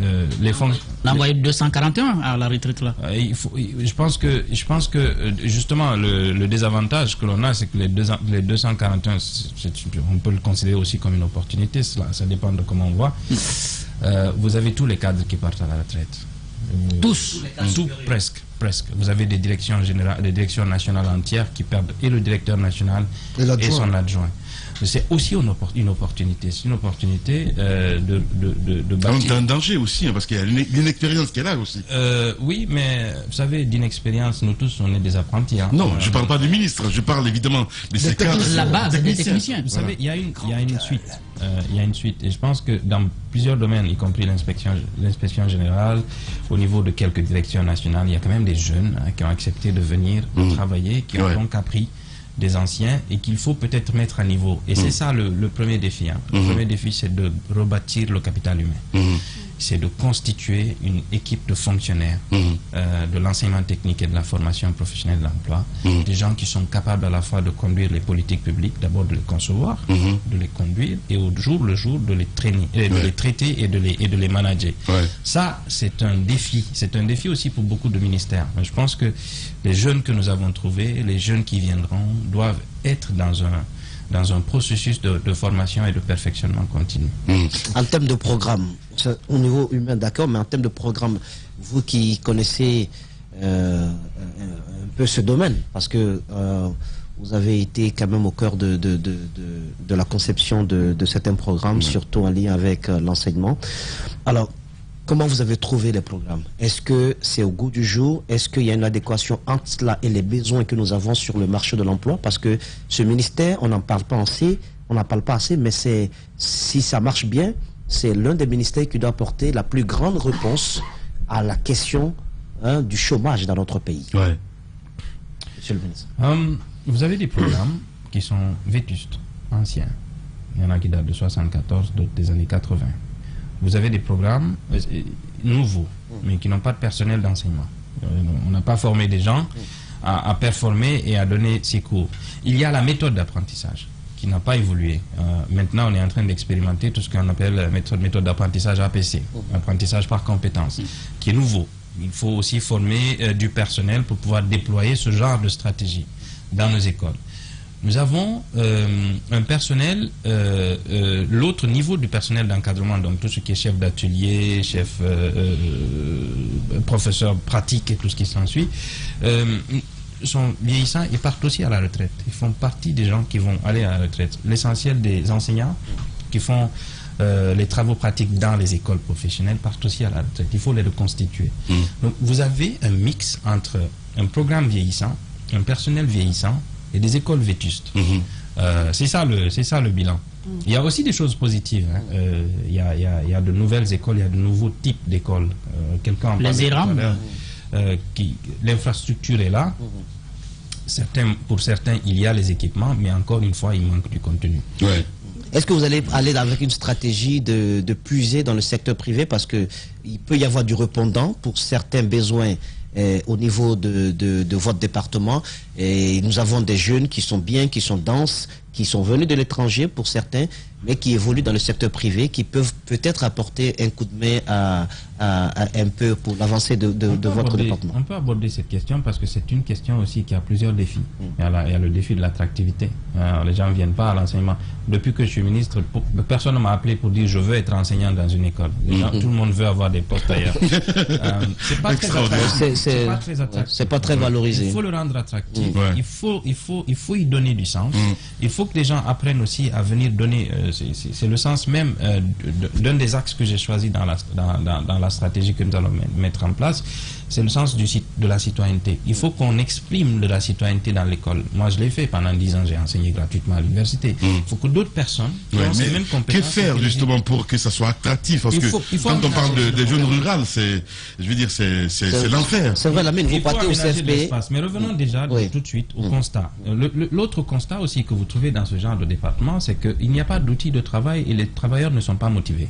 euh, les fonctionnaires On a envoyé 241 à la retraite là. euh, il faut- il- je pense que, je pense que euh, justement le, le désavantage que l'on a, c'est que les, deux, les 241, c'est- c'est- on peut le considérer aussi comme une opportunité, cela, ça dépend de comment on voit. Euh, vous avez tous les cadres qui partent à la retraite. Tous Tout, presque, presque. Vous avez des directions générales, des directions nationales entières qui perdent et le directeur national Et son adjoint. C'est aussi une, oppor- une opportunité. C'est une opportunité euh, de, de, de, de bâtir- un danger aussi, hein, parce qu'il y a l'ine- l'inexpérience qu'elle a aussi. euh, oui, mais vous savez, d'inexpérience, nous tous, on est des apprentis. hein. Non, Euh, je parle pas du ministre, je parle évidemment de ces cadres. Vous savez, il y a une, il y a une suite. Euh, il y a une suite. Et je pense que dans plusieurs domaines, y compris l'inspection, générale, au niveau de quelques directions nationales, il y a quand même des jeunes hein, qui ont accepté de venir travailler, qui ont donc appris des anciens et qu'il faut peut-être mettre à niveau. Et c'est Mm. ça le, le premier défi. hein. Le Mhm. premier défi, c'est de rebâtir le capital humain. C'est de constituer une équipe de fonctionnaires Mhm. euh, de l'enseignement technique et de la formation professionnelle de l'emploi, Mhm. des gens qui sont capables à la fois de conduire les politiques publiques, d'abord de les concevoir, Mhm. de les conduire et au jour le jour de les traîner, et de Ouais. les traiter et de les, et de les manager. Ça, c'est un défi. C'est un défi aussi pour beaucoup de ministères. Je pense que les jeunes que nous avons trouvés, les jeunes qui viendront, doivent être dans un, dans un processus de, de formation et de perfectionnement continu. En termes de programme, au niveau humain, d'accord, mais en termes de programme, vous qui connaissez euh, un, un peu ce domaine, parce que euh, vous avez été quand même au cœur de, de, de, de- de la conception de, certains programmes, surtout en lien avec euh, l'enseignement. Alors, comment vous avez trouvé les programmes? Est-ce que c'est au goût du jour? Est-ce qu'il y a une adéquation entre cela et les besoins que nous avons sur le marché de l'emploi? Parce que ce ministère, on n'en parle pas assez, on n'en parle pas assez, mais c'est si ça marche bien, c'est l'un des ministères qui doit apporter la plus grande réponse à la question hein, du chômage dans notre pays. Monsieur le ministre. Hum, vous avez des programmes qui sont vétustes, anciens. Il y en a qui datent de 74, d'autres des années 80. Vous avez des programmes euh, nouveaux, mais qui n'ont pas de personnel d'enseignement. Euh, On n'a pas formé des gens à, à performer et à donner ces cours. Il y a la méthode d'apprentissage qui n'a pas évolué. Euh, maintenant, on est en train d'expérimenter tout ce qu'on appelle la méthode, méthode d'apprentissage APC, apprentissage par compétence, qui est nouveau. Il faut aussi former euh, du personnel pour pouvoir déployer ce genre de stratégie dans nos écoles. Nous avons euh, un personnel, euh, euh, l'autre niveau du personnel d'encadrement, donc tout ce qui est chef d'atelier, chef, professeur pratique et tout ce qui s'ensuit, sont vieillissants et partent aussi à la retraite. Ils font partie des gens qui vont aller à la retraite. L'essentiel des enseignants qui font euh, les travaux pratiques dans les écoles professionnelles partent aussi à la retraite. Il faut les reconstituer. Donc vous avez un mix entre un programme vieillissant, un personnel vieillissant et des écoles vétustes. Euh, c'est ça le c'est ça le bilan. Il y a aussi des choses positives. hein. Euh, il, y a, il y a- il y a de nouvelles écoles, il y a de nouveaux types d'écoles. Euh, Quelqu'un en Les l'heure. Euh, qui l'infrastructure est là. Certains, pour certains, il y a les équipements, mais encore une fois, il manque du contenu. Est-ce que vous allez aller avec une stratégie de, de puiser dans le secteur privé? Parce que il peut y avoir du répondant pour certains besoins euh, au niveau de, de- votre département. Et nous avons des jeunes qui sont bien, qui sont denses, qui sont venus de l'étranger pour certains, mais qui évoluent dans le secteur privé, qui peuvent peut-être apporter un coup de main à, à- à un peu pour l'avancée de, votre aborder- département. On peut aborder cette question parce que c'est une question aussi qui a plusieurs défis. Il, y a la- il y a le défi de l'attractivité. Euh, les gens ne viennent pas à l'enseignement. Depuis que je suis ministre, pour- personne ne m'a appelé pour dire je veux être enseignant dans une école. Gens- Mhm. Tout le monde veut avoir des postes ailleurs. Euh, c'est pas pas pas très valorisé. Il faut le rendre attractif. Ouais. Il, faut, il, faut, il faut y donner du sens. Il faut que les gens apprennent aussi à venir donner. euh, c'est- le sens même euh, d'un des axes que j'ai choisi dans la, dans, la stratégie que nous allons met- mettre en place. C'est le sens du, de la citoyenneté. Il faut qu'on exprime de la citoyenneté dans l'école. Moi, je l'ai fait pendant dix ans. J'ai enseigné gratuitement à l'université. Il faut que d'autres personnes qui Ouais, ont ces que faire justement pour que ça soit attractif? Parce Il que faut- il faut quand on parle de- des programme. rurales, c'est, je veux dire, c'est, l'enfer. C'est vrai, Lamine, vous Il faut partez au aménager de CFP. l'espace. Mais revenons déjà Oui. tout de suite au constat. Euh, L'autre constat aussi que vous trouvez dans ce genre de département, c'est qu'il n'y a pas d'outils de travail et les travailleurs ne sont pas motivés.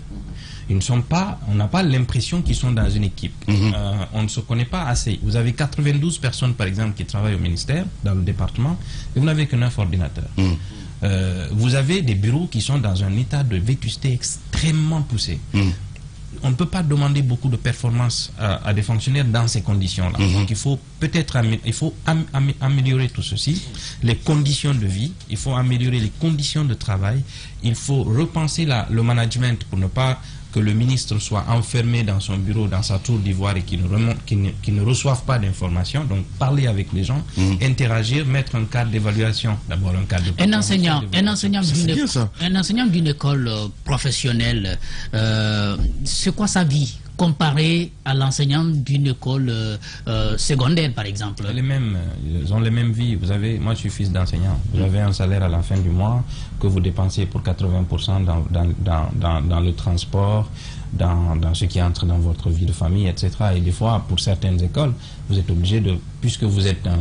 Ils ne sont pas, on n'a pas l'impression qu'ils sont dans une équipe. Euh, on ne se connaît pas assez. Vous avez 92 personnes, par exemple, qui travaillent au ministère, dans le département, et vous n'avez que 9 ordinateurs. Euh, vous avez des bureaux qui sont dans un état de vétusté extrêmement poussé on ne peut pas demander beaucoup de performance à, à des fonctionnaires dans ces conditions-là. Donc il faut peut-être il faut am- am- améliorer tout ceci, les conditions de vie, il faut améliorer les conditions de travail, il faut repenser la- le management pour ne pas que le ministre soit enfermé dans son bureau, dans sa tour d'ivoire et qu'il ne, remonte- qu'il ne, qu'il ne reçoive pas d'informations. Donc parler avec les gens, interagir, mettre un cadre d'évaluation, d'abord un cadre de Un enseignant, un d'évaluation. enseignant d'une un enseignant d'une école euh, professionnelle, euh, c'est quoi sa vie? Comparé à l'enseignant d'une école euh, euh, secondaire, par exemple Les mêmes, ils ont les mêmes vies. Vous avez, moi je suis fils d'enseignant. Vous avez un salaire à la fin du mois que vous dépensez pour 80% dans, dans, dans, dans, dans le transport, dans, dans ce qui entre dans votre vie de famille, etc. Et des fois, pour certaines écoles, vous êtes obligé de, puisque vous êtes un,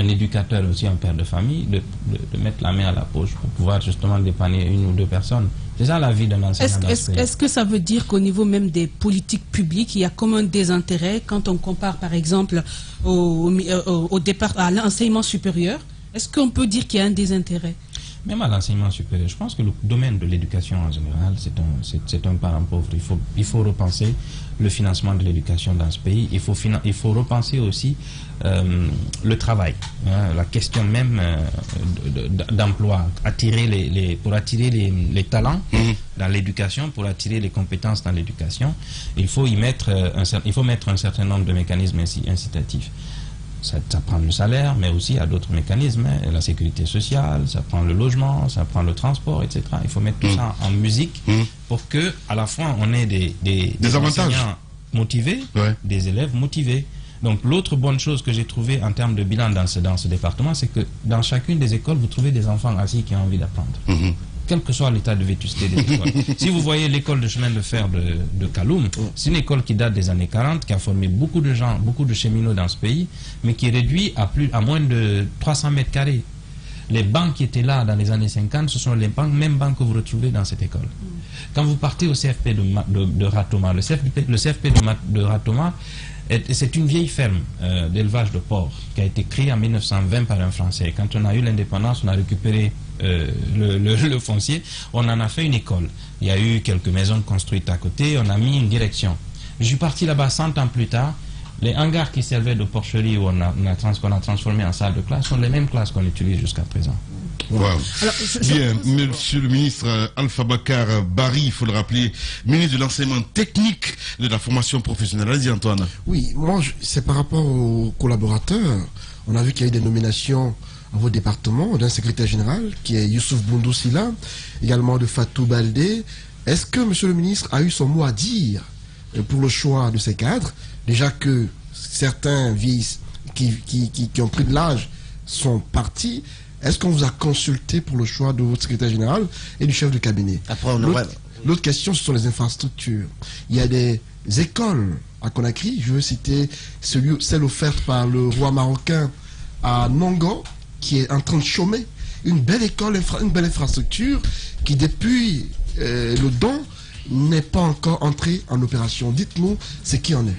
un éducateur aussi, un père de famille, de, de, de mettre la main à la poche pour pouvoir justement dépanner une ou deux personnes. C'est ça la vie d'un enseignant. Est-ce est-ce que ça veut dire qu'au niveau même des politiques publiques, il y a comme un désintérêt quand on compare par exemple au, au, au départ, à l'enseignement supérieur? Est-ce qu'on peut dire qu'il y a un désintérêt? Même à l'enseignement supérieur, je pense que le domaine de l'éducation en général, c'est un, un parent pauvre. Il faut, il faut repenser le financement de l'éducation dans ce pays. Il faut, il faut repenser aussi euh, le travail, hein, la question même euh, de- de- d'emploi, attirer les, les- pour attirer les, les talents dans l'éducation, pour attirer les compétences dans l'éducation. Il faut y mettre, euh, un, il faut mettre un certain nombre de mécanismes inci- incitatifs. Ça, ça prend le salaire, mais aussi à d'autres mécanismes, hein, la sécurité sociale, ça prend le logement, ça prend le transport, etc. Il faut mettre tout ça en musique pour que, à la fois, on ait des, des, Des avantages. enseignants motivés, des élèves motivés. Donc, l'autre bonne chose que j'ai trouvée en termes de bilan dans ce, dans ce département, c'est que dans chacune des écoles, vous trouvez des enfants assis qui ont envie d'apprendre quel que soit l'état de vétusté des écoles. si vous voyez l'école de chemin de fer de, de Kaloum, c'est une école qui date des années 40, qui a formé beaucoup de gens, beaucoup de cheminots dans ce pays, mais qui est réduit à, plus, à moins de 300 mètres carrés. Les bancs qui étaient là dans les années 50, ce sont les bancs, mêmes bancs que vous retrouvez dans cette école. Quand vous partez au CFP de, Ma- de, de Ratoma, le CFP, le CFP de, Ma- de Ratoma, est- c'est une vieille ferme euh, d'élevage de porc qui a été créée en 1920 par un Français. Quand on a eu l'indépendance, on a récupéré euh, le, le- le foncier, on en a fait une école. Il y a eu quelques maisons construites à côté, on a mis une direction. Je suis parti là-bas 100 ans plus tard. Les hangars qui servaient de porcherie où on a, on a trans- qu'on a transformé en salle de classe sont les mêmes classes qu'on utilise jusqu'à présent. Wow. Bien, monsieur le ministre euh, Alpha Bakar Barry, il faut le rappeler, ministre de l'enseignement technique de la formation professionnelle. Allez-y Antoine. Oui, moi, c'est par rapport aux collaborateurs. On a vu qu'il y a eu des nominations vos départements d'un secrétaire général qui est Youssouf Boundou Silla, également de Fatou Baldé. Est-ce que monsieur le ministre a eu son mot à dire euh, pour le choix de ces cadres? Déjà que certains vices qui, qui, qui, qui ont pris de l'âge sont partis. Est-ce qu'on vous a consulté pour le choix de votre secrétaire général et du chef de cabinet? On L'autre- aurait- L'autre question, ce sont les infrastructures. Il y a des écoles à Conakry. Je veux citer celui, celle offerte par le roi marocain à Nongo, qui est en train de chômer. Une belle école, une belle infrastructure qui, depuis euh, le don, n'est pas encore entrée en opération. Dites-nous ce qui en est.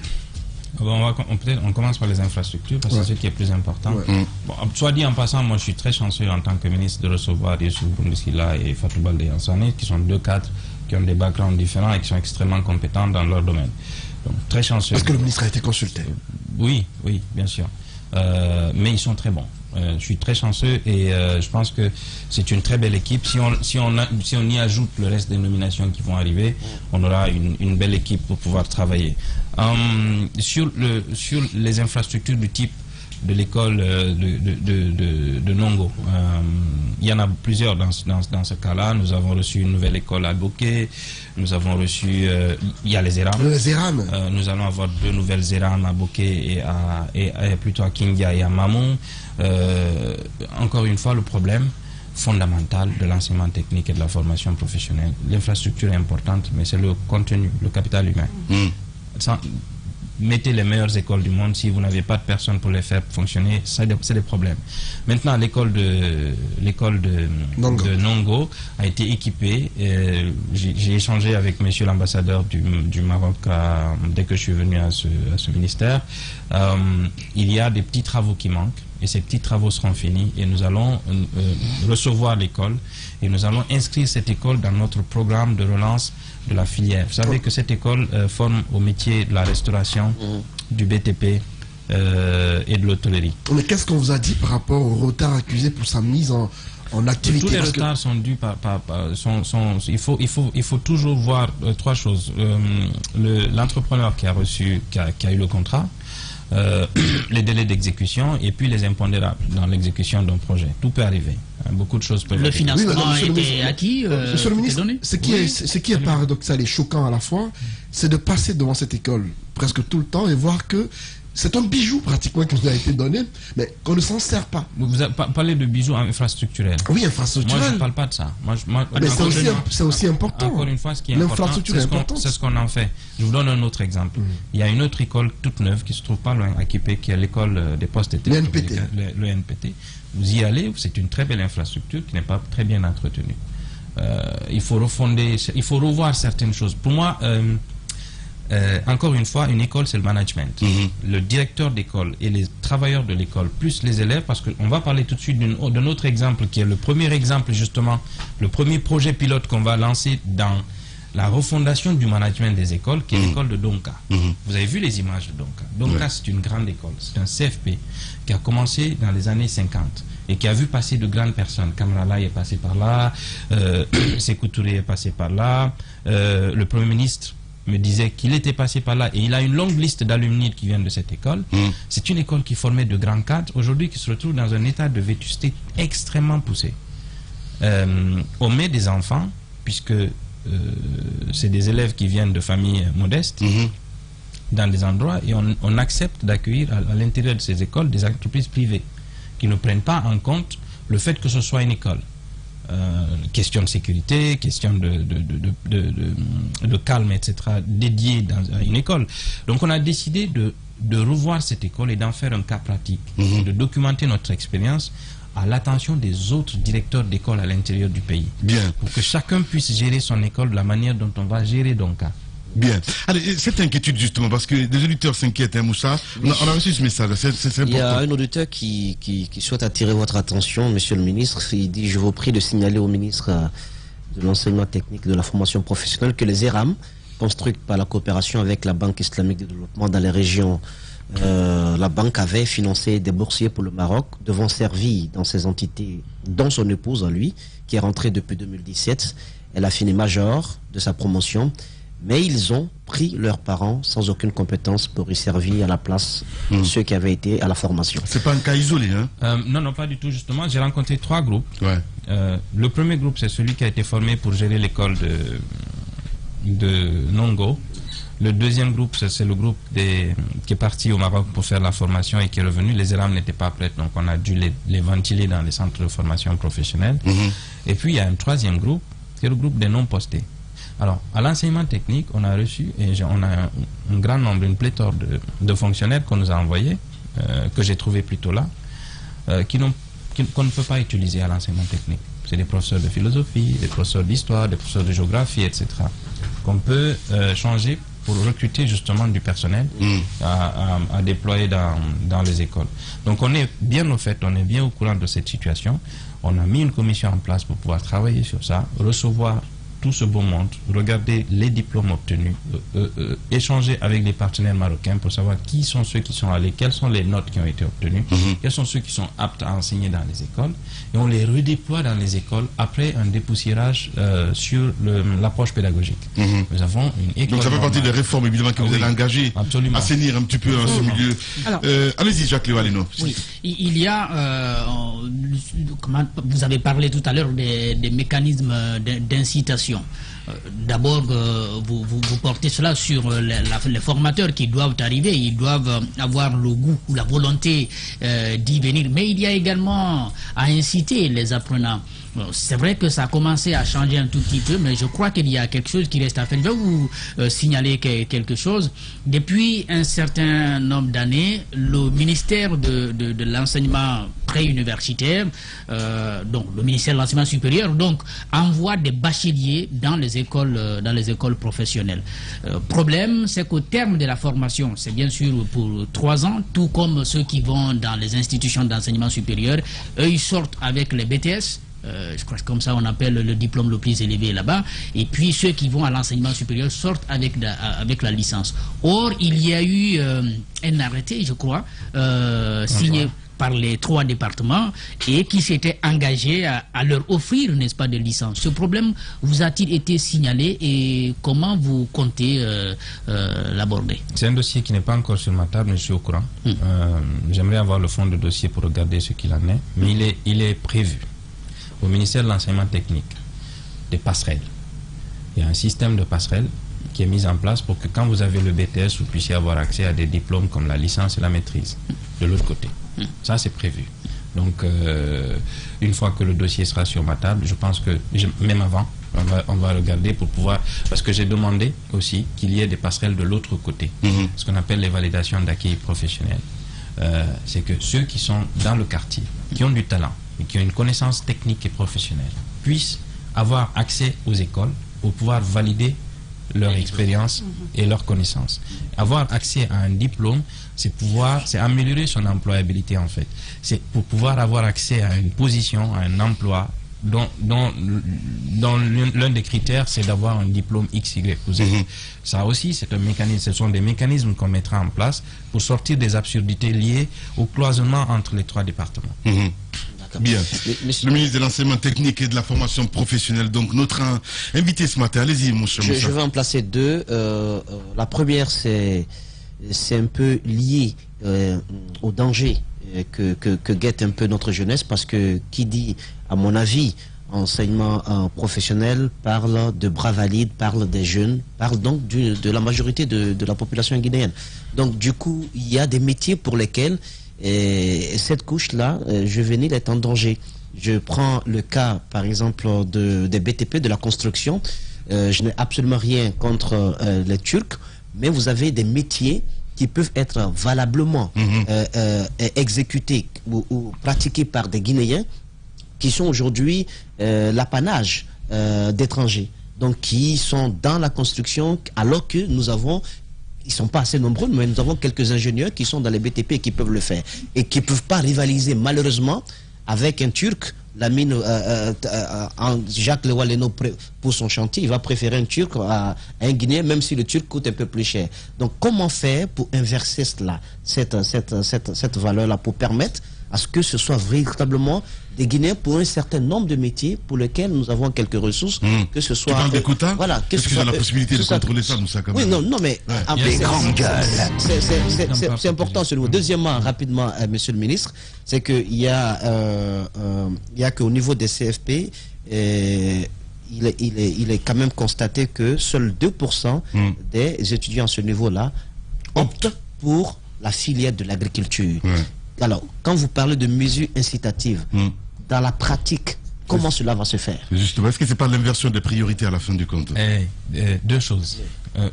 Bon, on, va, on, peut-être- on commence par les infrastructures parce que Ouais. c'est ce qui est plus important. Ouais. Mm. Bon, soit dit en passant, moi je suis très chanceux en tant que ministre de recevoir Youssouf Boundesila et Fatou Baldé Ansane, qui sont deux cadres qui ont des backgrounds différents et qui sont extrêmement compétents dans leur domaine. Donc très chanceux. Est-ce que le ministre a été consulté Oui, oui, bien sûr. Euh, mais ils sont très bons. Euh, je suis très chanceux et euh, je pense que c'est une très belle équipe. Si on, si, on a- si on y ajoute le reste des nominations qui vont arriver, on aura une, une belle équipe pour pouvoir travailler. Hum, sur, le, sur les infrastructures du type de l'école euh, de, de, de- Nongo. Euh, il y en a plusieurs dans, ce- dans, dans ce cas-là. Nous avons reçu une nouvelle école à Bokeh. Nous avons reçu... euh, il y a les ERAM. Les ERAM. Euh, nous allons avoir deux nouvelles ERAM à Bokeh et, à, et, et plutôt à Kingia et à Mamon. Euh, encore une fois, le problème fondamental de l'enseignement technique et de la formation professionnelle. L'infrastructure est importante, mais c'est le contenu, le capital humain. Sans- mettez les meilleures écoles du monde, si vous n'avez pas de personnes pour les faire fonctionner, c'est des problèmes. Maintenant, l'école de l'école de Nongo. de Nongo a été équipée. euh, J'ai j'ai échangé avec Monsieur l'ambassadeur du, du Maroc à- dès que je suis venu à ce, à ce ministère. Euh, il y a des petits travaux qui manquent et ces petits travaux seront finis et nous allons euh, euh, recevoir l'école et nous allons inscrire cette école dans notre programme de relance de la filière. Vous savez que cette école euh, forme au métier de la restauration, du BTP euh, et de l'hôtellerie. Mais qu'est-ce qu'on vous a dit par rapport au retard accusé pour sa mise en, en activité? Tous les Parce que- retards sont dus par, par- par- sont, sont- il faut, il faut, il faut toujours voir euh, trois choses. Euh, le- L'entrepreneur qui a reçu, qui a, qui a eu le contrat, euh, les délais d'exécution et puis les impondérables dans l'exécution d'un projet. Tout peut arriver. hein, Beaucoup de choses peuvent Le arriver. financement Oui, madame, a monsieur le acquis. euh, Monsieur le ministre, donné ce qui, Oui, est, ce qui est paradoxal et choquant à la fois, c'est de passer devant cette école presque tout le temps et voir que c'est un bijou pratiquement qui nous a été donné, mais qu'on ne s'en sert pas. Vous avez pa- parlé de bijoux infrastructurels. Oui, infrastructurel. Moi, je ne parle pas de ça. Moi, je- moi- Mais c'est aussi, important. Encore une fois, ce qui est important, c'est est ce qu'on- ce en fait. Je vous donne un autre exemple. Il y a une autre école toute neuve qui se trouve pas loin à Kipé, qui est l'école euh, des postes et le, le NPT. Vous y allez, c'est une très belle infrastructure qui n'est pas très bien entretenue. Euh, il faut refonder, il faut revoir certaines choses. Pour moi, euh, euh, encore une fois, une école, c'est le management. Le directeur d'école et les travailleurs de l'école, plus les élèves, parce qu'on va parler tout de suite d'un autre exemple qui est le premier exemple, justement, le premier projet pilote qu'on va lancer dans la refondation du management des écoles, qui est l'école de Donka. Vous avez vu les images de Donka. Donka, Ouais. c'est une grande école. C'est un CFP qui a commencé dans les années 50 et qui a vu passer de grandes personnes. Kamrala est passé par là, euh, est passé par là, euh, le Premier ministre me disait qu'il était passé par là et il a une longue liste d'alumni qui viennent de cette école. C'est une école qui formait de grands cadres, aujourd'hui qui se retrouve dans un état de vétusté extrêmement poussé. Euh, on met des enfants, puisque euh, c'est des élèves qui viennent de familles modestes, dans des endroits et on, on accepte d'accueillir à, à l'intérieur de ces écoles des entreprises privées qui ne prennent pas en compte le fait que ce soit une école. Euh, question de sécurité, question de, de, de, de, calme, etc., dédiée dans à une école. Donc on a décidé de, de revoir cette école et d'en faire un cas pratique, de documenter notre expérience à l'attention des autres directeurs d'école à l'intérieur du pays. Bien. Pour que chacun puisse gérer son école de la manière dont on va gérer Donka. Bien. Allez, et cette inquiétude justement, parce que des auditeurs s'inquiètent, hein, Moussa. On, a, on a reçu ce message, c'est Il y a un auditeur qui, qui, qui souhaite attirer votre attention, monsieur le ministre. Il dit Je vous prie de signaler au ministre euh, de l'enseignement technique et de la formation professionnelle que les ERAM, construites par la coopération avec la Banque islamique de développement dans les régions, euh, la banque avait financé des boursiers pour le Maroc, devant servir dans ces entités, dont son épouse à lui, qui est rentrée depuis 2017. Elle a fini major de sa promotion. Mais ils ont pris leurs parents sans aucune compétence pour y servir à la place de ceux qui avaient été à la formation. C'est pas un cas isolé, hein Euh, non, non, pas du tout. Justement, j'ai rencontré trois groupes. Ouais. Euh, le premier groupe, c'est celui qui a été formé pour gérer l'école de, de Nongo. Le deuxième groupe, c'est c'est le groupe des, qui est parti au Maroc pour faire la formation et qui est revenu. Les ERAM n'étaient pas prêtes, donc on a dû les, les ventiler dans les centres de formation professionnelle. Et puis, il y a un troisième groupe, qui est le groupe des non-postés. Alors, à l'enseignement technique, on a reçu, et on a un, un grand nombre, une pléthore de, de fonctionnaires qu'on nous a envoyés, euh, que j'ai trouvé plutôt là, euh, qu'on ne peut pas utiliser à l'enseignement technique. C'est des professeurs de philosophie, des professeurs d'histoire, des professeurs de géographie, etc. Qu'on peut euh, changer pour recruter justement du personnel à, à- à déployer dans, dans les écoles. Donc on est bien au fait, on est bien au courant de cette situation. On a mis une commission en place pour pouvoir travailler sur ça, recevoir tout ce beau monde, regarder les diplômes obtenus, euh, euh, euh, échanger avec les partenaires marocains pour savoir qui sont ceux qui sont allés, quelles sont les notes qui ont été obtenues, quels sont ceux qui sont aptes à enseigner dans les écoles, et on les redéploie dans les écoles après un dépoussiérage euh, sur l'approche pédagogique. Nous avons une école. Donc ça fait partie des réformes évidemment que Ah vous oui, allez engager, absolument. assainir un petit peu dans ce milieu. Euh, Allez-y Jacques Lévalino. Oui, il y a, euh, comment- vous avez parlé tout à l'heure des, des mécanismes d'in- d'incitation. Euh, D'abord, euh, vous, portez cela sur euh, les formateurs qui doivent arriver, ils doivent avoir le goût ou la volonté d'y venir, mais il y a également à inciter les apprenants. C'est vrai que ça a commencé à changer un tout petit peu, mais je crois qu'il y a quelque chose qui reste à faire. Je vais vous euh, signaler que- quelque chose. Depuis un certain nombre d'années, le ministère de, de- de l'enseignement préuniversitaire, euh, donc le ministère de l'enseignement supérieur, donc envoie des bacheliers dans les écoles, euh, dans les écoles professionnelles. Euh, problème, c'est qu'au terme de la formation, c'est bien sûr pour trois ans, tout comme ceux qui vont dans les institutions d'enseignement supérieur, eux ils sortent avec les BTS. Euh, je crois que c'est comme ça on appelle le diplôme le plus élevé là-bas. Et puis ceux qui vont à l'enseignement supérieur sortent avec la, avec la licence. Or, il y a eu euh, un arrêté, je crois, euh, signé par les trois départements et qui s'était engagé à, à leur offrir, n'est-ce pas, des licences. Ce problème vous a-t-il été signalé et comment vous comptez euh, euh, l'aborder? C'est un dossier qui n'est pas encore sur ma table, mais je suis au courant. Euh, J'aimerais avoir le fond de dossier pour regarder ce qu'il en est, mais il est, il est prévu au ministère de l'enseignement technique des passerelles. Il y a un système de passerelles qui est mis en place pour que quand vous avez le BTS, vous puissiez avoir accès à des diplômes comme la licence et la maîtrise de l'autre côté. Ça, c'est prévu. Donc, euh, une fois que le dossier sera sur ma table, je pense que, je- même avant, on va, on va regarder pour pouvoir... Parce que j'ai demandé aussi qu'il y ait des passerelles de l'autre côté, ce qu'on appelle les validations d'acquis professionnels. Euh, c'est que ceux qui sont dans le quartier, qui ont du talent qui ont une connaissance technique et professionnelle, puissent avoir accès aux écoles pour pouvoir valider leur expérience et leurs connaissances. Avoir accès à un diplôme, c'est pouvoir, c'est améliorer son employabilité en fait. C'est pour pouvoir avoir accès à une position, à un emploi dont, dont, dont l'un des critères, c'est d'avoir un diplôme X, Y ou Z. Ça aussi, c'est un mécanisme, ce sont des mécanismes qu'on mettra en place pour sortir des absurdités liées au cloisonnement entre les trois départements. Bien. Le ministre de l'enseignement technique et de la formation professionnelle, donc notre in- invité ce matin. Allez-y, mon cher Je, je vais en placer deux. Euh, euh, la première, c'est un peu lié euh, au danger que, que, que guette un peu notre jeunesse parce que qui dit, à mon avis, enseignement euh, professionnel parle de bras valides, parle des jeunes, parle donc du- de la majorité de, de la population guinéenne. Donc du coup, il y a des métiers pour lesquels euh, cette couche-là euh, juvénile est en danger. Je prends le cas, par exemple, de, des BTP, de la construction. Euh, je n'ai absolument rien contre euh, les Turcs, mais vous avez des métiers qui peuvent être valablement euh, euh, exécutés ou, ou pratiqués par des Guinéens qui sont aujourd'hui l'apanage d'étrangers, donc qui sont dans la construction alors que nous avons ils sont pas assez nombreux, mais nous avons quelques ingénieurs qui sont dans les BTP et qui peuvent le faire et qui peuvent pas rivaliser malheureusement avec un Turc. La mine, euh, euh, euh, Jacques Lewaleno pour son chantier, il va préférer un Turc à, un Guinéen, même si le Turc coûte un peu plus cher. Donc, comment faire pour inverser cela, cette valeur-là, pour permettre à ce que ce soit véritablement des Guinéens pour un certain nombre de métiers pour lesquels nous avons quelques ressources, que ce soit... Tu parles des quotas Voilà. que Est-ce ce soit- la possibilité que de contrôler ça, Moussa, quand Oui, même non, non, mais... C'est- grandes gueules. important ce niveau. Deuxièmement, rapidement, euh, Monsieur le Ministre, c'est qu'il y a, euh, euh, il y a qu'au niveau des CFP, euh, il, est, il, est, il est quand même constaté que seuls 2% des étudiants à ce niveau-là optent pour la filière de l'agriculture. Alors, quand vous parlez de mesures incitatives, dans la pratique, comment cela va se faire? Justement, est-ce que c'est pas l'inversion des priorités à la fin du compte? Eh, eh, deux choses. Euh,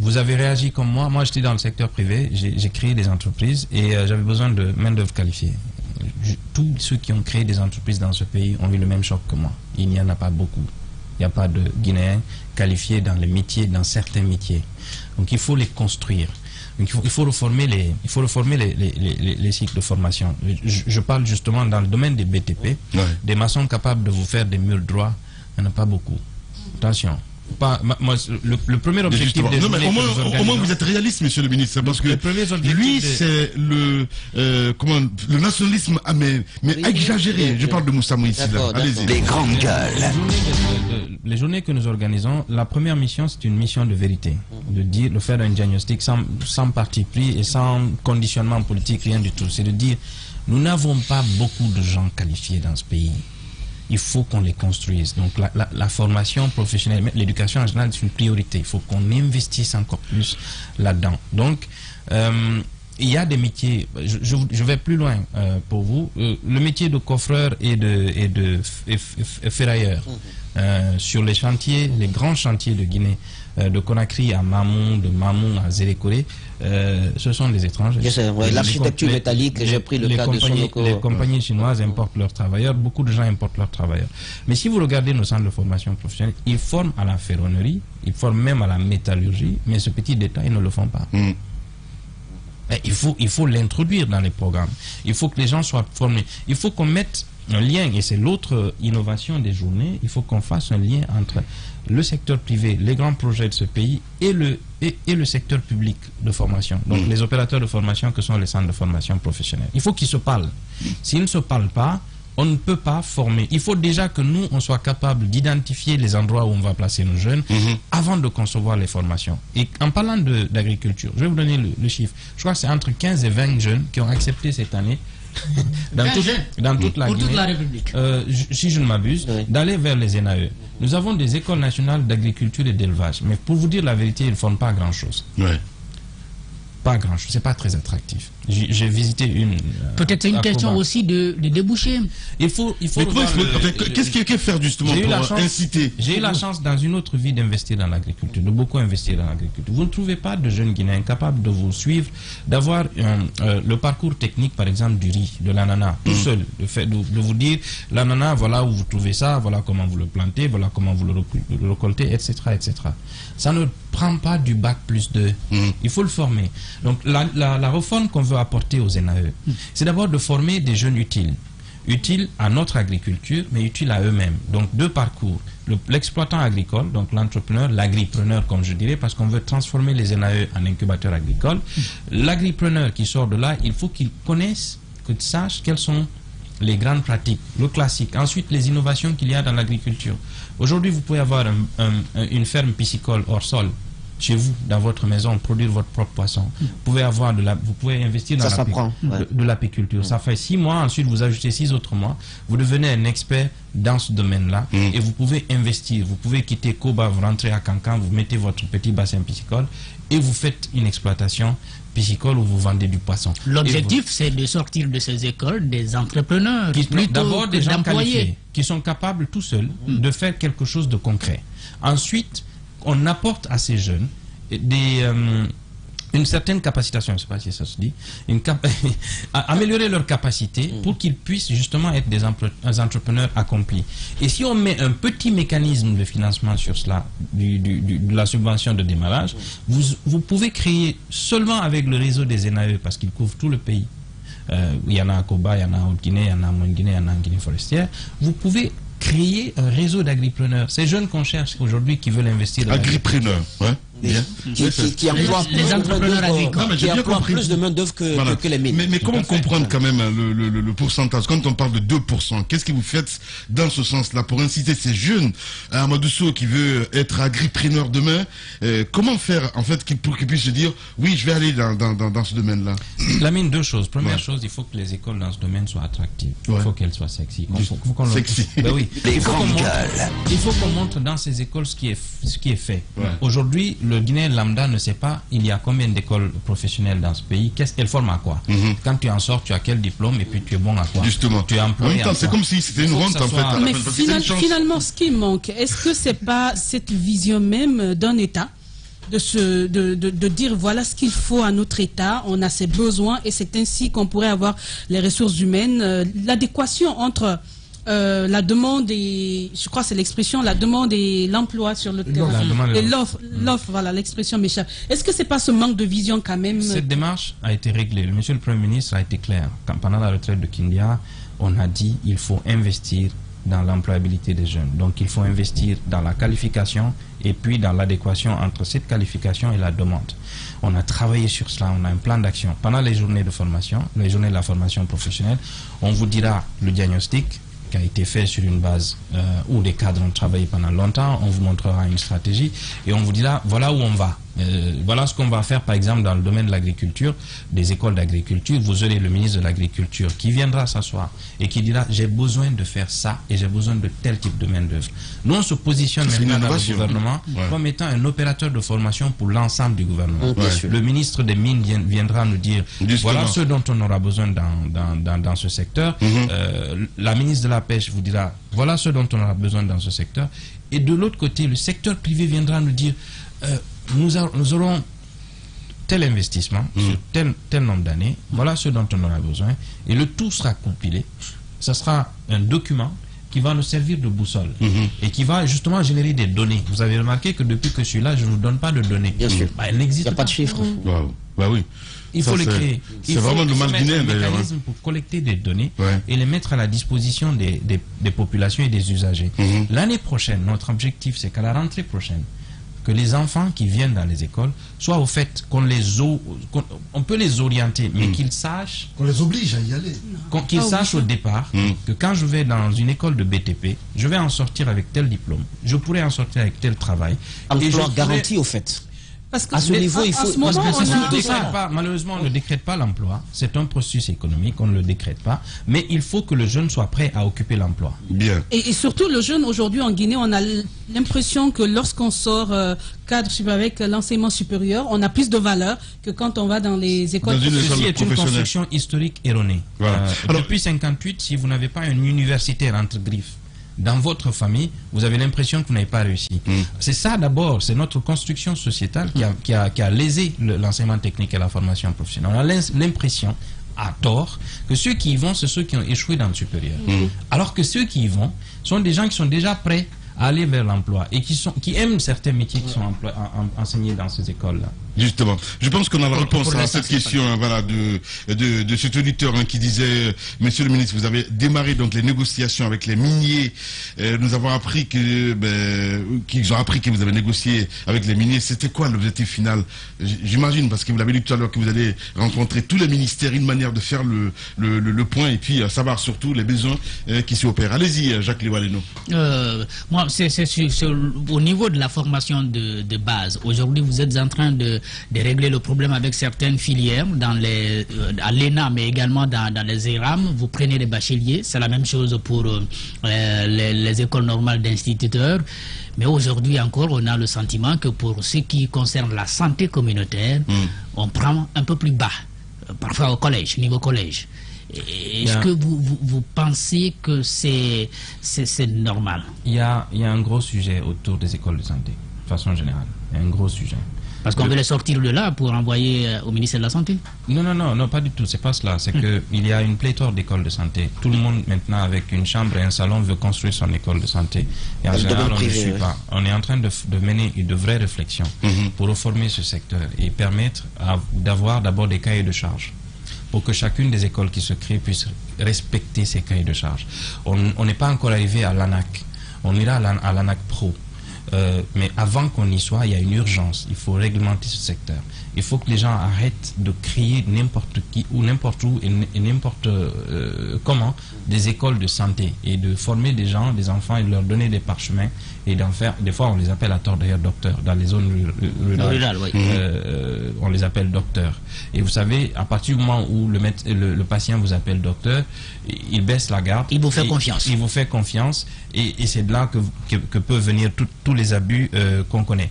vous avez réagi comme moi. Moi, j'étais dans le secteur privé. J'ai j'ai créé des entreprises et euh, j'avais besoin de main-d'œuvre qualifiée. Je- tous ceux qui ont créé des entreprises dans ce pays ont eu le même choc que moi. Il n'y en a pas beaucoup. Il n'y a pas de Guinéens qualifiés dans les métiers, dans certains métiers. Donc, il faut les construire. Donc, il faut, il faut reformer les, il faut reformer les, les, les- les- les cycles de formation. Je, je parle justement dans le domaine des BTP, des maçons capables de vous faire des murs droits, il n'y en a pas beaucoup. Attention. Pas, ma- moi, le, le premier objectif des Non, mais au moins, au vous êtes réaliste, monsieur le ministre, parce que lui, des- c'est le euh, comment le nationalisme, ah, mais, mais exagéré. Je parle de Moussa Moïse ici, là. Allez-y. Les journées, de- de- les journées que nous organisons, la première mission, c'est une mission de vérité. De dire, de faire un diagnostic sans, sans parti pris et sans conditionnement politique, rien du tout. C'est de dire, nous n'avons pas beaucoup de gens qualifiés dans ce pays. Il faut qu'on les construise. Donc la, la- la formation professionnelle, l'éducation en général, c'est une priorité. Il faut qu'on investisse encore plus là-dedans. Donc, euh, il y a des métiers, je, je, je vais plus loin euh, pour vous. Euh, le métier de coffreur et de, et ferrailleur sur les chantiers, les grands chantiers de Guinée, de Conakry à Mamon, de Mamon à Zélékoré, euh, ce sont des étrangers. Ouais, l'architecture métallique, j'ai pris le les cas de compagnies- Sonoko. Les compagnies chinoises importent leurs travailleurs, beaucoup de gens importent leurs travailleurs. Mais si vous regardez nos centres de formation professionnelle, ils forment à la ferronnerie, ils forment même à la métallurgie, mais ce petit détail, ils ne le font pas. Eh, Il faut il faut l'introduire dans les programmes. Il faut que les gens soient formés. Il faut qu'on mette un lien, et c'est l'autre innovation des journées, il faut qu'on fasse un lien entre le secteur privé, les grands projets de ce pays et le, et, et le secteur public de formation. Donc les opérateurs de formation que sont les centres de formation professionnelle. Il faut qu'ils se parlent. S'ils ne se parlent pas, on ne peut pas former. Il faut déjà que nous, on soit capable d'identifier les endroits où on va placer nos jeunes avant de concevoir les formations. Et en parlant d'agriculture, je vais vous donner le, le chiffre. Je crois que c'est entre 15 et 20 jeunes qui ont accepté cette année dans, 20 toute- jeunes dans toute la Pour toute Guinée, la République. euh, si je ne m'abuse, d'aller vers les NAE. Nous avons des écoles nationales d'agriculture et d'élevage, mais pour vous dire la vérité, ils ne font pas grand-chose. Pas grand-chose, c'est pas très attractif. J'ai visité une. Peut-être c'est une question aussi de, de déboucher. Il faut, il faut faut- qu'est-ce qu'il y a qu'à faire justement pour chance- inciter J'ai eu la chance dans une autre vie d'investir dans l'agriculture, de beaucoup investir dans l'agriculture. Vous ne trouvez pas de jeunes Guinéens capables de vous suivre, d'avoir euh, euh, le parcours technique, par exemple, du riz, de l'ananas, tout seul, de, faire, de, de vous dire l'ananas, voilà où vous trouvez ça, voilà comment vous le plantez, voilà comment vous le, le récoltez, etc., etc. Ça ne prend pas du bac plus 2. Il faut le former. Donc la, la, la réforme qu'on veut apporter aux NAE, c'est d'abord de former des jeunes utiles utiles à notre agriculture, mais utiles à eux-mêmes. Donc deux parcours. Le- L'exploitant agricole, donc l'entrepreneur, l'agripreneur, comme je dirais, parce qu'on veut transformer les NAE en incubateurs agricoles. L'agripreneur qui sort de là, il faut qu'il connaisse, qu'il sache quelles sont les grandes pratiques, le classique. Ensuite, les innovations qu'il y a dans l'agriculture. Aujourd'hui, vous pouvez avoir un- un- une ferme piscicole hors sol chez vous, dans votre maison, produire votre propre poisson. Vous pouvez avoir de la, vous pouvez investir dans Ça la s'apprend, ouais. l'apiculture. Ça fait six mois, ensuite vous ajoutez six autres mois, vous devenez un expert dans ce domaine-là et vous pouvez investir. Vous pouvez quitter Koba, vous rentrez à Cancan, vous mettez votre petit bassin piscicole et vous faites une exploitation piscicole où vous vendez du poisson. L'objectif, c'est de sortir de ces écoles des entrepreneurs qui- plutôt des gens qualifiés, qui sont capables tout seuls de faire quelque chose de concret. Ensuite, on apporte à ces jeunes des, euh, une certaine capacitation, je ne sais pas si ça se dit, une cap- à- améliorer leur capacité pour qu'ils puissent justement être des, entrepreneurs accomplis. Et si on met un petit mécanisme de financement sur cela, du- du- du- de la subvention de démarrage, vous, vous pouvez créer seulement avec le réseau des NAE, parce qu'il couvre tout le pays, euh, il y en a à Koba, il y en a en Haute-Guinée, il y en a en Moyenne-Guinée, il y en a en Guinée forestière, vous pouvez créer un réseau d'agripreneurs. Ces jeunes qu'on cherche aujourd'hui qui veulent investir dans Agripreneurs, ouais. Bien. Qui, qui, qui emploient plus de Non, qui emploient plus de main-d'œuvre que, Voilà. que, que les mines. Mais, mais comment comprendre quand même hein, le, le- le- le pourcentage? Quand on parle de 2%, qu'est-ce que vous faites dans ce sens-là? Pour inciter ces jeunes à Amadousso qui veut être agripreneur demain euh, Comment faire en fait pour qu'ils puissent se dire oui, je vais aller dans, dans, dans, dans ce domaine-là? Lamine, deux choses. Première Ouais. chose, il faut que les écoles dans ce domaine soient attractives. Ouais. Il faut qu'elles soient sexy. Du- faut- faut qu'on le- sexy. Ben oui. Les il, faut qu'on montre, gueules. il faut qu'on montre dans ces écoles ce qui est, f- ce qui est fait. Ouais. Aujourd'hui, le Guinéen lambda ne sait pas il y a combien d'écoles professionnelles dans ce pays, qu'est-ce qu'elles forment à quoi. Quand tu en sors, tu as quel diplôme et puis tu es bon à quoi. Mhm. Justement. Tu es En employé même temps, à c'est comme si c'était une ça en fait, à Mais final- finalement, ce qui manque, est-ce que c'est pas cette vision même d'un État de, se, de, de, de dire voilà ce qu'il faut à notre État, on a ses besoins et c'est ainsi qu'on pourrait avoir les ressources humaines, euh, l'adéquation entre euh, la demande et, je crois c'est l'expression, la demande et l'emploi sur le terrain. La demande et l'offre. l'offre, l'offre, voilà, l'expression m'échappe. Est-ce que c'est pas ce manque de vision quand même? Cette démarche a été réglée. Le monsieur le Premier ministre a été clair. Quand, pendant la retraite de Kindia, on a dit il faut investir dans l'employabilité des jeunes. Donc il faut investir dans la qualification et puis dans l'adéquation entre cette qualification et la demande. On a travaillé sur cela, on a un plan d'action. Pendant les journées de formation, les journées de la formation professionnelle, on vous dira le diagnostic, qui a été fait sur une base euh, où les cadres ont travaillé pendant longtemps. On vous montrera une stratégie et on vous dira voilà où on va. Euh, voilà ce qu'on va faire par exemple dans le domaine de l'agriculture, des écoles d'agriculture. Vous aurez le ministre de l'Agriculture qui viendra s'asseoir et qui dira j'ai besoin de faire ça et j'ai besoin de tel type de main d'œuvre. Nous on se positionne maintenant dans le gouvernement Ouais. comme étant un opérateur de formation pour l'ensemble du gouvernement. Ouais. Le ministre des Mines vien- viendra nous dire Justement. voilà ce dont on aura besoin dans, dans, dans, dans ce secteur. Mhm. Euh, la ministre de la Pêche vous dira voilà ce dont on aura besoin dans ce secteur. Et de l'autre côté, le secteur privé viendra nous dire euh, nous, a- nous aurons tel investissement sur tel, tel nombre d'années, voilà ce dont on aura besoin. Et le tout sera compilé. Ça sera un document qui va nous servir de boussole et qui va justement générer des données. Vous avez remarqué que depuis que je suis là, je ne vous donne pas de données. Bien sûr. elles n'existent pas. de chiffres. Waouh. Bah oui. Il Ça, faut les créer. C'est Il vraiment le il mal guinéen un d'ailleurs. hein. mécanisme pour collecter des données et les mettre à la disposition des, des- des populations et des usagers. Mhm. L'année prochaine, notre objectif, c'est qu'à la rentrée prochaine, que les enfants qui viennent dans les écoles soient au fait qu'on les o- on peut les orienter, mais Mhm. qu'ils sachent Qu'on les oblige à y aller. qu'ils Ah oui. sachent au départ que quand je vais dans une école de BTP, je vais en sortir avec tel diplôme, je pourrais en sortir avec tel travail. Emploi Et je pourrais- garanti au fait. Parce que à ce niveau, il faut. ce moment, parce que on c'est ne surtout décrète ça. pas, malheureusement, on ne décrète pas l'emploi. C'est un processus économique, on ne le décrète pas. Mais il faut que le jeune soit prêt à occuper l'emploi. Bien. Et, et surtout, le jeune aujourd'hui en Guinée, on a l'impression que lorsqu'on sort euh, cadre avec l'enseignement supérieur, on a plus de valeur que quand on va dans les écoles. Ceci est une construction historique erronée. Voilà. Euh, Alors- depuis 58, si vous n'avez pas un universitaire entre griffes dans votre famille, vous avez l'impression que vous n'avez pas réussi. Hmm. C'est ça d'abord, c'est notre construction sociétale qui a, qui a- qui a lésé le- l'enseignement technique et la formation professionnelle. On a l'impression, à tort, que ceux qui y vont, c'est ceux qui ont échoué dans le supérieur. Hmm. Alors que ceux qui y vont sont des gens qui sont déjà prêts à aller vers l'emploi et qui, sont, qui aiment certains métiers qui sont emplois- en- en- enseignés dans ces écoles-là. Justement, je pense qu'on a la réponse pour à cette question hein, voilà, de, de, de cet auditeur hein, qui disait, Monsieur le ministre, vous avez démarré donc les négociations avec les miniers. Euh, nous avons appris que, ben, qu'ils ont appris que vous avez négocié avec les miniers. C'était quoi l'objectif final? J'imagine, parce que vous l'avez dit tout à l'heure, que vous allez rencontrer tous les ministères, une manière de faire le, le, le- le point et puis euh, savoir surtout les besoins euh, qui s'y opèrent. Allez-y, euh, Jacques Lévaleno. Euh, moi, c'est c'est sur- sur- au niveau de la formation de, de base. Aujourd'hui, vous êtes en train de, de régler le problème avec certaines filières, dans les, euh, à l'ENA, mais également dans, dans les ERAM. Vous prenez les bacheliers, c'est la même chose pour euh, les, les écoles normales d'instituteurs. Mais aujourd'hui encore, on a le sentiment que pour ce qui concerne la santé communautaire, on prend un peu plus bas, euh, parfois au collège, niveau collège. Est-ce que vous, vous, vous pensez que c'est normal? Il y a, il y a un gros sujet autour des écoles de santé, de façon générale. Il y a un gros sujet. Parce qu'on veut les sortir de là pour envoyer euh, au ministère de la Santé Non, non, non, non, pas du tout. C'est pas cela. C'est que il y a une pléthore d'écoles de santé. Tout le monde maintenant, avec une chambre et un salon, veut construire son école de santé. Et en général, on ne suit oui. pas. On est en train de, mener une de vraies réflexions pour reformer ce secteur et permettre d'avoir d'abord des cahiers de charges pour que chacune des écoles qui se créent puisse respecter ces cahiers de charges. On n'est pas encore arrivé à l'ANAC. On ira à l'ANAC Pro. Euh, mais avant qu'on y soit, il y a une urgence. Il faut réglementer ce secteur. Il faut que les gens arrêtent de créer n'importe qui ou n'importe où et n'importe euh, comment des écoles de santé et de former des gens, des enfants et de leur donner des parchemins et d'en faire. Des fois, on les appelle à tort d'ailleurs docteurs dans les zones ru- ru- rurales. Rurales, oui. Euh, on les appelle docteurs. Et vous savez, à partir du moment où le, méde- le, le patient vous appelle docteur, il baisse la garde. Il vous fait confiance. Il vous fait confiance. Et, et c'est de là que, que, que peuvent venir tout- tous les abus euh, qu'on connaît.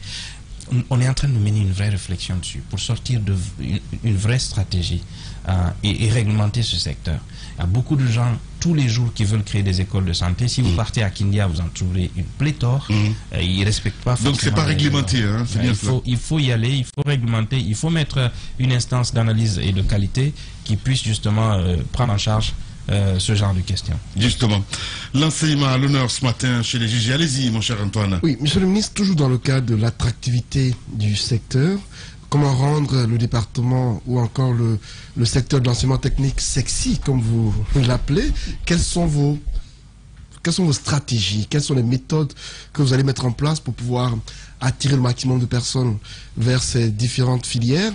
On- est en train de mener une vraie réflexion dessus pour sortir de une, une vraie stratégie euh, et, et réglementer ce secteur. Il y a beaucoup de gens tous les jours qui veulent créer des écoles de santé. Si Mm. vous partez à Kindia, vous en trouverez une pléthore. Euh, ils ne respectent pas Donc, c'est pas réglementé, hein, c'est Ouais, bien il faut, il faut y aller, il faut réglementer, il faut mettre une instance d'analyse et de qualité qui puisse justement euh, prendre en charge euh, ce genre de questions. Justement. L'enseignement à l'honneur ce matin chez les juges. Allez-y, mon cher Antoine. Oui, monsieur le ministre, toujours dans le cadre de l'attractivité du secteur, comment rendre le département ou encore le, le secteur de l'enseignement technique sexy, comme vous l'appelez? Quelles sont vos quelles sont vos stratégies? Quelles sont les méthodes que vous allez mettre en place pour pouvoir attirer le maximum de personnes vers ces différentes filières?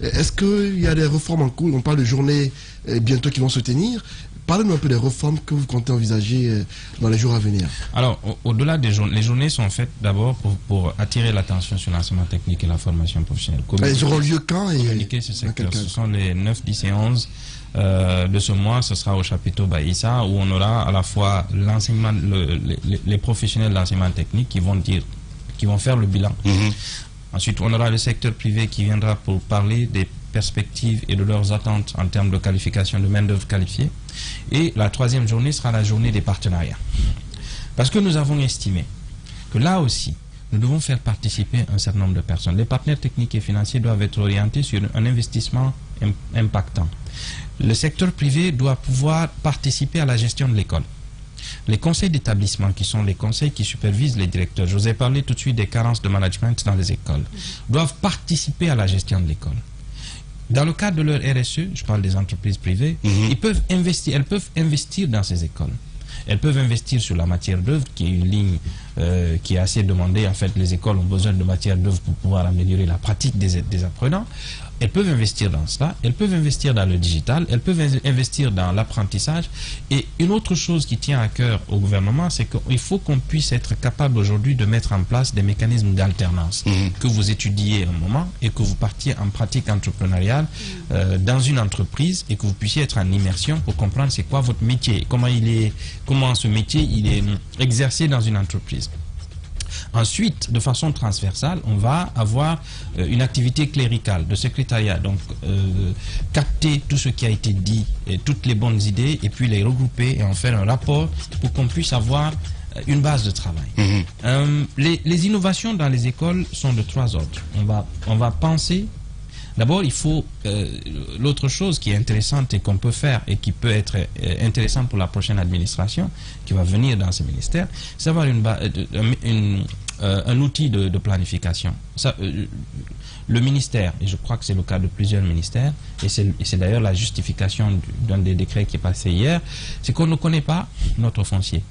Est-ce qu'il y a des réformes en cours? On parle de journées euh, bientôt qui vont se tenir. Parlez-nous un peu des réformes que vous comptez envisager euh, dans les jours à venir. Alors, au- au-delà des journées, les journées sont faites d'abord pour, pour attirer l'attention sur l'enseignement technique et la formation professionnelle. Elles auront lieu quand et Communiquer ce secteur. sont les 9, 10 et 11 euh, de ce mois. Ce sera au chapiteau Baïssa où on aura à la fois l'enseignement, le- les, les professionnels de l'enseignement technique qui vont dire, qui vont faire le bilan. Ensuite, on aura le secteur privé qui viendra pour parler des perspectives et de leurs attentes en termes de qualification de main-d'œuvre qualifiée. Et la troisième journée sera la journée des partenariats. Parce que nous avons estimé que là aussi, nous devons faire participer un certain nombre de personnes. Les partenaires techniques et financiers doivent être orientés sur un investissement im- impactant. Le secteur privé doit pouvoir participer à la gestion de l'école. Les conseils d'établissement, qui sont les conseils qui supervisent les directeurs, je vous ai parlé tout de suite des carences de management dans les écoles, doivent participer à la gestion de l'école. Dans le cadre de leur RSE, je parle des entreprises privées, ils peuvent investir, elles peuvent investir dans ces écoles. Elles peuvent investir sur la matière d'œuvre, qui est une ligne euh, qui est assez demandée. En fait, les écoles ont besoin de matière d'œuvre pour pouvoir améliorer la pratique des, des apprenants. Elles peuvent investir dans cela, elles peuvent investir dans le digital, elles peuvent in- investir dans l'apprentissage. Et une autre chose qui tient à cœur au gouvernement, c'est qu'il faut qu'on puisse être capable aujourd'hui de mettre en place des mécanismes d'alternance. Que vous étudiez un moment et que vous partiez en pratique entrepreneuriale euh, dans une entreprise et que vous puissiez être en immersion pour comprendre c'est quoi votre métier, comment il est, comment ce métier il est hum, exercé dans une entreprise. Ensuite, de façon transversale, on va avoir euh, une activité cléricale de secrétariat, donc euh, capter tout ce qui a été dit, et toutes les bonnes idées, et puis les regrouper et en faire un rapport pour qu'on puisse avoir euh, une base de travail. Euh, les, les innovations dans les écoles sont de trois ordres. On va, on va penser D'abord, il faut l'autre chose qui est intéressante et qu'on peut faire et qui peut être euh, intéressante pour la prochaine administration qui va venir dans ce ministère, c'est avoir une, euh, euh, un outil de, planification. Euh, le ministère, et je crois que c'est le cas de plusieurs ministères, et c'est d'ailleurs la justification du- d'un des décrets qui est passé hier, c'est qu'on ne connaît pas notre foncier.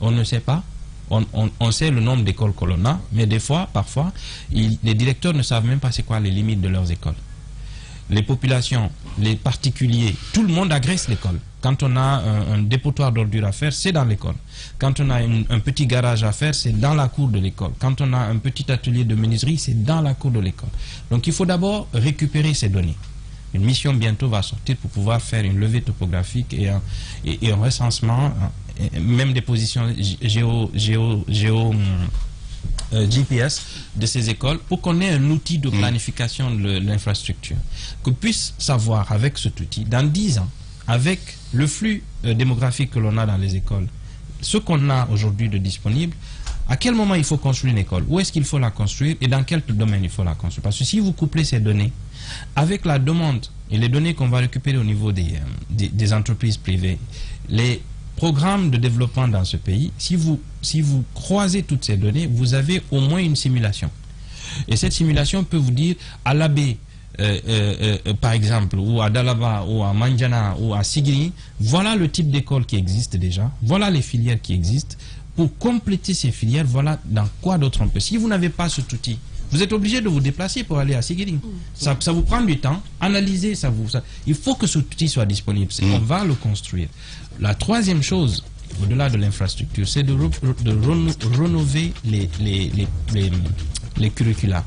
On ne sait pas on, sait le nombre d'écoles que l'on a, mais des fois, parfois, les directeurs ne savent même pas c'est quoi les limites de leurs écoles. Les populations, les particuliers, tout le monde agresse l'école. Quand on a un, dépotoir d'ordures à faire, c'est dans l'école. Quand on a un petit garage à faire, c'est dans la cour de l'école. Quand on a un petit atelier de menuiserie, c'est dans la cour de l'école. Donc il faut d'abord récupérer ces données. Une mission bientôt va sortir pour pouvoir faire une levée topographique et un, recensement, hein, même des positions gé- géo, géo, géo, euh, GPS de ces écoles pour qu'on ait un outil de planification de l'infrastructure. Qu'on puisse savoir avec cet outil, dans 10 ans, avec le flux euh, démographique que l'on a dans les écoles, ce qu'on a aujourd'hui de disponible, à quel moment il faut construire une école, où est-ce qu'il faut la construire et dans quel domaine il faut la construire? Parce que si vous couplez ces données avec la demande et les données qu'on va récupérer au niveau des, euh, des, des entreprises privées, les programmes de développement dans ce pays, si vous, si vous croisez toutes ces données, vous avez au moins une simulation. Et cette simulation peut vous dire à l'abbé, euh, euh, euh, par exemple, ou à Dalaba, ou à Manjana, ou à Sigiri, voilà le type d'école qui existe déjà, voilà les filières qui existent. Pour compléter ces filières, voilà dans quoi d'autre on peut. Si vous n'avez pas cet outil, vous êtes obligé de vous déplacer pour aller à Sigiri. Ça, ça vous prend du temps, analyser, ça vous, ça- il faut que cet outil soit disponible. C'est- On va le construire. La troisième chose, au-delà de l'infrastructure, c'est de, re- de reno- rénover les, les, les, les, les curricula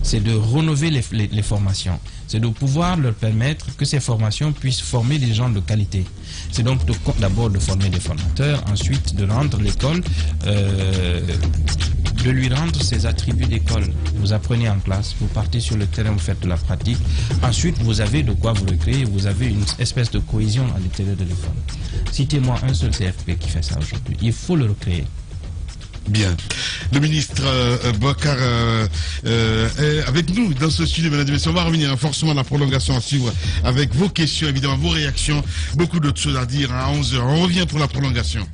c'est de rénover les, les- les formations. C'est de pouvoir leur permettre que ces formations puissent former des gens de qualité. C'est donc de d'abord de former des formateurs, ensuite de rendre l'école, euh, de lui rendre ses attributs d'école. Vous apprenez en classe, vous partez sur le terrain, vous faites de la pratique. Ensuite, vous avez de quoi vous recréer, vous avez une espèce de cohésion à l'intérieur de l'école. Citez-moi un seul CFP qui fait ça aujourd'hui. Il faut le recréer. Bien. Le ministre euh, euh, euh, est avec nous dans ce studio, mesdames et messieurs. On va revenir forcément à la prolongation à suivre avec vos questions, évidemment, vos réactions. Beaucoup d'autres choses à dire à 11h. On revient pour la prolongation.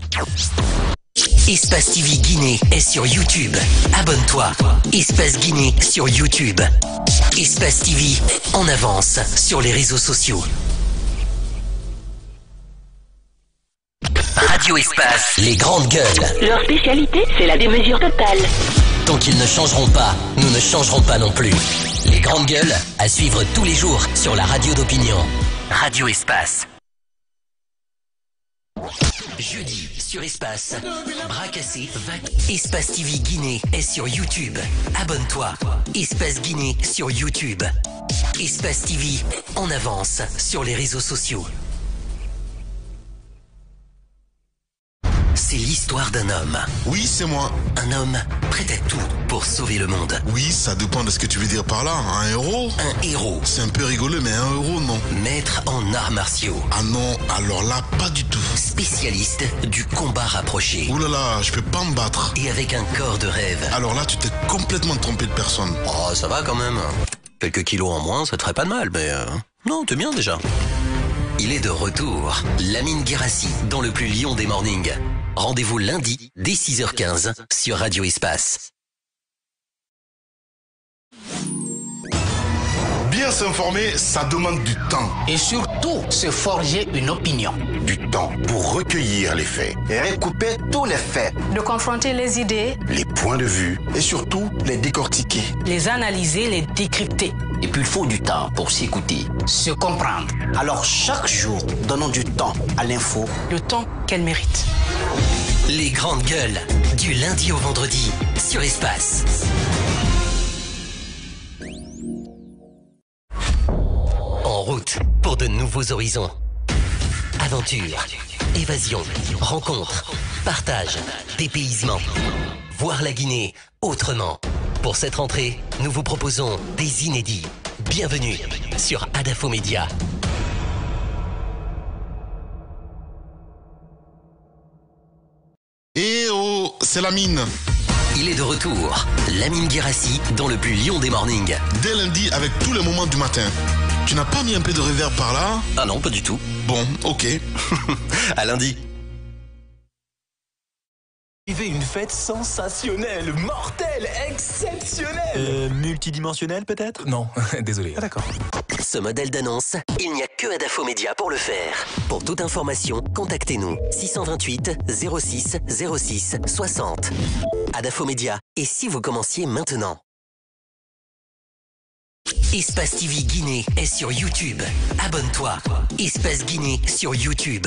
Espace TV Guinée est sur YouTube. Abonne-toi. Espace Guinée sur YouTube. Espace TV en avance sur les réseaux sociaux. Radio Radio Espace, les grandes gueules. Leur spécialité, c'est la démesure totale. Tant qu'ils ne changeront pas, nous ne changerons pas non plus. Les grandes gueules, à suivre tous les jours sur la radio d'opinion. Radio Espace. Jeudi sur Espace. Bras cassés, vac. Espace TV Guinée est sur YouTube. Abonne-toi. Espace Guinée sur YouTube. Espace TV en avance sur les réseaux sociaux. C'est l'histoire d'un homme. Oui, c'est moi. Un homme prêt à tout pour sauver le monde. Oui, ça dépend de ce que tu veux dire par là. Un héros? Un héros. C'est un peu rigolo, mais un héros, non. Maître en arts martiaux. Ah non, alors là, pas du tout. Spécialiste du combat rapproché. Ouh là là, je peux pas me battre. Et avec un corps de rêve. Alors là, tu t'es complètement trompé de personne. Oh, ça va quand même. Quelques kilos en moins, ça te ferait pas de mal, mais... euh, non, t'es bien déjà. Il est de retour. Lamine Guérassi, dans le plus lion des mornings. Rendez-vous lundi, dès 6h15, sur Radio Espace. Bien s'informer, ça demande du temps. Et surtout, se forger une opinion. Du temps pour recueillir les faits, Et recouper tous les faits. De confronter les idées, les points de vue et surtout les décortiquer. les analyser, les décrypter. Et puis il faut du temps pour s'écouter, se comprendre. Alors chaque jour, donnons du temps à l'info. Le temps qu'elle mérite. Les grandes gueules, du lundi au vendredi, sur Espace. Route pour de nouveaux horizons. Aventure, évasion, rencontre, partage, dépaysement. Voir la Guinée autrement. Pour cette rentrée, nous vous proposons des inédits. Bienvenue sur Adafo Média. Et oh, c'est la mine. Il est de retour. Lamine Guérassi dans le plus lion des mornings. Dès lundi, avec tous les moments du matin. Tu n'as pas mis un peu de réverb par là Ah non, pas du tout. Bon, ok. À lundi. Vivez une fête sensationnelle, mortelle, exceptionnelle Euh, multidimensionnelle peut-être? Non, désolé. Ah d'accord. Ce modèle d'annonce, il n'y a que Adafo Média pour le faire. Pour toute information, contactez-nous 628 06 06 60. Adafo Média. Et si vous commenciez maintenant? Espace TV Guinée est sur YouTube. Abonne-toi. Espace Guinée sur YouTube.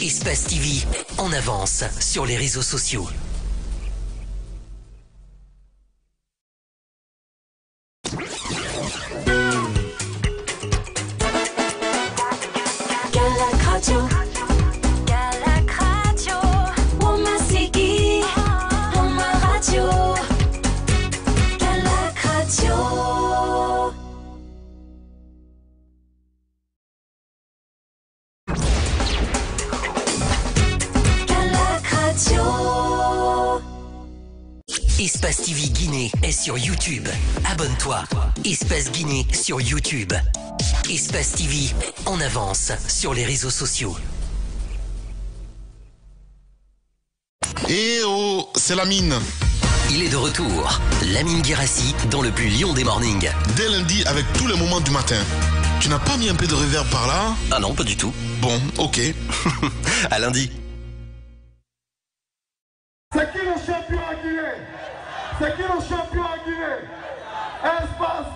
Espace TV en avance sur les réseaux sociaux. Espace TV Guinée est sur YouTube. Abonne-toi. Espace Guinée sur YouTube. Espace TV en avance sur les réseaux sociaux. Et oh, c'est la mine. Il est de retour. Lamine Guérassi dans le plus lion des mornings. Dès lundi, avec tous les moments du matin. Tu n'as pas mis un peu de réverb par là? Ah non, pas du tout. Bon, ok. À lundi. C'est qui le champion à Guinée C'est qui le champion à Guinée Espace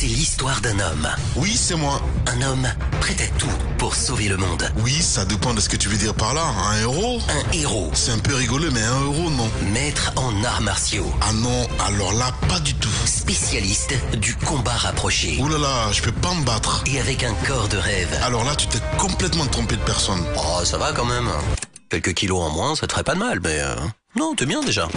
C'est l'histoire d'un homme. Oui, c'est moi. Un homme prêt à tout pour sauver le monde. Oui, ça dépend de ce que tu veux dire par là. Un héros Un héros. C'est un peu rigolo, mais un héros, non. Maître en arts martiaux. Ah non, alors là, pas du tout. Spécialiste du combat rapproché. Ouh là là, je peux pas me battre. Et avec un corps de rêve. Alors là, tu t'es complètement trompé de personne. Oh, ça va quand même. Quelques kilos en moins, ça te ferait pas de mal, mais... euh, non, t'es bien déjà.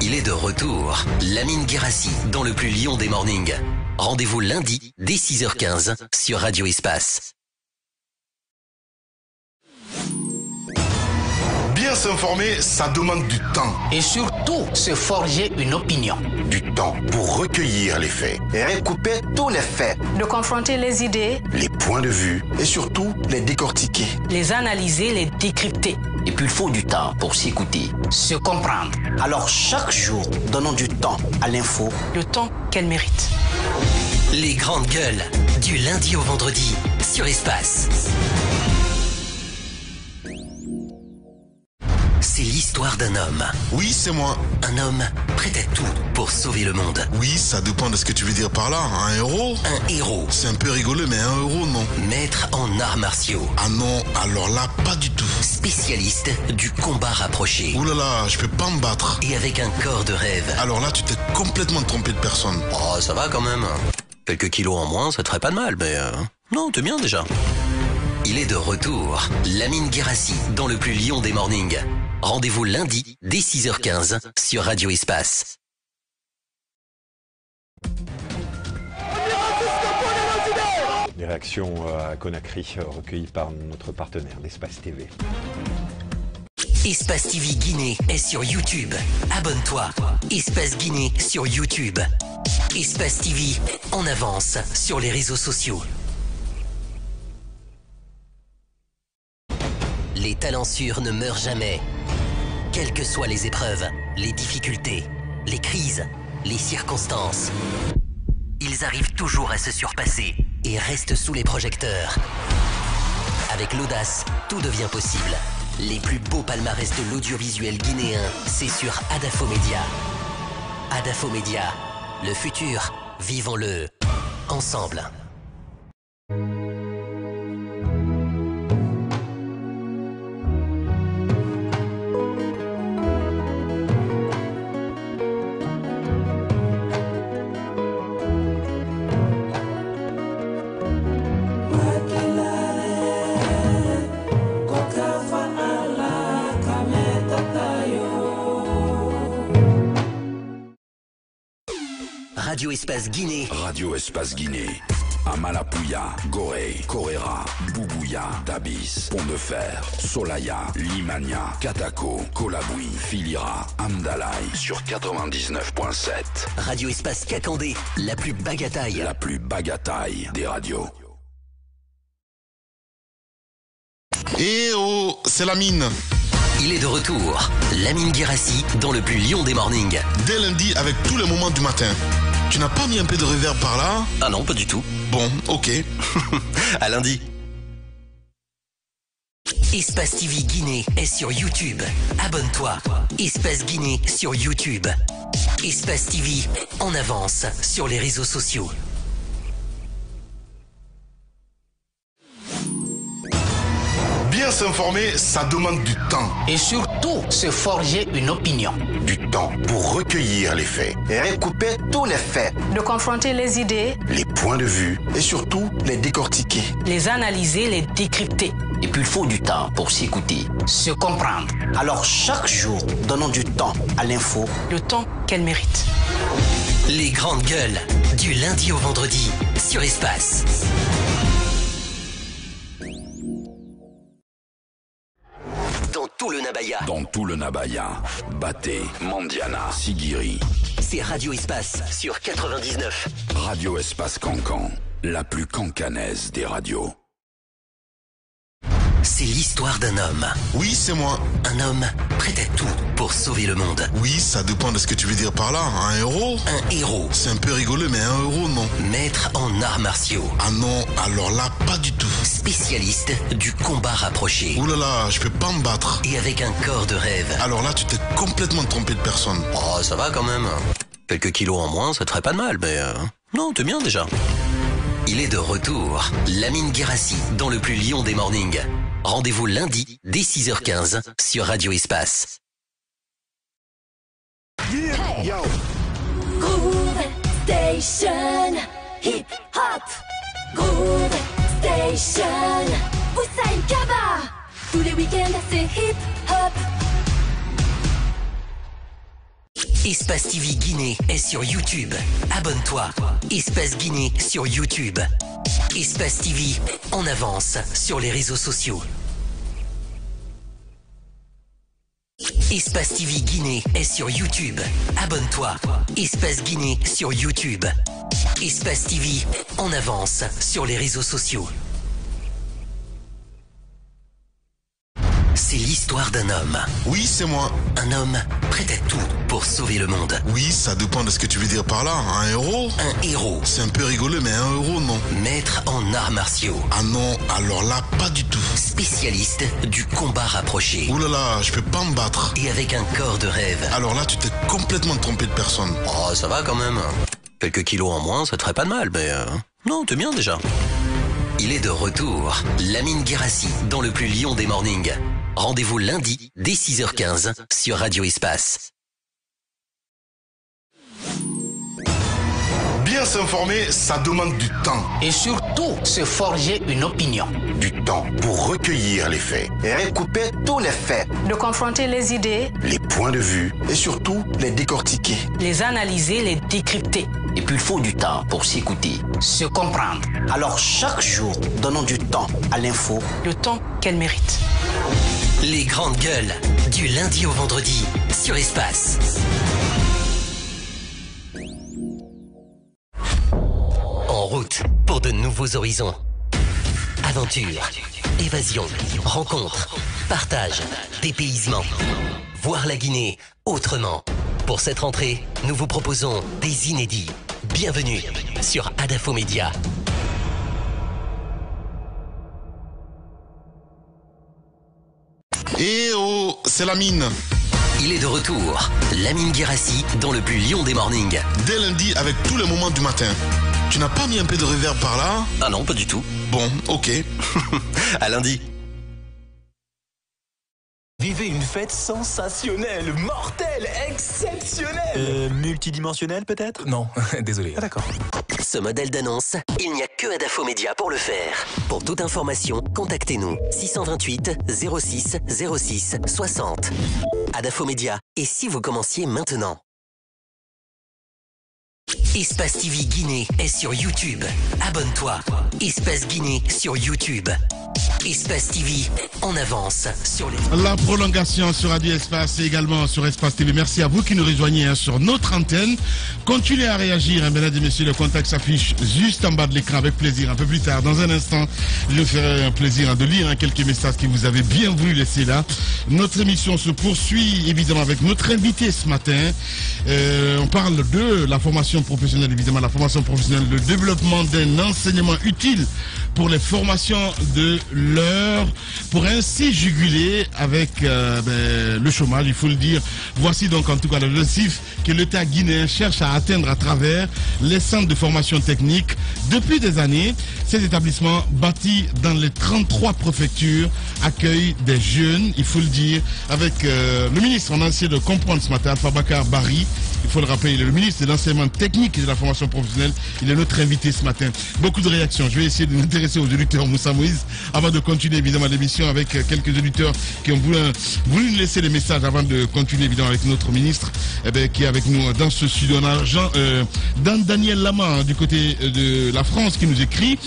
Il est de retour. Lamine Guérassi dans le plus lion des mornings. Rendez-vous lundi, dès 6h15, sur Radio Espace. S'informer, ça demande du temps. Et surtout, se forger une opinion. Du temps pour recueillir les faits, Et recouper tous les faits. De confronter les idées, les points de vue et surtout les décortiquer. les analyser, les décrypter. Et puis il faut du temps pour s'écouter, se comprendre. Alors chaque jour, donnons du temps à l'info. Le temps qu'elle mérite. Les grandes gueules, du lundi au vendredi, sur Espace. C'est l'histoire d'un homme. Oui, c'est moi. Un homme prêt à tout pour sauver le monde. Oui, ça dépend de ce que tu veux dire par là. Un héros? Un héros. C'est un peu rigolo, mais un héros, non. Maître en arts martiaux. Ah non, alors là, pas du tout. Spécialiste du combat rapproché. Ouh là là, je peux pas me battre. Et avec un corps de rêve. Alors là, tu t'es complètement trompé de personne. Oh, ça va quand même. Quelques kilos en moins, ça te ferait pas de mal, mais... euh, non, t'es bien déjà. Il est de retour. Lamine Guérassi, dans le plus lion des mornings. Rendez-vous lundi, dès 6h15, sur Radio Espace. Les réactions euh, à Conakry euh, recueillies par notre partenaire, l'Espace TV. Espace TV Guinée est sur YouTube. Abonne-toi. Espace Guinée sur YouTube. Espace TV en avance sur les réseaux sociaux. Les talents sûrs ne meurent jamais. Quelles que soient les épreuves, les difficultés, les crises, les circonstances, ils arrivent toujours à se surpasser et restent sous les projecteurs. Avec l'audace, tout devient possible. Les plus beaux palmarès de l'audiovisuel guinéen, c'est sur Adafo Média. Adafo Média, le futur, vivons-le ensemble. Radio Espace Guinée. Radio Espace Guinée. Amalapouya, Gorée, Koréra, Boubouya, Dabis, Pont-de-Fer, Solaya, Limania, Katako, Kolaboui, Filira, Amdalaï sur 99.7. Radio Espace Kakandé, la plus bagataille. La plus bagataille des radios. Eh oh, c'est la mine. Il est de retour. Lamine Guérassi dans le plus lion des mornings. Dès lundi, avec tous les moments du matin. Tu n'as pas mis un peu de réverb par là Ah non, pas du tout. Bon, ok. à lundi. Espace TV Guinée est sur YouTube. Abonne-toi. Espace Guinée sur YouTube. Espace TV en avance sur les réseaux sociaux. S'informer, ça demande du temps. Et surtout, se forger une opinion. Du temps pour recueillir les faits, Recouper tous les faits. De confronter les idées, les points de vue et surtout les décortiquer. les analyser, les décrypter. Et puis il faut du temps pour s'écouter, se comprendre. Alors chaque jour, donnons du temps à l'info. Le temps qu'elle mérite. Les grandes gueules, du lundi au vendredi, sur Espace. Tout le Nabaya, Dans tout le Nabaya, Baté, Mandiana, Sigiri, c'est Radio Espace sur 99. Radio Espace Cancan, la plus cancanaise des radios. C'est l'histoire d'un homme. Oui, c'est moi. Un homme prêt à tout pour sauver le monde. Oui, ça dépend de ce que tu veux dire par là. Un héros Un héros. C'est un peu rigolo, mais un héros, non. Maître en arts martiaux. Ah non, alors là, pas du tout. Spécialiste du combat rapproché. Ouh là là, je peux pas me battre. Et avec un corps de rêve. Alors là, tu t'es complètement trompé de personne. Oh, ça va quand même. Quelques kilos en moins, ça te ferait pas de mal, mais... euh, non, t'es bien déjà. Il est de retour. Lamine Guérassi, dans le plus lion des mornings. Rendez-vous lundi, dès 6h15, sur Radio Espace. Groove Station, hip hop. Groove Station, Usain Kaba. Tous les week-ends, c'est hip hop. Espace TV Guinée est sur YouTube. Abonne-toi. Espace Guinée sur YouTube. Espace TV en avance sur les réseaux sociaux. Espace TV Guinée est sur YouTube. Abonne-toi. Espace Guinée sur YouTube. Espace TV en avance sur les réseaux sociaux. C'est l'histoire d'un homme. Oui, c'est moi. Un homme prêt à tout pour sauver le monde. Oui, ça dépend de ce que tu veux dire par là. Un héros Un héros. C'est un peu rigolo, mais un héros, non. Maître en arts martiaux. Ah non, alors là, pas du tout. Spécialiste du combat rapproché. Ouh là là, je peux pas me battre. Et avec un corps de rêve. Alors là, tu t'es complètement trompé de personne. Oh, ça va quand même. Quelques kilos en moins, ça te ferait pas de mal, mais... euh, non, t'es bien déjà. Il est de retour. Lamine Guérassi, dans le plus lion des mornings. Rendez-vous lundi, dès 6h15, sur Radio Espace. Bien s'informer, ça demande du temps. Et surtout, se forger une opinion. Du temps pour recueillir les faits, Et recouper tous les faits. De confronter les idées, les points de vue et surtout les décortiquer. les analyser, les décrypter. Et puis il faut du temps pour s'écouter, se comprendre. Alors chaque jour, donnons du temps à l'info. Le temps qu'elle mérite. Les grandes gueules, du lundi au vendredi, sur Espace. En route pour de nouveaux horizons. Aventure, évasion, rencontre, partage, dépaysement. Voir la Guinée autrement. Pour cette rentrée, nous vous proposons des inédits. Bienvenue sur Adafo Média. Et oh, c'est la mine. Il est de retour. Lamine Guérassi dans le plus lion des mornings. Dès lundi, avec tous les moments du matin. Tu n'as pas mis un peu de reverb par là? Ah non, pas du tout. Bon, ok. À lundi. Vivez une fête sensationnelle, mortelle, exceptionnelle Euh, multidimensionnelle peut-être? Non, désolé. Ah d'accord. Ce modèle d'annonce, il n'y a que Adafo Média pour le faire. Pour toute information, contactez-nous 628 06 06 60. Adafo Média. Et si vous commenciez maintenant? Espace TV Guinée est sur YouTube. Abonne-toi. Espace Guinée sur YouTube. Espace TV en avance sur les... La prolongation sur Radio Espace et également sur Espace TV. Merci à vous qui nous rejoignez hein, sur notre antenne. Continuez à réagir, hein, mesdames et messieurs. Le contact s'affiche juste en bas de l'écran avec plaisir. Un peu plus tard, dans un instant, je me ferai un plaisir hein, de lire quelques messages que vous avez bien voulu laisser là. Notre émission se poursuit évidemment avec notre invité ce matin. Euh, on parle de la formation professionnelle, évidemment, la formation professionnelle, le développement d'un enseignement utile pour les formations de l'heure, pour ainsi juguler avec euh, ben, le chômage, il faut le dire. Voici donc en tout cas l'objectif que l'État guinéen cherche à atteindre à travers les centres de formation technique. Depuis des années, ces établissements bâtis dans les 33 préfectures accueillent des jeunes, il faut le dire, avec euh, le ministre en essayé de comprendre ce matin, Fabakar Barry, il faut le rappeler, il est le ministre de l'enseignement technique et de la formation professionnelle. Il est notre invité ce matin. Beaucoup de réactions. Je vais essayer de m'intéresser aux auditeurs Moussa Moïse avant de continuer évidemment l'émission avec euh, quelques auditeurs qui ont voulu, nous laisser les messages avant de continuer évidemment avec notre ministre eh ben, qui est avec nous dans ce studio. On a Jean, euh, Dan Daniel Lama hein, du côté de la France qui nous écrit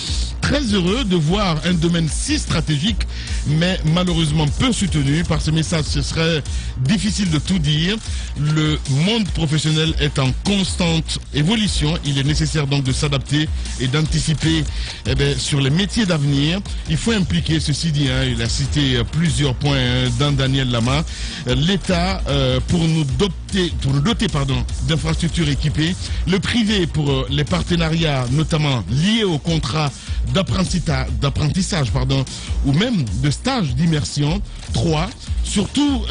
très heureux de voir un domaine si stratégique mais malheureusement peu soutenu par ce message. Ce serait difficile de tout dire. Le monde professionnel est en constante évolution. Il est nécessaire donc de s'adapter et d'anticiper eh ben, sur les métiers d'avenir. Il faut impliquer, ceci dit, hein, il a cité euh, plusieurs points hein, dans Daniel Lama, euh, l'État euh, pour nous doter, pour nous doter pardon, d'infrastructures équipées, le privé pour les partenariats notamment liés au contrat d'apprentissage, pardon, ou même de stage d'immersion. Trois, surtout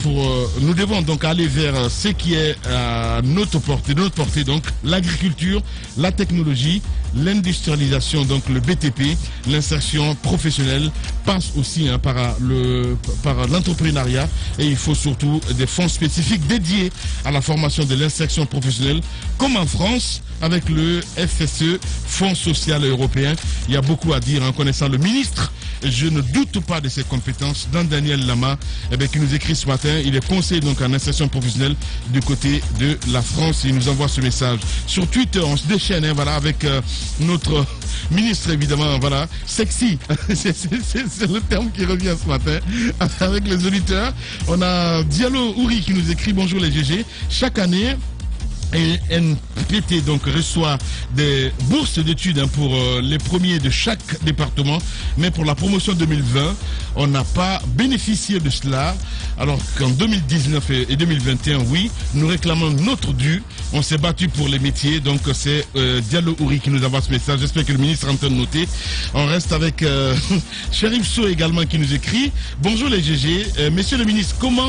pour nous devons donc aller vers ce qui est à notre portée, notre portée donc l'agriculture, la technologie, l'industrialisation donc le BTP, l'insertion professionnelle passe aussi hein, par le par l'entrepreneuriat et il faut surtout des fonds spécifiques dédiés à la formation de l'insertion professionnelle comme en France avec le FSE, Fonds social européen. Il y a beaucoup à dire en connaissant le ministre. Je ne doute pas de ses compétences. Dans Daniel Lama, eh bien, qui nous écrit ce matin, il est conseiller donc en insertion professionnelle du côté de la France. Il nous envoie ce message. Sur Twitter, on se déchaîne, hein, voilà, avec euh, notre ministre évidemment, voilà, sexy. c'est le terme qui revient ce matin. Avec les auditeurs, on a Diallo Ouri qui nous écrit bonjour les GG. Chaque année, NPT donc reçoit des bourses d'études hein, pour euh, les premiers de chaque département, mais pour la promotion 2020, on n'a pas bénéficié de cela. Alors qu'en 2019 et et 2021, oui, nous réclamons notre dû. On s'est battu pour les métiers, donc c'est euh, Diallo Ouri qui nous envoie ce message. J'espère que le ministre est en train de noter. On reste avec euh, Chérif So également qui nous écrit. Bonjour les GG. Euh, Monsieur le ministre, comment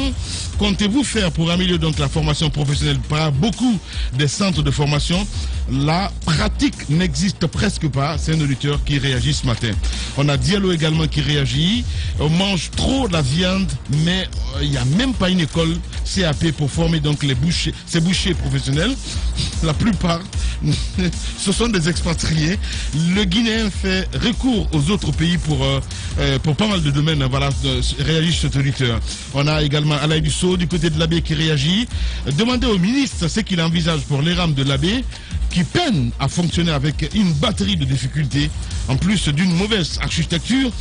comptez-vous faire pour améliorer donc la formation professionnelle? Par beaucoup des centres de formation La pratique n'existe presque pas. C'est un auditeur qui réagit ce matin. On a Diallo également qui réagit. On mange trop de la viande, mais euh, il n'y a même pas une école CAP pour former donc les bouchers, ces bouchers professionnels. La plupart, ce sont des expatriés. Le Guinéen fait recours aux autres pays pour, euh, euh, pour pas mal de domaines. Voilà, réagit cet auditeur. On a également Alain Dussault du côté de l'abbé qui réagit. Demandez au ministre ce qu'il envisage pour les rames de l'abbé qui peine à fonctionner avec une batterie de difficultés. En plus d'une mauvaise architecture,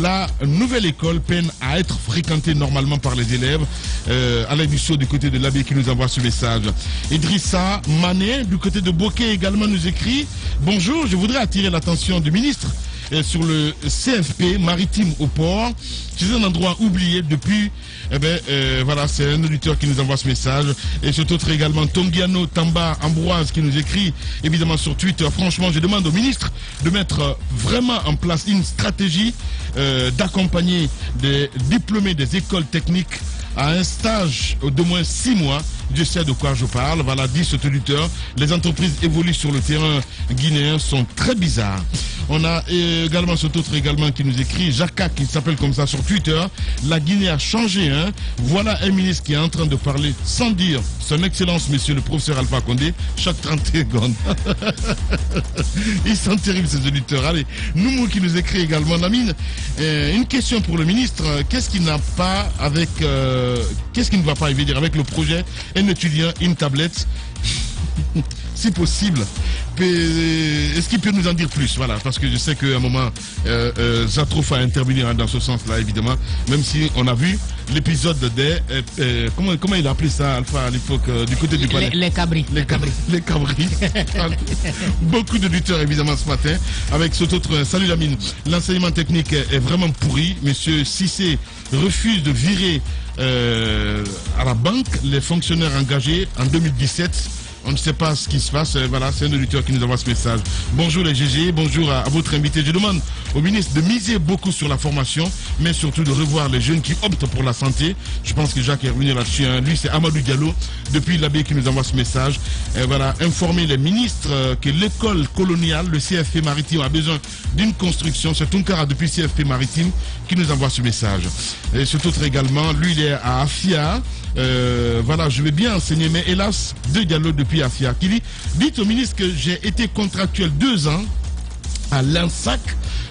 la nouvelle école peine à être fréquentée normalement par les élèves. Euh, Alain Dussault du côté de l'abbé qui nous envoie ce message. Idrissa Mané du côté de Bokeh également nous écrit Bonjour, je voudrais attirer l'attention du ministre sur le CFP maritime au port. C'est un endroit oublié depuis. Eh ben, euh, voilà, c'est un auditeur qui nous envoie ce message. Et cet autre également, Tongiano Tamba Ambroise qui nous écrit évidemment sur Twitter. Franchement, je demande au ministre de mettre euh, vraiment en place une stratégie euh, d'accompagner des diplômés des écoles techniques à un stage d'au moins six mois. Je sais de quoi je parle. Voilà, dit cet auditeur. Les entreprises évoluent sur le terrain guinéen sont très bizarres. On a également cet autre également qui nous écrit, Jacques qui s'appelle comme ça sur Twitter. La Guinée a changé. Hein. Voilà un ministre qui est en train de parler sans dire son excellence, monsieur le professeur Alpha Condé, chaque 30 secondes. Ils sont terribles ces auditeurs. Allez, Noumou qui nous écrit également, Lamine, euh, une question pour le ministre. Qu'est-ce qui n'a pas avec, euh, qu'est-ce qui ne va pas, il veut dire, avec le projet un étudiant, une tablette si possible. Peut- Est-ce qu'il peut nous en dire plus? Voilà, parce que je sais qu'à un moment, euh, euh, Zatrouf a intervenu hein, dans ce sens-là, évidemment, même si on a vu l'épisode des... euh, euh, comment, comment il a appelé ça, Alpha, à l'époque, euh, du côté du palais? Les, les cabris. les cabris. Les cabris. Beaucoup d'auditeurs évidemment ce matin. Avec cet autre. euh, Salut Lamine. L'enseignement technique est vraiment pourri. Monsieur Cissé refuse de virer euh, à la banque les fonctionnaires engagés en 2017. On ne sait pas ce qui se passe. Euh, Voilà, c'est un auditeur qui nous envoie ce message. Bonjour les GG, bonjour à, votre invité. Je demande au ministre de miser beaucoup sur la formation, mais surtout de revoir les jeunes qui optent pour la santé. Je pense que Jacques est revenu là-dessus. hein. Lui, c'est Amadou Diallo, depuis l'abbé qui nous envoie ce message. Et voilà, informer les ministres euh, que l'école coloniale, le CFP maritime, a besoin d'une construction. C'est Tunkara depuis CFP maritime qui nous envoie ce message. Et cet autre également, lui, il est à Afia. Euh, voilà, je vais bien enseigner, mais hélas, deux Diallo depuis Dites au ministre que j'ai été contractuel deux ans à l'INSAC.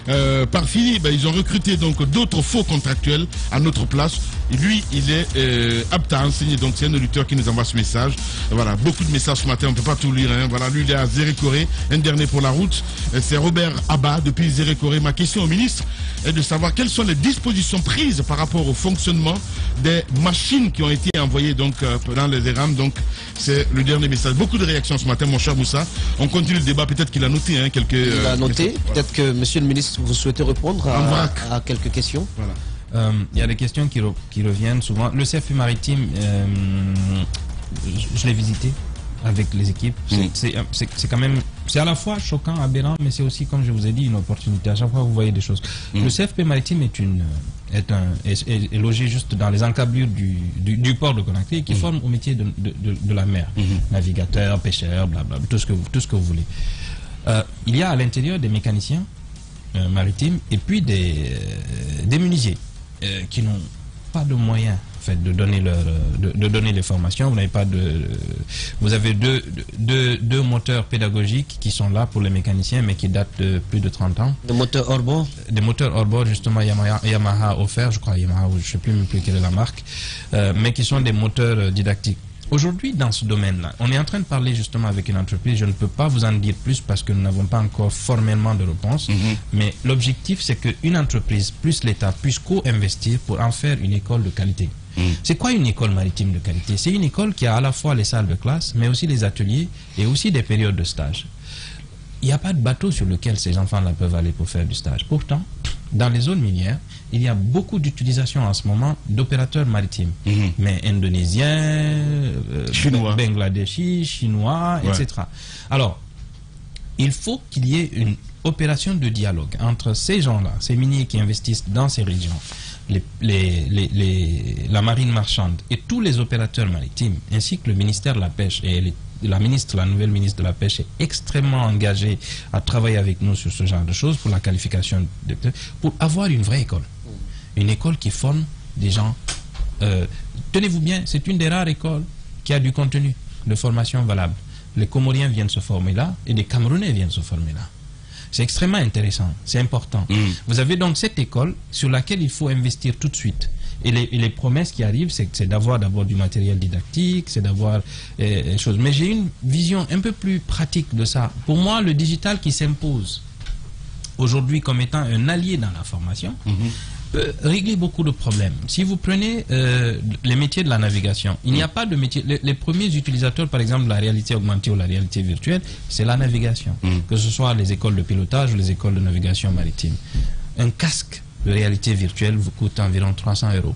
Euh, par fini, ben, ils ont recruté donc d'autres faux contractuels à notre place. Et lui, il est euh, apte à enseigner. Donc c'est un auditeur qui nous envoie ce message. Voilà, beaucoup de messages ce matin, on ne peut pas tout lire. hein. Voilà, lui, il est à Zérécoré, un dernier pour la route. Euh, C'est Robert Abba depuis Zérécoré. Ma question au ministre est de savoir quelles sont les dispositions prises par rapport au fonctionnement des machines qui ont été envoyées donc euh, dans les ERAM. Donc c'est le dernier message. Beaucoup de réactions ce matin, mon cher Moussa. On continue le débat. Peut-être qu'il a noté hein, quelques. Il a noté. Peut-être que, monsieur le ministre, vous souhaitez répondre à, à quelques questions Voilà. Euh, Il y a des questions qui, re- qui reviennent souvent. Le CFP maritime, euh, je, je l'ai visité avec les équipes. C'est- Mm. C'est quand même, c'est à la fois choquant, aberrant, mais c'est aussi, comme je vous ai dit, une opportunité. À chaque fois, vous voyez des choses. Le CFP maritime est une, est un, est, est- est logé juste dans les encablures du, du, du port de Conakry qui forme au métier de, de, de- de la mer. Navigateur, pêcheur, blablabla, tout ce que vous, tout ce que vous voulez. Euh, il y a à l'intérieur des mécaniciens euh, maritimes et puis des, euh, des menuisiers euh, qui n'ont pas de moyens en fait, de, donner leur, euh, de, de donner les formations. Vous n'avez pas de, vous avez deux, deux, deux moteurs pédagogiques qui sont là pour les mécaniciens mais qui datent de plus de 30 ans. Des moteurs hors bord? Des moteurs hors bord justement Yamaha, Yamaha offert, je crois Yamaha, ou je ne sais plus même plus quelle est la marque, euh, mais qui sont des moteurs euh, didactiques. Aujourd'hui, dans ce domaine-là, on est en train de parler justement avec une entreprise. Je ne peux pas vous en dire plus parce que nous n'avons pas encore formellement de réponse. Mais l'objectif, c'est qu'une entreprise plus l'État puisse co-investir pour en faire une école de qualité. C'est quoi une école maritime de qualité? C'est une école qui a à la fois les salles de classe, mais aussi les ateliers et aussi des périodes de stage. Il n'y a pas de bateau sur lequel ces enfants-là peuvent aller pour faire du stage. Pourtant, dans les zones minières, il y a beaucoup d'utilisation en ce moment d'opérateurs maritimes, mais indonésiens, euh, Chinois. bangladeshis, chinois, Ouais. etc. Alors, il faut qu'il y ait une opération de dialogue entre ces gens-là, ces miniers qui investissent dans ces régions, les- les- les- les- la marine marchande et tous les opérateurs maritimes, ainsi que le ministère de la Pêche et la ministre, la nouvelle ministre de la Pêche est extrêmement engagée à travailler avec nous sur ce genre de choses pour la qualification, de, pour avoir une vraie école. Une école qui forme des gens. euh, Tenez-vous bien, c'est une des rares écoles qui a du contenu de formation valable. Les Comoriens viennent se former là et les Camerounais viennent se former là. C'est extrêmement intéressant, c'est important. Vous avez donc cette école sur laquelle il faut investir tout de suite. Et les, et les promesses qui arrivent, c'est d'avoir d'abord du matériel didactique, c'est d'avoir euh, des choses. Mais j'ai une vision un peu plus pratique de ça. Pour moi, le digital qui s'impose aujourd'hui comme étant un allié dans la formation peut régler beaucoup de problèmes. Si vous prenez euh, les métiers de la navigation, il n'y a pas de métier. Les, les premiers utilisateurs, par exemple, de la réalité augmentée ou la réalité virtuelle, c'est la navigation. Que ce soit les écoles de pilotage ou les écoles de navigation maritime. Un casque de réalité virtuelle vous coûte environ 300 euros.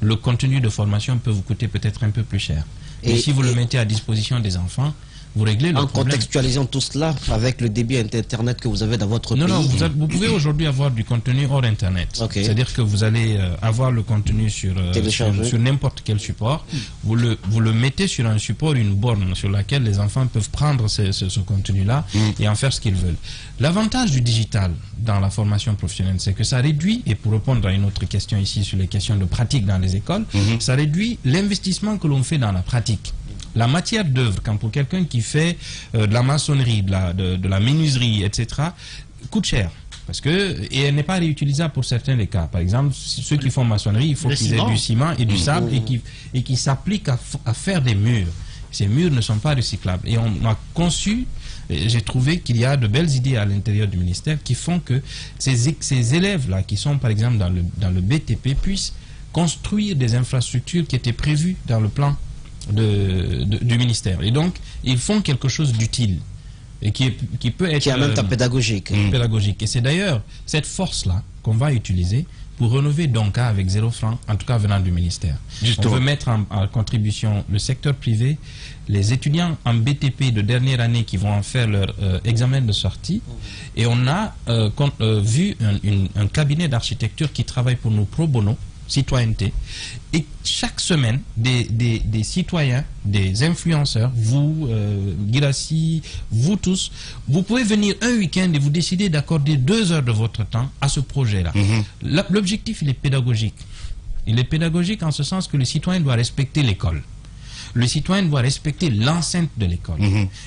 Le contenu de formation peut vous coûter peut-être un peu plus cher. Et, Et- si vous le et- mettez à disposition des enfants, vous réglez le En problème. contextualisant tout cela avec le débit Internet que vous avez dans votre Non, pays. non, vous, avez- vous pouvez aujourd'hui avoir du contenu hors Internet. C'est-à-dire que vous allez euh, avoir le contenu sur, euh, sur, sur n'importe quel support. Vous le, vous le mettez sur un support, une borne sur laquelle les enfants peuvent prendre ce, ce- ce contenu-là et en faire ce qu'ils veulent. L'avantage du digital dans la formation professionnelle, c'est que ça réduit, et pour répondre à une autre question ici sur les questions de pratique dans les écoles, ça réduit l'investissement que l'on fait dans la pratique. La matière d'œuvre, quand pour quelqu'un qui fait euh, de la maçonnerie, de la, de, de la menuiserie, etc., coûte cher. Parce que, et elle n'est pas réutilisable pour certains des cas. Par exemple, ceux qui font maçonnerie, il faut qu'ils aient du ciment et du Mmh. sable et qui, et qui s'appliquent à, faire des murs. Ces murs ne sont pas recyclables. Et on a conçu, j'ai trouvé qu'il y a de belles idées à l'intérieur du ministère qui font que ces, élèves-là, qui sont par exemple dans le, dans le BTP, puissent construire des infrastructures qui étaient prévues dans le plan de, de- du ministère. Et donc, ils font quelque chose d'utile et qui, est- qui peut être... Qui même temps euh, pédagogique. pédagogique. Et c'est d'ailleurs cette force-là qu'on va utiliser pour rénover Donka avec zéro franc, en tout cas venant du ministère. Justement. On veut mettre en, en contribution le secteur privé, les étudiants en BTP de dernière année qui vont en faire leur euh, examen de sortie. Et on a euh, con- euh, vu un, une- un cabinet d'architecture qui travaille pour nous pro bono, citoyenneté. Et chaque semaine, des, des- des citoyens, des influenceurs, vous, euh, Girassi, vous tous, vous pouvez venir un week-end et vous décidez d'accorder deux heures de votre temps à ce projet-là. La- L'objectif, il est pédagogique. Il est pédagogique en ce sens que le citoyen doit respecter l'école. Le citoyen doit respecter l'enceinte de l'école.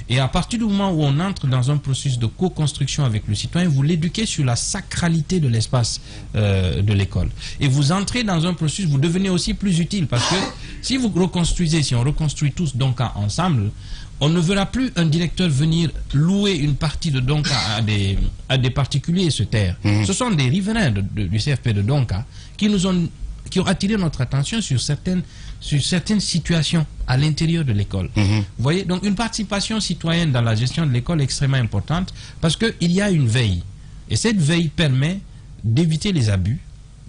Et à partir du moment où on entre dans un processus de co-construction avec le citoyen, vous l'éduquez sur la sacralité de l'espace euh, de l'école. Et vous entrez dans un processus, vous devenez aussi plus utile parce que si vous reconstruisez, si on reconstruit tous donc en- ensemble, on ne verra plus un directeur venir louer une partie de Donka à des, à des particuliers et se taire. Ce sont des riverains de- de- du CFP de Donka qui nous ont qui ont attiré notre attention sur certaines, sur certaines situations à l'intérieur de l'école. Vous voyez, donc une participation citoyenne dans la gestion de l'école est extrêmement importante parce qu'il y a une veille. Et cette veille permet d'éviter les abus,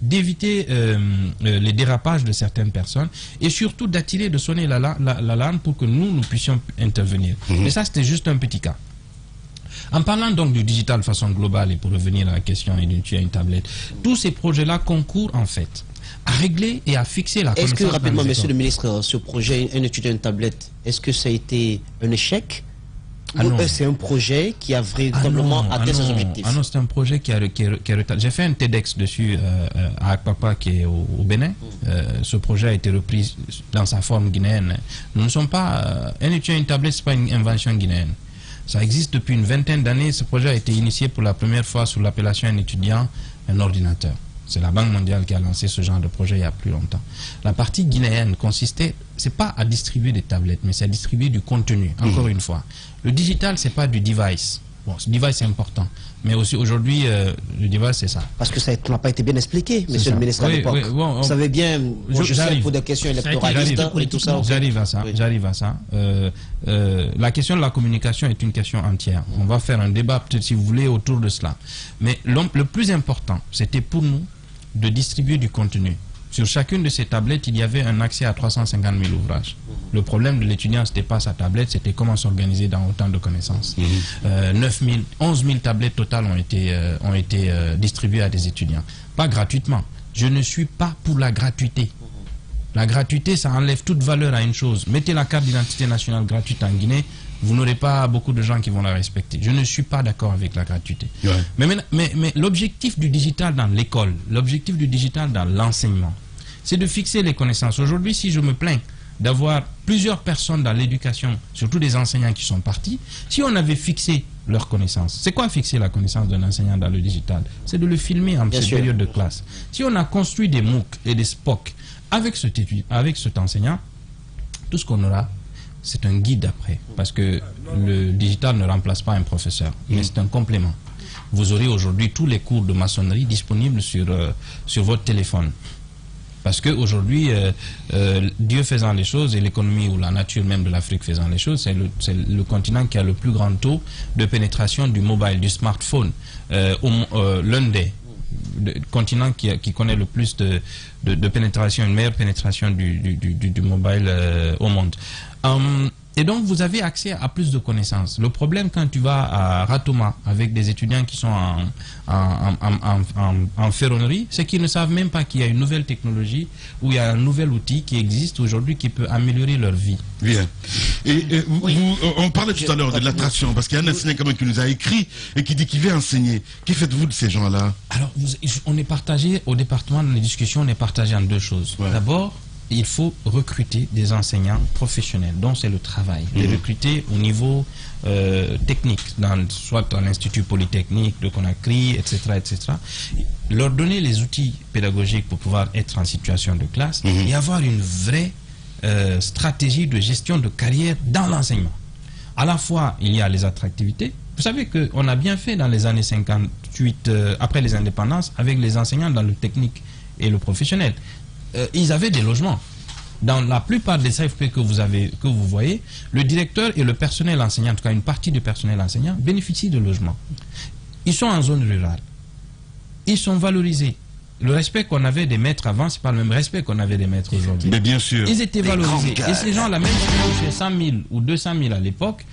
d'éviter euh, euh, les dérapages de certaines personnes et surtout d'attirer, de sonner la- la- la- l'alarme pour que nous, nous puissions intervenir. Et ça, c'était juste un petit cas. En parlant donc du digital de façon globale et pour revenir à la question et tu as une tablette, tous ces projets-là concourent en fait à régler et à fixer la Est-ce que rapidement, monsieur le ministre, euh, ce projet, un étudiant, une tablette, est-ce que ça a été un échec Ah c'est un projet qui a Ah véritablement non, atteint ah ses objectifs ah non, c'est un projet qui a, qui a- qui a retardé. J'ai fait un TEDx dessus euh, euh, à Akpapa qui est au, au Bénin. Euh, ce projet a été repris dans sa forme guinéenne. Nous ne sommes pas... euh, un étudiant, une tablette, ce n'est pas une invention guinéenne. Ça existe depuis une vingtaine d'années. Ce projet a été initié pour la première fois sous l'appellation un étudiant, un ordinateur. C'est la Banque mondiale qui a lancé ce genre de projet il y a plus longtemps. La partie guinéenne consistait, c'est pas à distribuer des tablettes, mais c'est à distribuer du contenu. Encore une fois, le digital, c'est pas du device. Bon, ce device c'est important. Mais aussi aujourd'hui, euh, le device c'est ça. Parce que ça n'a pas été bien expliqué, monsieur ça. le ministre à l'époque. oui, bon, on- Vous savez bien, bon, Je- je sais pour des questions électoralistes j'arrive. et tout ça. J'arrive à ça. J'arrive à ça. Euh, euh, la question de la communication est une question entière. On va faire un débat, peut-être si vous voulez, autour de cela. Mais le plus important, c'était pour nous de distribuer du contenu. Sur chacune de ces tablettes, il y avait un accès à 350 000 ouvrages. Le problème de l'étudiant, c'était pas sa tablette, c'était comment s'organiser dans autant de connaissances. Euh, 9 000, 11 000 tablettes totales ont été, euh, ont été euh, distribuées à des étudiants. Pas gratuitement. Je ne suis pas pour la gratuité. La gratuité, ça enlève toute valeur à une chose. Mettez la carte d'identité nationale gratuite en Guinée, vous n'aurez pas beaucoup de gens qui vont la respecter. Je ne suis pas d'accord avec la gratuité. Mais, maintenant- mais, mais l'objectif du digital dans l'école, l'objectif du digital dans l'enseignement, c'est de fixer les connaissances. Aujourd'hui, si je me plains d'avoir plusieurs personnes dans l'éducation, surtout des enseignants qui sont partis, si on avait fixé leurs connaissances, c'est quoi fixer la connaissance d'un enseignant dans le digital? C'est de le filmer en Bien cette sûr. période de classe. Si on a construit des MOOC et des SPOC avec cet, avec cet enseignant, tout ce qu'on aura, c'est un guide après. Parce que le digital ne remplace pas un professeur, mais c'est un complément. Vous aurez aujourd'hui tous les cours de maçonnerie disponibles sur, euh, sur votre téléphone. Parce qu'aujourd'hui, Dieu faisant les choses et l'économie ou la nature même de l'Afrique faisant les choses, c'est le, continent qui a le plus grand taux de pénétration du mobile, du smartphone. Euh, euh, L'un des de- continents qui, connaît le plus de, de, pénétration, une meilleure pénétration du, du, mobile euh, au monde. Hum, et donc, vous avez accès à plus de connaissances. Le problème, quand tu vas à Ratoma avec des étudiants qui sont en, en, en, en, en- en ferronnerie, c'est qu'ils ne savent même pas qu'il y a une nouvelle technologie ou il y a un nouvel outil qui existe aujourd'hui qui peut améliorer leur vie. Bien. Et, et vous- vous- euh, on parlait tout à l'heure de l'attraction, parce qu'il y a un enseignant quand même qui nous a écrit et qui dit qu'il veut enseigner. Que faites-vous de ces gens-là? Alors, on est partagé au département dans les discussions, on est partagé en deux choses. D'abord, il faut recruter des enseignants professionnels, dont c'est le travail. Les Mhm. recruter au niveau euh, technique, dans, soit dans l'Institut Polytechnique de Conakry, etc., etc. Leur donner les outils pédagogiques pour pouvoir être en situation de classe et avoir une vraie euh, stratégie de gestion de carrière dans l'enseignement. À la fois, il y a les attractivités. Vous savez qu'on a bien fait dans les années 58, euh, après les indépendances, avec les enseignants dans le technique et le professionnel. Euh, ils avaient des logements. Dans la plupart des CFP que vous, avez, que vous voyez, le directeur et le personnel enseignant, en tout cas une partie du personnel enseignant, bénéficient de logements. Ils sont en zone rurale. Ils sont valorisés. Le respect qu'on avait des maîtres avant, c'est pas le même respect qu'on avait des maîtres aujourd'hui. Mais bien sûr. Ils étaient valorisés. Et ces gens-là, même s'ils touchaient 100 000 ou 200 000 à l'époque,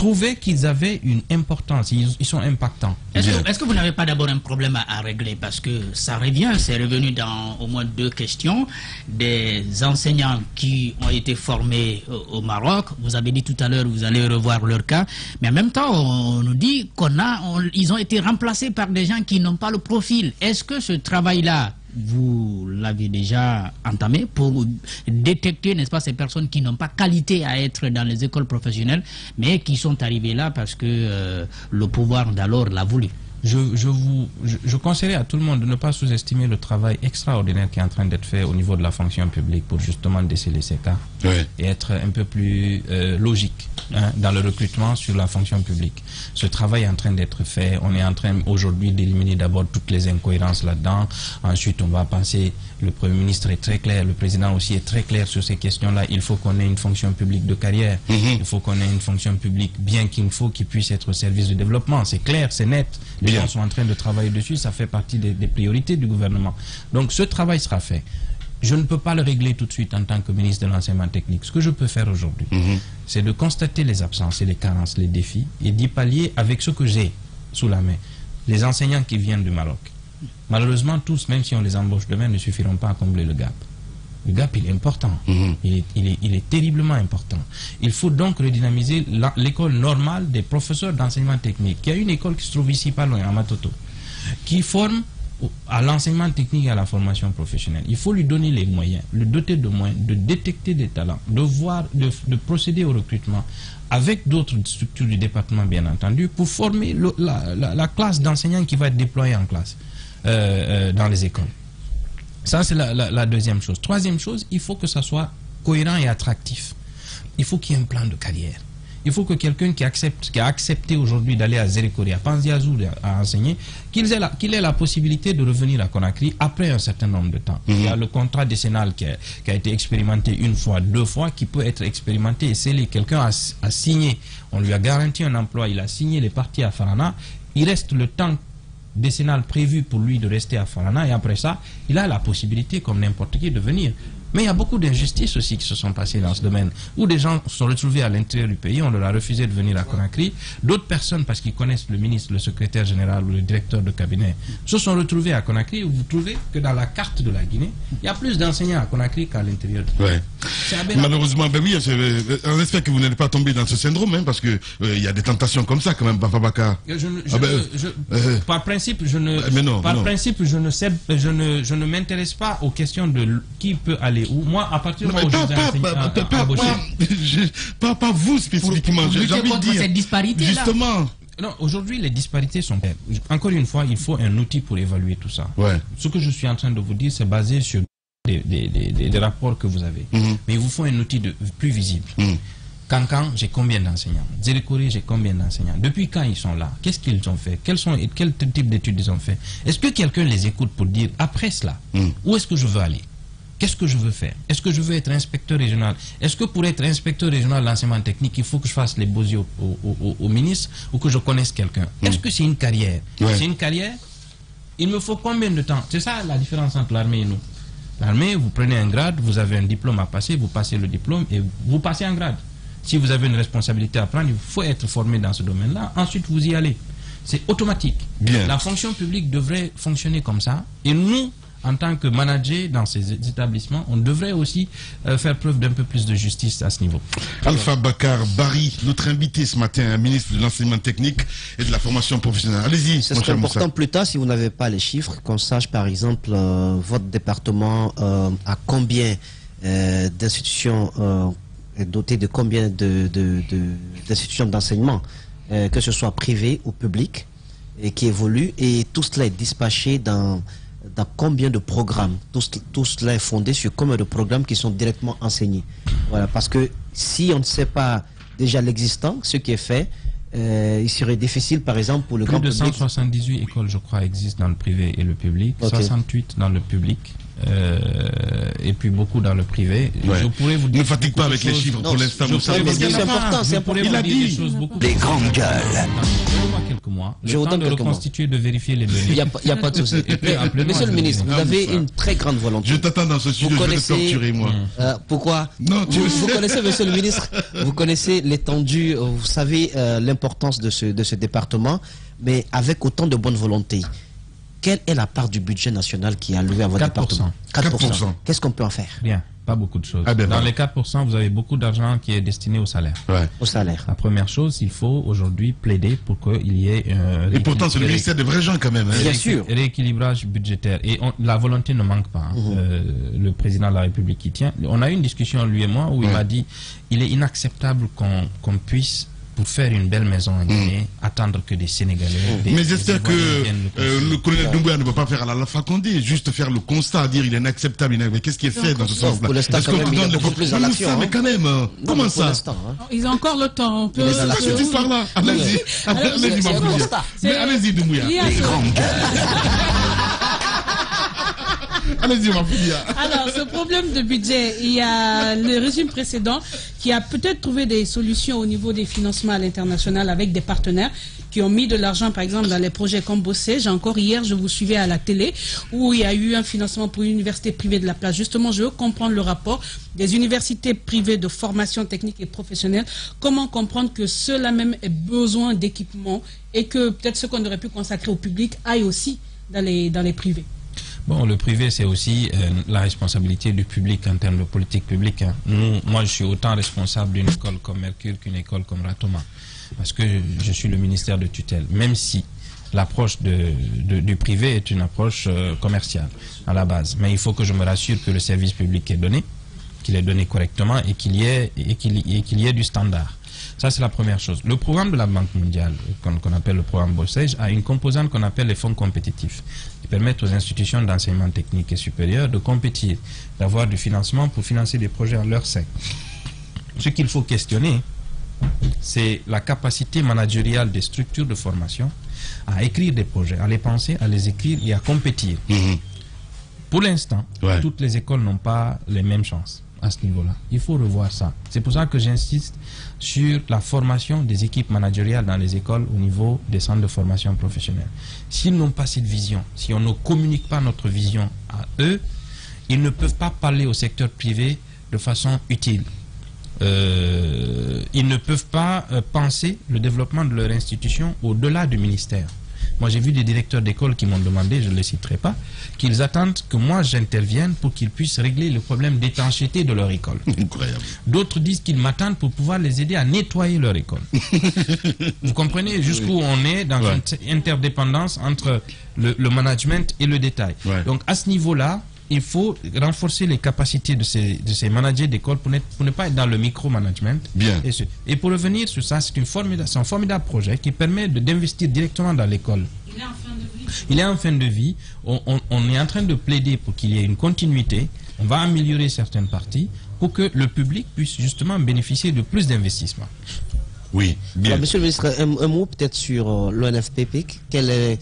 trouvaient qu'ils avaient une importance. Ils, sont impactants. Est-ce que, vous n'avez pas d'abord un problème à, régler? Parce que ça revient, c'est revenu dans au moins deux questions. Des enseignants qui ont été formés au, Maroc, vous avez dit tout à l'heure, vous allez revoir leur cas, mais en même temps, on nous dit qu'on a, ils ont été remplacés par des gens qui n'ont pas le profil. Est-ce que ce travail-là, vous l'avez déjà entamé pour détecter, n'est-ce pas, ces personnes qui n'ont pas qualité à être dans les écoles professionnelles, mais qui sont arrivées là parce que euh, le pouvoir d'alors l'a voulu Je, je vous, je, je conseillerais à tout le monde de ne pas sous-estimer le travail extraordinaire qui est en train d'être fait au niveau de la fonction publique pour justement déceler ces cas et être un peu plus euh, logique hein, dans le recrutement sur la fonction publique. Ce travail est en train d'être fait. On est en train aujourd'hui d'éliminer d'abord toutes les incohérences là-dedans. Ensuite, on va penser, le Premier ministre est très clair, le Président aussi est très clair sur ces questions-là. Il faut qu'on ait une fonction publique de carrière. Il faut qu'on ait une fonction publique bien qu'il faut qu'il puisse être au service du développement. C'est clair, c'est net. Les gens sont en train de travailler dessus. Ça fait partie des, des priorités du gouvernement. Donc ce travail sera fait. Je ne peux pas le régler tout de suite en tant que ministre de l'enseignement technique. Ce que je peux faire aujourd'hui, c'est de constater les absences et les carences, les défis, et d'y pallier avec ce que j'ai sous la main. Les enseignants qui viennent du Maroc. Malheureusement, tous, même si on les embauche demain, ne suffiront pas à combler le gap. Le gap, il est important. Il, est, il est- il est terriblement important. Il faut donc redynamiser l'école normale des professeurs d'enseignement technique. Il y a une école qui se trouve ici, pas loin, à Matoto, qui forme à l'enseignement technique et à la formation professionnelle. Il faut lui donner les moyens, le doter de moyens, de détecter des talents, de voir, de, de procéder au recrutement avec d'autres structures du département, bien entendu, pour former le- la, la- la classe d'enseignants qui va être déployée en classe euh, euh, dans les écoles. Ça, c'est la, la- la deuxième chose. Troisième chose, il faut que ça soit cohérent et attractif. Il faut qu'il y ait un plan de carrière. il faut que quelqu'un qui accepte, qui a accepté aujourd'hui d'aller à Zérékoré, à Panziazou à enseigner, qu'il ait, la, qu'il ait la possibilité de revenir à Conakry après un certain nombre de temps. Il y a le contrat décennal qui a, qui a été expérimenté une fois, deux fois, qui peut être expérimenté et scellé. Quelqu'un a, a signé, on lui a garanti un emploi, il a signé les parties à Farana, il reste le temps décennal prévu pour lui de rester à Farana et après ça, il a la possibilité, comme n'importe qui, de venir. Mais il y a beaucoup d'injustices aussi qui se sont passées dans ce domaine, où des gens se sont retrouvés à l'intérieur du pays, on leur a refusé de venir à Conakry. D'autres personnes, parce qu'ils connaissent le ministre, le secrétaire général ou le directeur de cabinet, se sont retrouvés à Conakry. Vous trouvez que dans la carte de la Guinée, il y a plus d'enseignants à Conakry qu'à l'intérieur du pays. Ouais. Malheureusement, ben oui, c'est- euh, on espère que vous n'allez pas tomber dans ce syndrome, hein, parce que euh, il y a des tentations comme ça quand même, Papa Baka. Je ne- je Ah ben, je- euh, par principe, je ne, mais non, par non. principe, je ne sais, je ne, je ne m'intéresse pas aux questions de qui peut aller où? Moi, à partir du moment où je pas, vous ai pas, vous spécifiquement, pour de contre dire. cette disparité-là. Justement. Non, aujourd'hui, les disparités sont. Encore une fois, il faut un outil pour évaluer tout ça. Ouais. Ce que je suis en train de vous dire, c'est basé sur des, des- des- rapports que vous avez. Mhm. Mais il vous faut un outil de, plus visible. Cancan, j'ai combien d'enseignants? Zélékoré, j'ai combien d'enseignants? Depuis quand ils sont là? Qu'est-ce qu'ils ont fait? Quels sont, Quel type d'études ils ont fait? Est-ce que quelqu'un les écoute pour dire, après cela, où est-ce que je veux aller? Qu'est-ce que je veux faire? Est-ce que je veux être inspecteur régional? Est-ce que pour être inspecteur régional d'enseignement technique, il faut que je fasse les beaux yeux au, au- au- au ministre ou que je connaisse quelqu'un? Est-ce que c'est une carrière? Ouais. C'est une carrière? Il me faut combien de temps? C'est ça la différence entre l'armée et nous. L'armée, vous prenez un grade, vous avez un diplôme à passer, vous passez le diplôme et vous passez un grade. Si vous avez une responsabilité à prendre, il faut être formé dans ce domaine-là. Ensuite, vous y allez. C'est automatique. Bien. La fonction publique devrait fonctionner comme ça. Et nous, en tant que manager dans ces établissements, on devrait aussi euh, faire preuve d'un peu plus de justice à ce niveau. Alpha Bakar Barry, notre invité ce matin, ministre de l'enseignement technique et de la formation professionnelle. Allez-y, Ce mon serait cher Moussa. important plus tard si vous n'avez pas les chiffres, qu'on sache par exemple euh, votre département euh, à combien euh, d'institutions euh, est doté de combien de- de- de- d'institutions d'enseignement, euh, que ce soit privé ou public, et qui évoluent, et tout cela est dispatché dans, dans combien de programmes tout, tout cela est fondé sur combien de programmes qui sont directement enseignés. Voilà, parce que si on ne sait pas déjà l'existant, ce qui est fait, euh, il serait difficile, par exemple, pour le Plus grand de public 178 écoles, je crois, existent dans le privé et le public, Ok. 68 dans le public, euh, et puis beaucoup dans le privé. Ouais. Je pourrais vous dire Ne fatigue pas avec les chiffres pour l'instant, je vous pas. je C'est important. vous Il a dit. des choses beaucoup Les grandes gueules. Quelques mois. Je Le vous temps donne de mois. reconstituer, de vérifier les données. Il n'y a, pas- a de souci. Monsieur le je ministre, vous vous avez une très grande volonté. Je t'attends dans ce studio, Vous je vais te connaissez, torturer, moi. Euh, pourquoi Non, tu vous, vous connaissez, monsieur le ministre, vous connaissez l'étendue, vous savez euh, l'importance de ce, de ce département, mais avec autant de bonne volonté. Quelle est la part du budget national qui est allouée à votre 4%. département? 4%. Qu'est-ce qu'on peut en faire? Rien, pas beaucoup de choses. Ah ben Dans voilà. les 4%, vous avez beaucoup d'argent qui est destiné au salaire. Au salaire. La première chose, il faut aujourd'hui plaider pour qu'il y ait un Et pourtant, c'est le ministère des vrais gens quand même. hein. Rééquil- Rééquilibrage budgétaire. Et on- la volonté ne manque pas. hein. Mhm. Euh, le président de la République qui tient. On a eu une discussion, lui et moi, où il Ouais. m'a dit il est inacceptable qu'on qu'on puisse, pour faire une belle maison en Guinée, attendre que des Sénégalais. des- Mhm. Mais des j'espère que euh, le colonel Doumbouya ne va pas faire à la Alpha Condé, juste faire le constat, dire il est inacceptable, mais qu'est-ce qui est fait dans ce sens-là Est-ce qu'on même, te il est donne beaucoup le- plus à l'action, ça, Mais hein. quand même, hein, Non, comment ça hein. Ils ont encore le temps. On peut... Cette histoire-là Allez-y, allez-y. Mais allez-y, Doumbouya. Alors, ce problème de budget, il y a le régime précédent qui a peut-être trouvé des solutions au niveau des financements à l'international avec des partenaires qui ont mis de l'argent, par exemple, dans les projets comme Bossé. J'ai encore hier, je vous suivais à la télé, où il y a eu un financement pour une université privée de la place. Justement, je veux comprendre le rapport des universités privées de formation technique et professionnelle. Comment comprendre que cela même ait besoin d'équipement et que peut-être ce qu'on aurait pu consacrer au public aille aussi dans les, dans les privés? Bon, le privé, c'est aussi euh, la responsabilité du public en termes de politique publique. hein. Nous, moi, je suis autant responsable d'une école comme Mercure qu'une école comme Ratoma. Parce que je suis le ministère de tutelle. Même si l'approche du privé est une approche euh, commerciale à la base. Mais il faut que je me rassure que le service public est donné, qu'il est donné correctement et qu'il y, ait- y ait du standard. Ça, c'est la première chose. Le programme de la Banque mondiale, qu'on appelle le programme Bossage, a une composante qu'on appelle les fonds compétitifs, qui permettent aux institutions d'enseignement technique et supérieur de compétir, d'avoir du financement pour financer des projets en leur sein. Ce qu'il faut questionner, c'est la capacité managériale des structures de formation à écrire des projets, à les penser, à les écrire et à compétir. Pour l'instant, Ouais. toutes les écoles n'ont pas les mêmes chances à ce niveau-là. Il faut revoir ça. C'est pour ça que j'insiste sur la formation des équipes managériales dans les écoles au niveau des centres de formation professionnelle. S'ils n'ont pas cette vision, si on ne communique pas notre vision à eux, ils ne peuvent pas parler au secteur privé de façon utile. Euh, ils ne peuvent pas euh, penser le développement de leur institution au-delà du ministère. Moi, j'ai vu des directeurs d'école qui m'ont demandé, je ne les citerai pas, qu'ils attendent que moi j'intervienne pour qu'ils puissent régler le problème d'étanchéité de leur école. Incroyable. D'autres disent qu'ils m'attendent pour pouvoir les aider à nettoyer leur école. Vous comprenez jusqu'où on est dans Ouais. une interdépendance entre le, le management et le détail. Donc à ce niveau-là, il faut renforcer les capacités de ces, de ces managers d'école pour, pour ne pas être dans le micromanagement. Bien. Et, ce- et pour revenir sur ça, c'est une formidable, c'est un formidable projet qui permet d'investir directement dans l'école. Il est en fin de vie. On, on- on est en train de plaider pour qu'il y ait une continuité. On va améliorer certaines parties pour que le public puisse justement bénéficier de plus d'investissements. Oui, Alors, monsieur le ministre, un, un mot peut-être sur euh, l'ONFPP. Quel est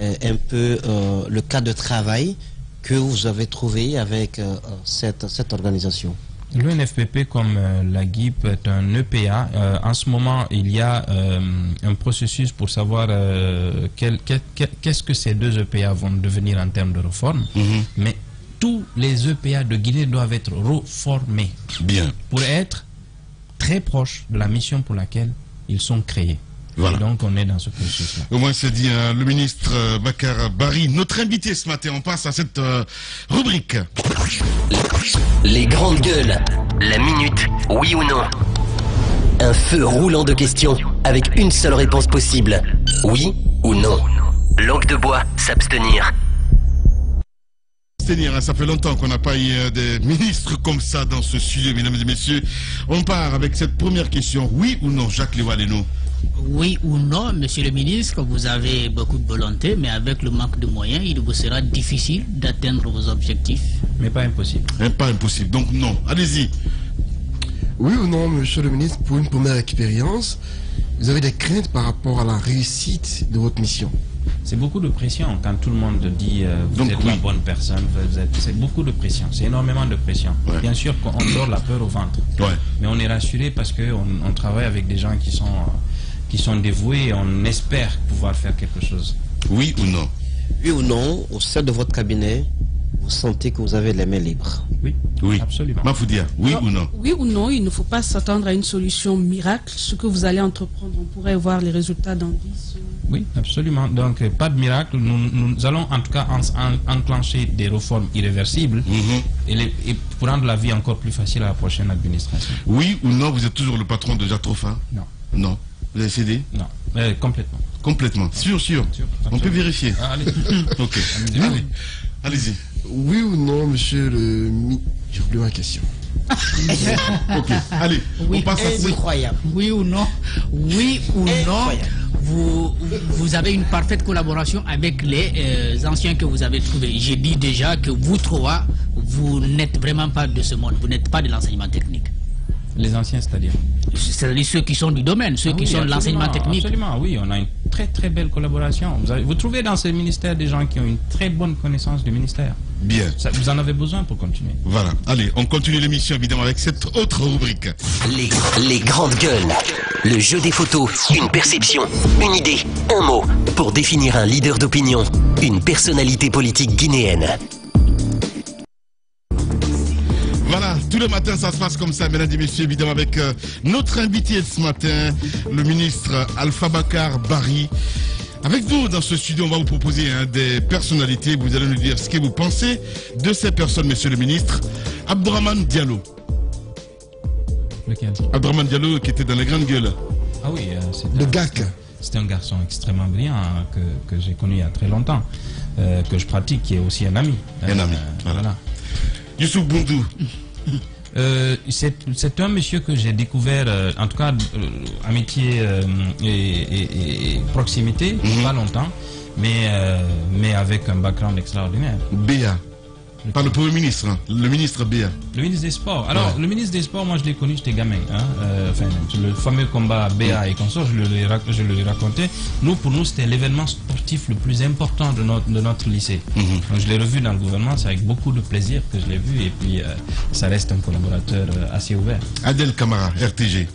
euh, un peu euh, le cas de travail que vous avez trouvé avec euh, cette, cette organisation L'UNFPP, comme euh, la GIP, est un EPA. Euh, en ce moment, il y a euh, un processus pour savoir euh, qu'est-ce que ces deux EPA vont devenir en termes de réforme. Mais tous les EPA de Guinée doivent être reformés. Bien. Pour être très proches de la mission pour laquelle ils sont créés. Voilà. Et donc, on est dans ce processus-là. Au moins, c'est dit hein, le ministre euh, Bakar Barry, notre invité ce matin. On passe à cette euh, rubrique. Les grandes gueules. La minute, oui ou non? Un feu roulant de questions avec une seule réponse possible. Oui ou non? Langue de bois, s'abstenir. Hein, ça fait longtemps qu'on n'a pas eu euh, des ministres comme ça dans ce studio, mesdames et messieurs. On part avec cette première question. Oui ou non, Jacques Lévaleno Oui ou non, monsieur le ministre, vous avez beaucoup de volonté, mais avec le manque de moyens, il vous sera difficile d'atteindre vos objectifs. Mais pas impossible. pas impossible. Donc non. Allez-y. Oui ou non, monsieur le ministre, pour une première expérience, vous avez des craintes par rapport à la réussite de votre mission? C'est beaucoup de pression quand tout le monde dit euh, vous Donc, êtes la oui. bonne personne, c'est beaucoup de pression, c'est énormément de pression. Bien sûr qu'on dort la peur au ventre, mais on est rassuré parce qu'on on travaille avec des gens qui sont, euh, qui sont dévoués et on espère pouvoir faire quelque chose. Oui ou non? Oui ou non, au sein de votre cabinet, vous sentez que vous avez les mains libres Oui. Oui. Absolument. Mafoudia, oui ou non? Oui ou non, il ne faut pas s'attendre à une solution miracle. Ce que vous allez entreprendre, on pourrait voir les résultats dans 10 Oui, absolument. Donc, pas de miracle. Nous, nous allons en tout cas en- en- enclencher des réformes irréversibles et, les- et pour rendre la vie encore plus facile à la prochaine administration. Oui ou non, vous êtes toujours le patron de Jatrofa Non. Non. Vous avez cédé Non. Complètement. Complètement. Sûr, sûr. On peut vérifier. Ah, allez. ok. Allez. Allez-y. Oui ou non, monsieur le. J'ai oublié ma question. ok. Allez, on passe à Incroyable. Oui ou non? Oui ou non? Vous, vous avez une parfaite collaboration avec les euh, anciens que vous avez trouvés. J'ai dit déjà que vous trois, vous n'êtes vraiment pas de ce monde. Vous n'êtes pas de l'enseignement technique. Les anciens, c'est-à-dire C'est-à-dire ceux qui sont du domaine, ceux Ah qui sont de l'enseignement technique. Absolument, oui, on a une très très belle collaboration. Vous, avez- vous trouvez dans ce ministère des gens qui ont une très bonne connaissance du ministère? Bien. Ça- vous en avez besoin pour continuer. Voilà. Allez, on continue l'émission évidemment avec cette autre rubrique. Les, les grandes gueules. Le jeu des photos, une perception, une idée, un mot pour définir un leader d'opinion, une personnalité politique guinéenne. Les matins ça se passe comme ça, mesdames et messieurs, évidemment avec euh, notre invité de ce matin, le ministre Alpha Bakar Barry. Avec vous dans ce studio, on va vous proposer hein, des personnalités. Vous allez nous dire ce que vous pensez de ces personnes, monsieur le ministre. Abdourahman Diallo. Lequel? Abdourahman Diallo qui était dans les grandes gueules. Ah oui, euh, c'est Le GAC. C'est un garçon extrêmement brillant hein, que, que j'ai connu il y a très longtemps, euh, que je pratique, qui est aussi un ami. Un ami, voilà. Youssouf Boundou. Euh, c'est un monsieur que j'ai découvert, euh, en tout cas, euh, amitié et, et- et proximité, il y a pas longtemps, mais, euh, mais avec un background extraordinaire. Béa. Par le Premier ministre, hein, le ministre Béa. Le ministre des Sports. Alors, Ouais. le ministre des Sports, moi je l'ai connu, j'étais gamin. Hein, euh, enfin, le fameux combat BA et consorts, je le, je le raconté. Nous, pour nous, c'était l'événement sportif le plus important de notre, de notre lycée. Donc, je l'ai revu dans le gouvernement, c'est avec beaucoup de plaisir que je l'ai vu. Et puis, euh, ça reste un collaborateur euh, assez ouvert. Adèle Camara, RTG.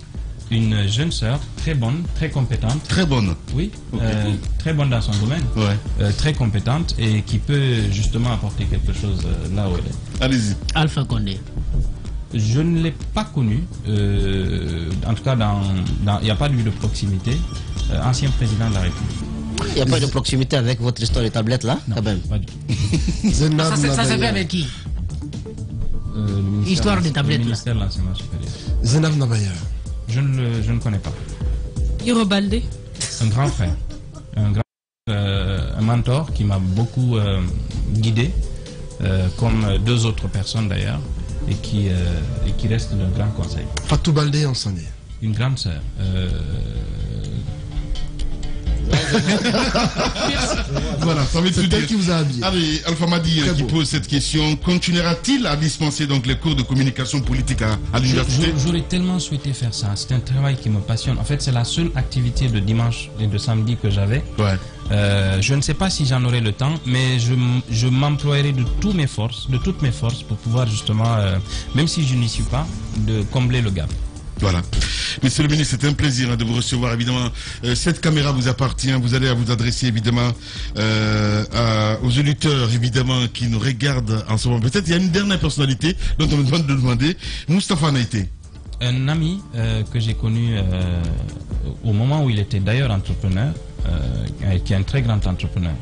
Une jeune sœur, très bonne, très compétente. Très bonne Oui, euh, très bonne dans son domaine. Ouais. Euh, très compétente et qui peut justement apporter quelque chose euh, là où elle est. Allez-y. Alpha Condé. Je ne l'ai pas connu, euh, en tout cas, il n'y a pas eu de proximité. Euh, ancien président de la République. Il n'y a pas de proximité avec votre histoire de tablette là, quand même. Pas du tout. Ça, s'est fait avec qui Euh, Histoire des tablettes, Le là. ministère de l'enseignement supérieur. Zenav Nabaya. Je ne, le, je ne connais pas. Hiro Baldé. Un grand frère. Un, grand, euh, un mentor qui m'a beaucoup euh, guidé, euh, comme deux autres personnes d'ailleurs, et qui, euh, et qui reste d'un grand conseil. Fatou Baldé en. Une grande sœur. Euh, Voilà, ça veut tout dire. qui vous a habillé. Allez, Alpha Madi Très qui beau. pose cette question. Continuera-t-il à dispenser donc les cours de communication politique à, l'université? J'aurais tellement souhaité faire ça. C'est un travail qui me passionne. En fait, c'est la seule activité de dimanche et de samedi que j'avais. Euh, je ne sais pas si j'en aurai le temps, mais je, je m'emploierai de toutes mes forces, de toutes mes forces, pour pouvoir justement, euh, même si je n'y suis pas, de combler le gap. Voilà. Monsieur le ministre, c'est un plaisir hein, de vous recevoir. Évidemment, euh, cette caméra vous appartient. Vous allez vous adresser évidemment euh, aux auditeurs évidemment qui nous regardent en ce moment. Peut-être il y a une dernière personnalité dont on me demande de demander. Moustapha Naïté. Un ami euh, que j'ai connu au moment où il était d'ailleurs entrepreneur, qui est un très grand entrepreneur.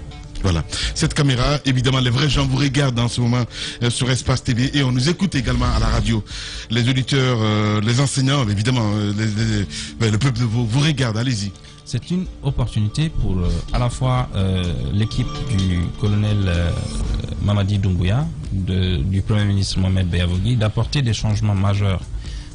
Voilà. Cette caméra, évidemment, les vrais gens vous regardent en ce moment euh, sur Espace TV et on nous écoute également à la radio. Les auditeurs, euh, les enseignants, évidemment, euh, ben, le peuple vous, vous regarde. Allez-y. C'est une opportunité pour à la fois l'équipe du colonel Mamadi Doumbouya, du Premier ministre Mohamed Beyavogui, d'apporter des changements majeurs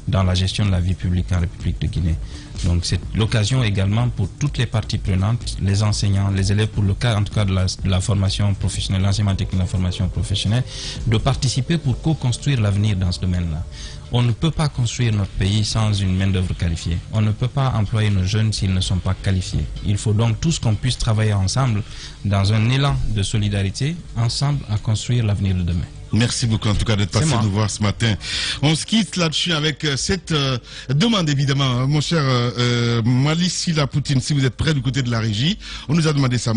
dans la gestion de la vie publique en République de Guinée. Donc c'est l'occasion également pour toutes les parties prenantes, les enseignants, les élèves, pour le cas en tout cas de la, de formation professionnelle, l'enseignement technique, la formation professionnelle, de participer pour co-construire l'avenir dans ce domaine-là. On ne peut pas construire notre pays sans une main-d'œuvre qualifiée. On ne peut pas employer nos jeunes s'ils ne sont pas qualifiés. Il faut donc tous qu'on puisse travailler ensemble dans un élan de solidarité, ensemble à construire l'avenir de demain. Merci beaucoup en tout cas d'être passé nous voir ce matin. On se quitte là-dessus avec euh, cette euh, demande évidemment, hein, mon cher euh, euh, Malice Silla Poutine, si vous êtes prêt du côté de la régie. On nous a demandé ça.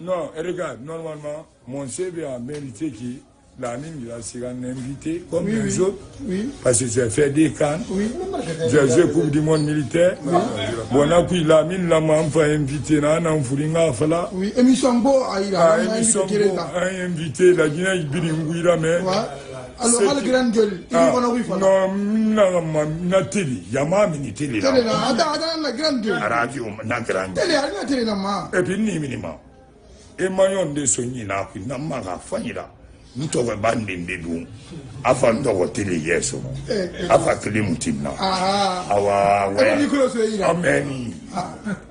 Non, regarde, normalement, mon CV a mérité qui la mine de la sera invité comme Oui, les oui. autres. Oui. Parce que j'ai fait des cannes. Oui. J'ai joué Coupe du monde militaire. Bon, là, puis la mine, là, m'a fait invité, là, on a fourni un fala. Oui, Bo Aïra. Ah, on a un invité, la Guinée, il biri ngouira, mais. Alors, qui- grande gueule. Il Ah, y a oui, fala. Non, na, ma, na télé. Yama, mini télé, Télé là. là, attends, attends, la grande gueule. Radio, na grande. Télé, allez, télé là, ma. Et puis, ni minima. Et mayon de sonyi na ku na maga fanyira. Ntɔgɔ ba nende dun. Afa ntɔgɔ tele yɛ sɔrɔ. Eh, eh. Afa kele mutin na. Ah. Awa Eh, wɛ. ni kulo so yira. Amɛni.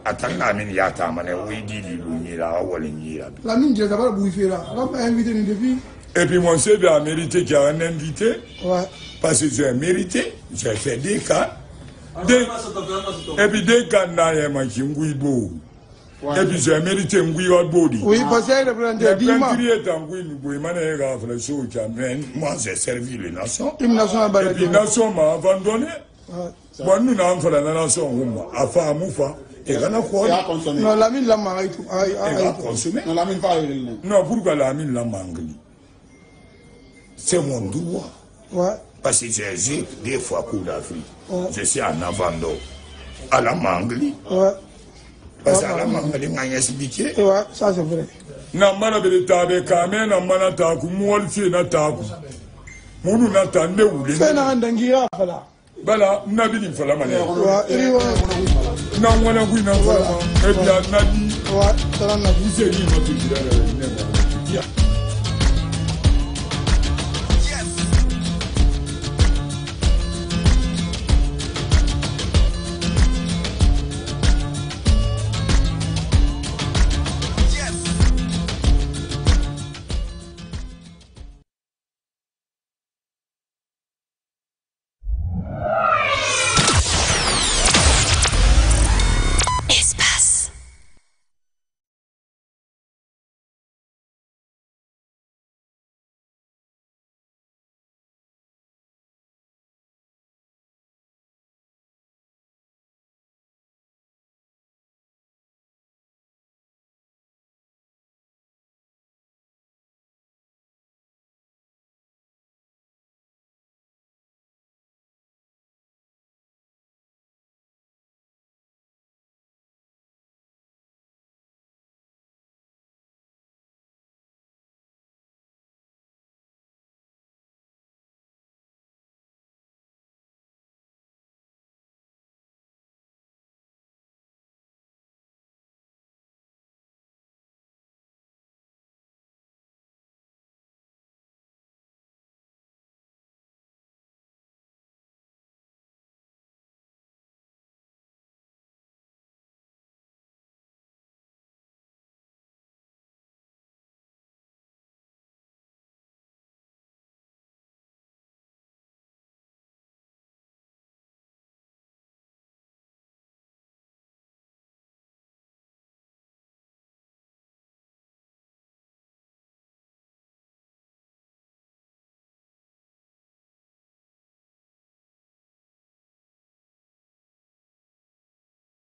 A tan na min ya ta mana o di di lu yira a wale yira. Lamine Dieng, ça va le bouffer là. On va inviter nous depuis. Et puis mon CV a mérité qu'il y a un invité. Ouais. Parce que j'ai mérité. J'ai fait des cas. Des... Et puis des cas n'a yɛ ma ki ngui bo. Et puis j'ai mérité ngui wa bodi. Représenté Les Dima. peinturiers d'Angui, nous pouvons mener à la chose qui amène. Moi, j'ai servi les nations. National Et Balade. puis, les nations m'ont abandonné. Bon, nous n'avons fait la nation, on a fait un moufa. Et on a quoi Et à consommer. Non. Ah, ah, ah. Non, Lamine pas. Non, pourquoi la mine l'a manglé C'est mon droit. Ouais. Parce que j'ai j'ai des fois coup d'Afrique. Je suis en avant d'eau. À la manglé. Ouais. parce que ala ma fali ma ɲɛsibike na mana bɛ taa bɛ kan mɛ na mana taa kun mɔgɔli fiye na taa kun mun na taa n bɛ wuli. fɛn na ka dangi y'a fala. bala na bi nin fala ma dɛ. na ŋɔnɛ kun na fala ma e eh bi yan na di. n se k'i ma tu jira yɛrɛ ne ma.